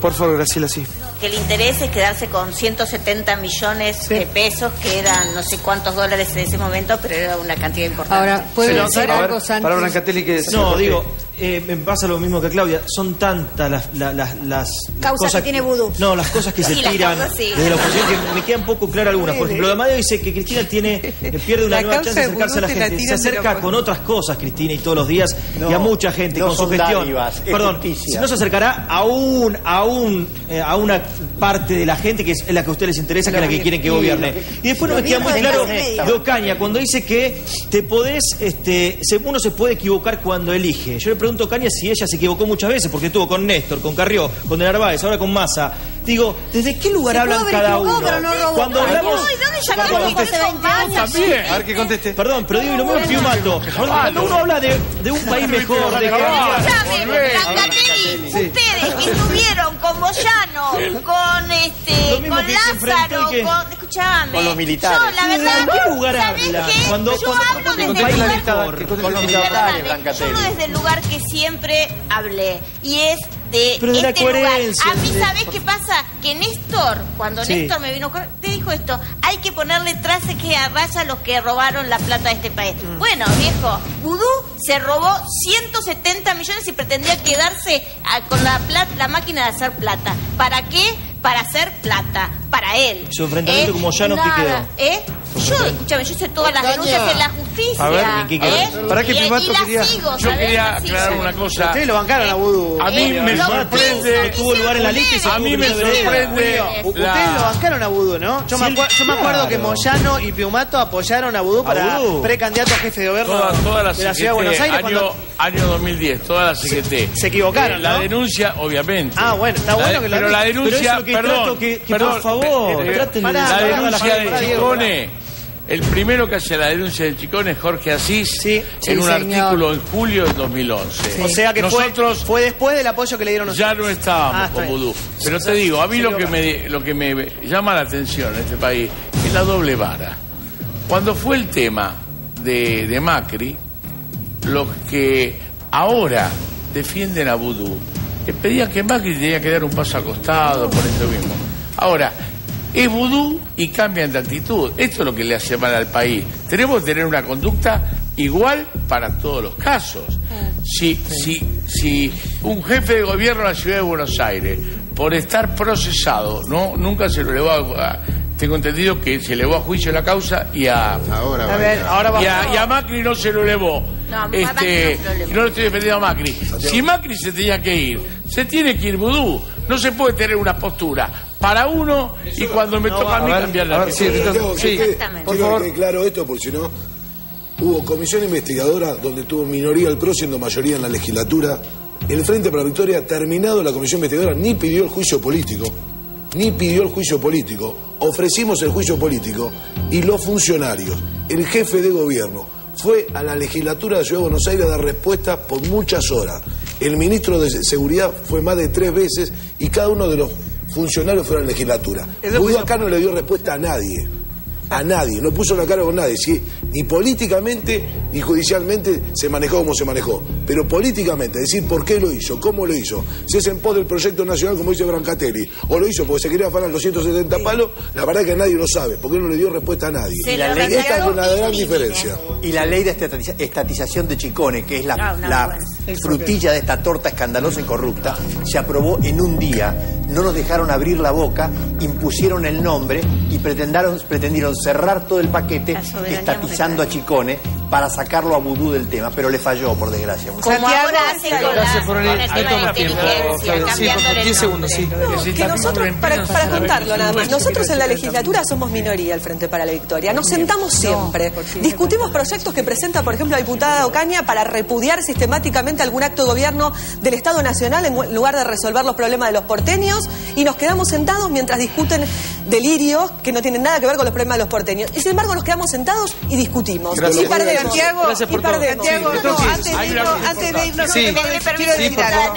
Por favor, Graciela, sí. Que el interés es quedarse con 170 millones de pesos, que eran no sé cuántos dólares en ese momento, pero era una cantidad importante. Ahora, ¿puedo Pero, decir algo, Santi? Para Brancatelli que No, digo, eh, me pasa lo mismo que Claudia. Son tantas las, la- las, las Causas cosas que tiene Vudú. No, las cosas que se tiran causas sí. desde la oposición que me quedan poco claras algunas. Por ejemplo, Amadeo dice que Cristina tiene eh, pierde una La nueva chance de acercarse a la gente. Se acerca con otras cosas, Cristina, y todos los días, y a mucha gente no con su gestión. dádivas, Perdón, si no se acercará a un, a un, eh, a una parte de la gente que es la que a ustedes les interesa, que es la que quieren que gobierne. Y después no me queda muy claro de Ocaña cuando dice que te podés, este, se- uno se puede equivocar cuando elige. Yo le pregunto a Ocaña si ella se equivocó muchas veces, porque estuvo con Néstor, con Carrió, con De Narváez, ahora con Massa. Digo, ¿desde qué lugar hablan cada uno? pero no. Cuando hablamos. no, ¿y dónde Perdón, esto hace 20 años? También. A ver qué conteste. Perdón, pero digo, y lo mismo en Piumato. Cuando uno habla de, de un país mejor, de que. Escúchame, Brancatelli, ustedes estuvieron con Moyano, con este, con que Lázaro, que- con, escúchame. Con los militares. Yo, la verdad, ¿En qué lugar ¿sabés habla? qué? Cuando- yo cuando- hablo cuando desde el lugar que Con los militares. Yo hablo desde el lugar que siempre hablé y es de Pero de la este lugar. A mí, ¿sabés qué pasa? Que Néstor, cuando Sí. Néstor me vino, con- te dijo esto, hay que ponerle trace que a raya a los que robaron la plata de este país. Mm. Bueno, viejo, Vudú se robó 170 millones y pretendía quedarse ah, con la, plat- la máquina de hacer plata. ¿Para qué? Para hacer plata. Para él. Su enfrentamiento con Moyano, ¿qué nada, quedó? ¿Eh? Yo, escúchame, yo hice todas las denuncias en la justicia. A ver, ¿en qué quedó? ¿eh? Pará que la quería- sigo, Yo quería aclarar una cosa. Ustedes lo bancaron a Vudú. A mí Eh, me sorprende. tuvo lugar en la lista y se A mí me sorprende. Ustedes lo bancaron a Vudú, ¿no? Yo, me, acuerdo que. Moyano y Piumato apoyaron a Vudú para precandidato a jefe de gobierno Toda, toda la de la ciudad de Buenos Aires. año, cuando- año 2010, toda la CGT. se equivocaron, Eh, La ¿no? denuncia, obviamente. Ah, bueno, está bueno que lo Pero la Pero denuncia, perdón, por favor, eh, eh, la denuncia de Chicone, el primero que hace la denuncia de Chicone es Jorge Asís, Sí. en Sí, un señor. artículo en julio del 2011. O sea que nosotros fue después del apoyo que le dieron ya no estábamos Ah, con. Vudú. Pero te digo, a mí lo que, me, lo que me llama la atención en este país es la doble vara. Cuando fue el tema de, de Macri, los que ahora defienden a Vudú le pedían que Macri tenía que dar un paso al costado por eso mismo. Ahora, es vudú y cambian de actitud. Esto es lo que le hace mal al país. Tenemos que tener una conducta igual para todos los casos. Si, si, si un jefe de gobierno de la ciudad de Buenos Aires, por estar procesado, no nunca se lo elevó a, a- tengo entendido que se elevó a juicio la causa y a Ahora A ver, ahora vamos. y a, y a Macri no se lo elevó. No, a Macri este, no se lo elevó. no lo estoy defendiendo a Macri. Si Macri se tenía que ir, se tiene que ir vudú. No se puede tener una postura para uno y cuando me toca a mí a ver, cambiar la ver, sí, Exactamente. por quiero favor. que claro esto, porque si no, hubo comisión investigadora donde tuvo minoría el PRO, siendo mayoría en la legislatura. El Frente para la Victoria, terminado la comisión investigadora, ni pidió el juicio político. Ni pidió el juicio político. Ofrecimos el juicio político y los funcionarios, el jefe de gobierno, fue a la legislatura de la Ciudad de Buenos Aires a dar respuestas por muchas horas. El ministro de Seguridad fue más de tres veces y cada uno de los funcionarios fue a la legislatura. Fue- acá no le dio respuesta a nadie. A nadie, no puso la cara con nadie. Sí, ni políticamente ni judicialmente se manejó como se manejó. Pero políticamente, decir por qué lo hizo, cómo lo hizo, si es en pos del proyecto nacional como dice Brancatelli, o lo hizo porque se quería afanar los 170 palos, la verdad es que nadie lo sabe, porque no le dio respuesta a nadie. Y lo esta es una gran y diferencia. Y la ley de estatiza- estatización de Chicone, que es la, Ah, la frutilla de esta torta escandalosa y corrupta, se aprobó en un día. No nos dejaron abrir la boca, impusieron el nombre y pretendieron, pretendieron cerrar todo el paquete estatizando a Chicone para sacarlo a vudú del tema, pero le falló, por desgracia. Como ahora hace con, Gracias la, por con el tema de Sí, por 10 el segundos, sí. Que nosotros, para, contarlo nada más, nosotros en la legislatura somos minoría al Frente para la Victoria. Nos sentamos siempre, discutimos proyectos que presenta, por ejemplo, la diputada Ocaña para repudiar sistemáticamente algún acto de gobierno del Estado Nacional en lugar de resolver los problemas de los porteños y nos quedamos sentados mientras discuten delirios que no tienen nada que ver con los problemas de los porteños. Y sin embargo nos quedamos sentados y discutimos. Gracias. Y perdemos. Santiago, Gracias por y todo. perdemos. Santiago, Sí, no, antes de irnos, antes de irnos, Sí. quiero decir algo.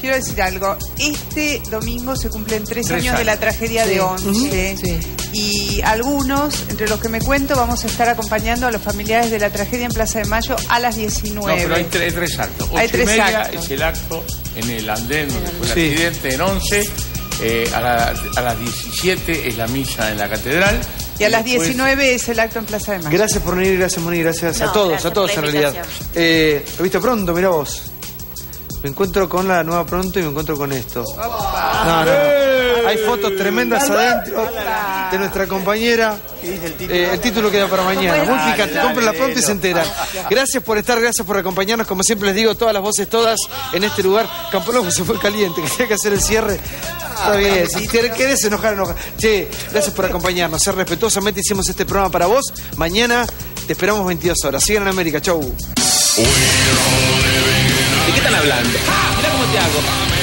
Quiero decir algo. Este domingo se cumplen tres, Tres años, de la tragedia Sí. de Once. Y algunos, entre los que me cuento, vamos a estar acompañando a los familiares de la tragedia en Plaza de Mayo a las 19. No, pero hay tres, tres actos. Ocho Hay y tres media actos. es el acto en el andén donde fue el accidente en 11. eh, a, la- a las 17 es la misa en la catedral. Y a las después- 19 es el acto en Plaza de Mayo. Gracias por venir, gracias Moni, gracias a No, todos, gracias a todos por en la realidad. invitación. Eh, lo viste pronto, mira vos. Me encuentro con la nueva pronto y me encuentro con esto. No, no, no. Hay fotos tremendas adentro de nuestra compañera. Eh, el título queda para mañana. Muy picante. Compren la pronto y se enteran. Gracias por estar, gracias por acompañarnos. Como siempre les digo, todas las voces, todas en este lugar. Campolongo se fue caliente, que tenía que hacer el cierre. Está bien, si querés querés enojar, enojar. Che, gracias por acompañarnos. Ser respetuosamente hicimos este programa para vos. Mañana te esperamos 22 horas. Sigan en América. Chau. ¿De qué están hablando? Mira cómo te hago.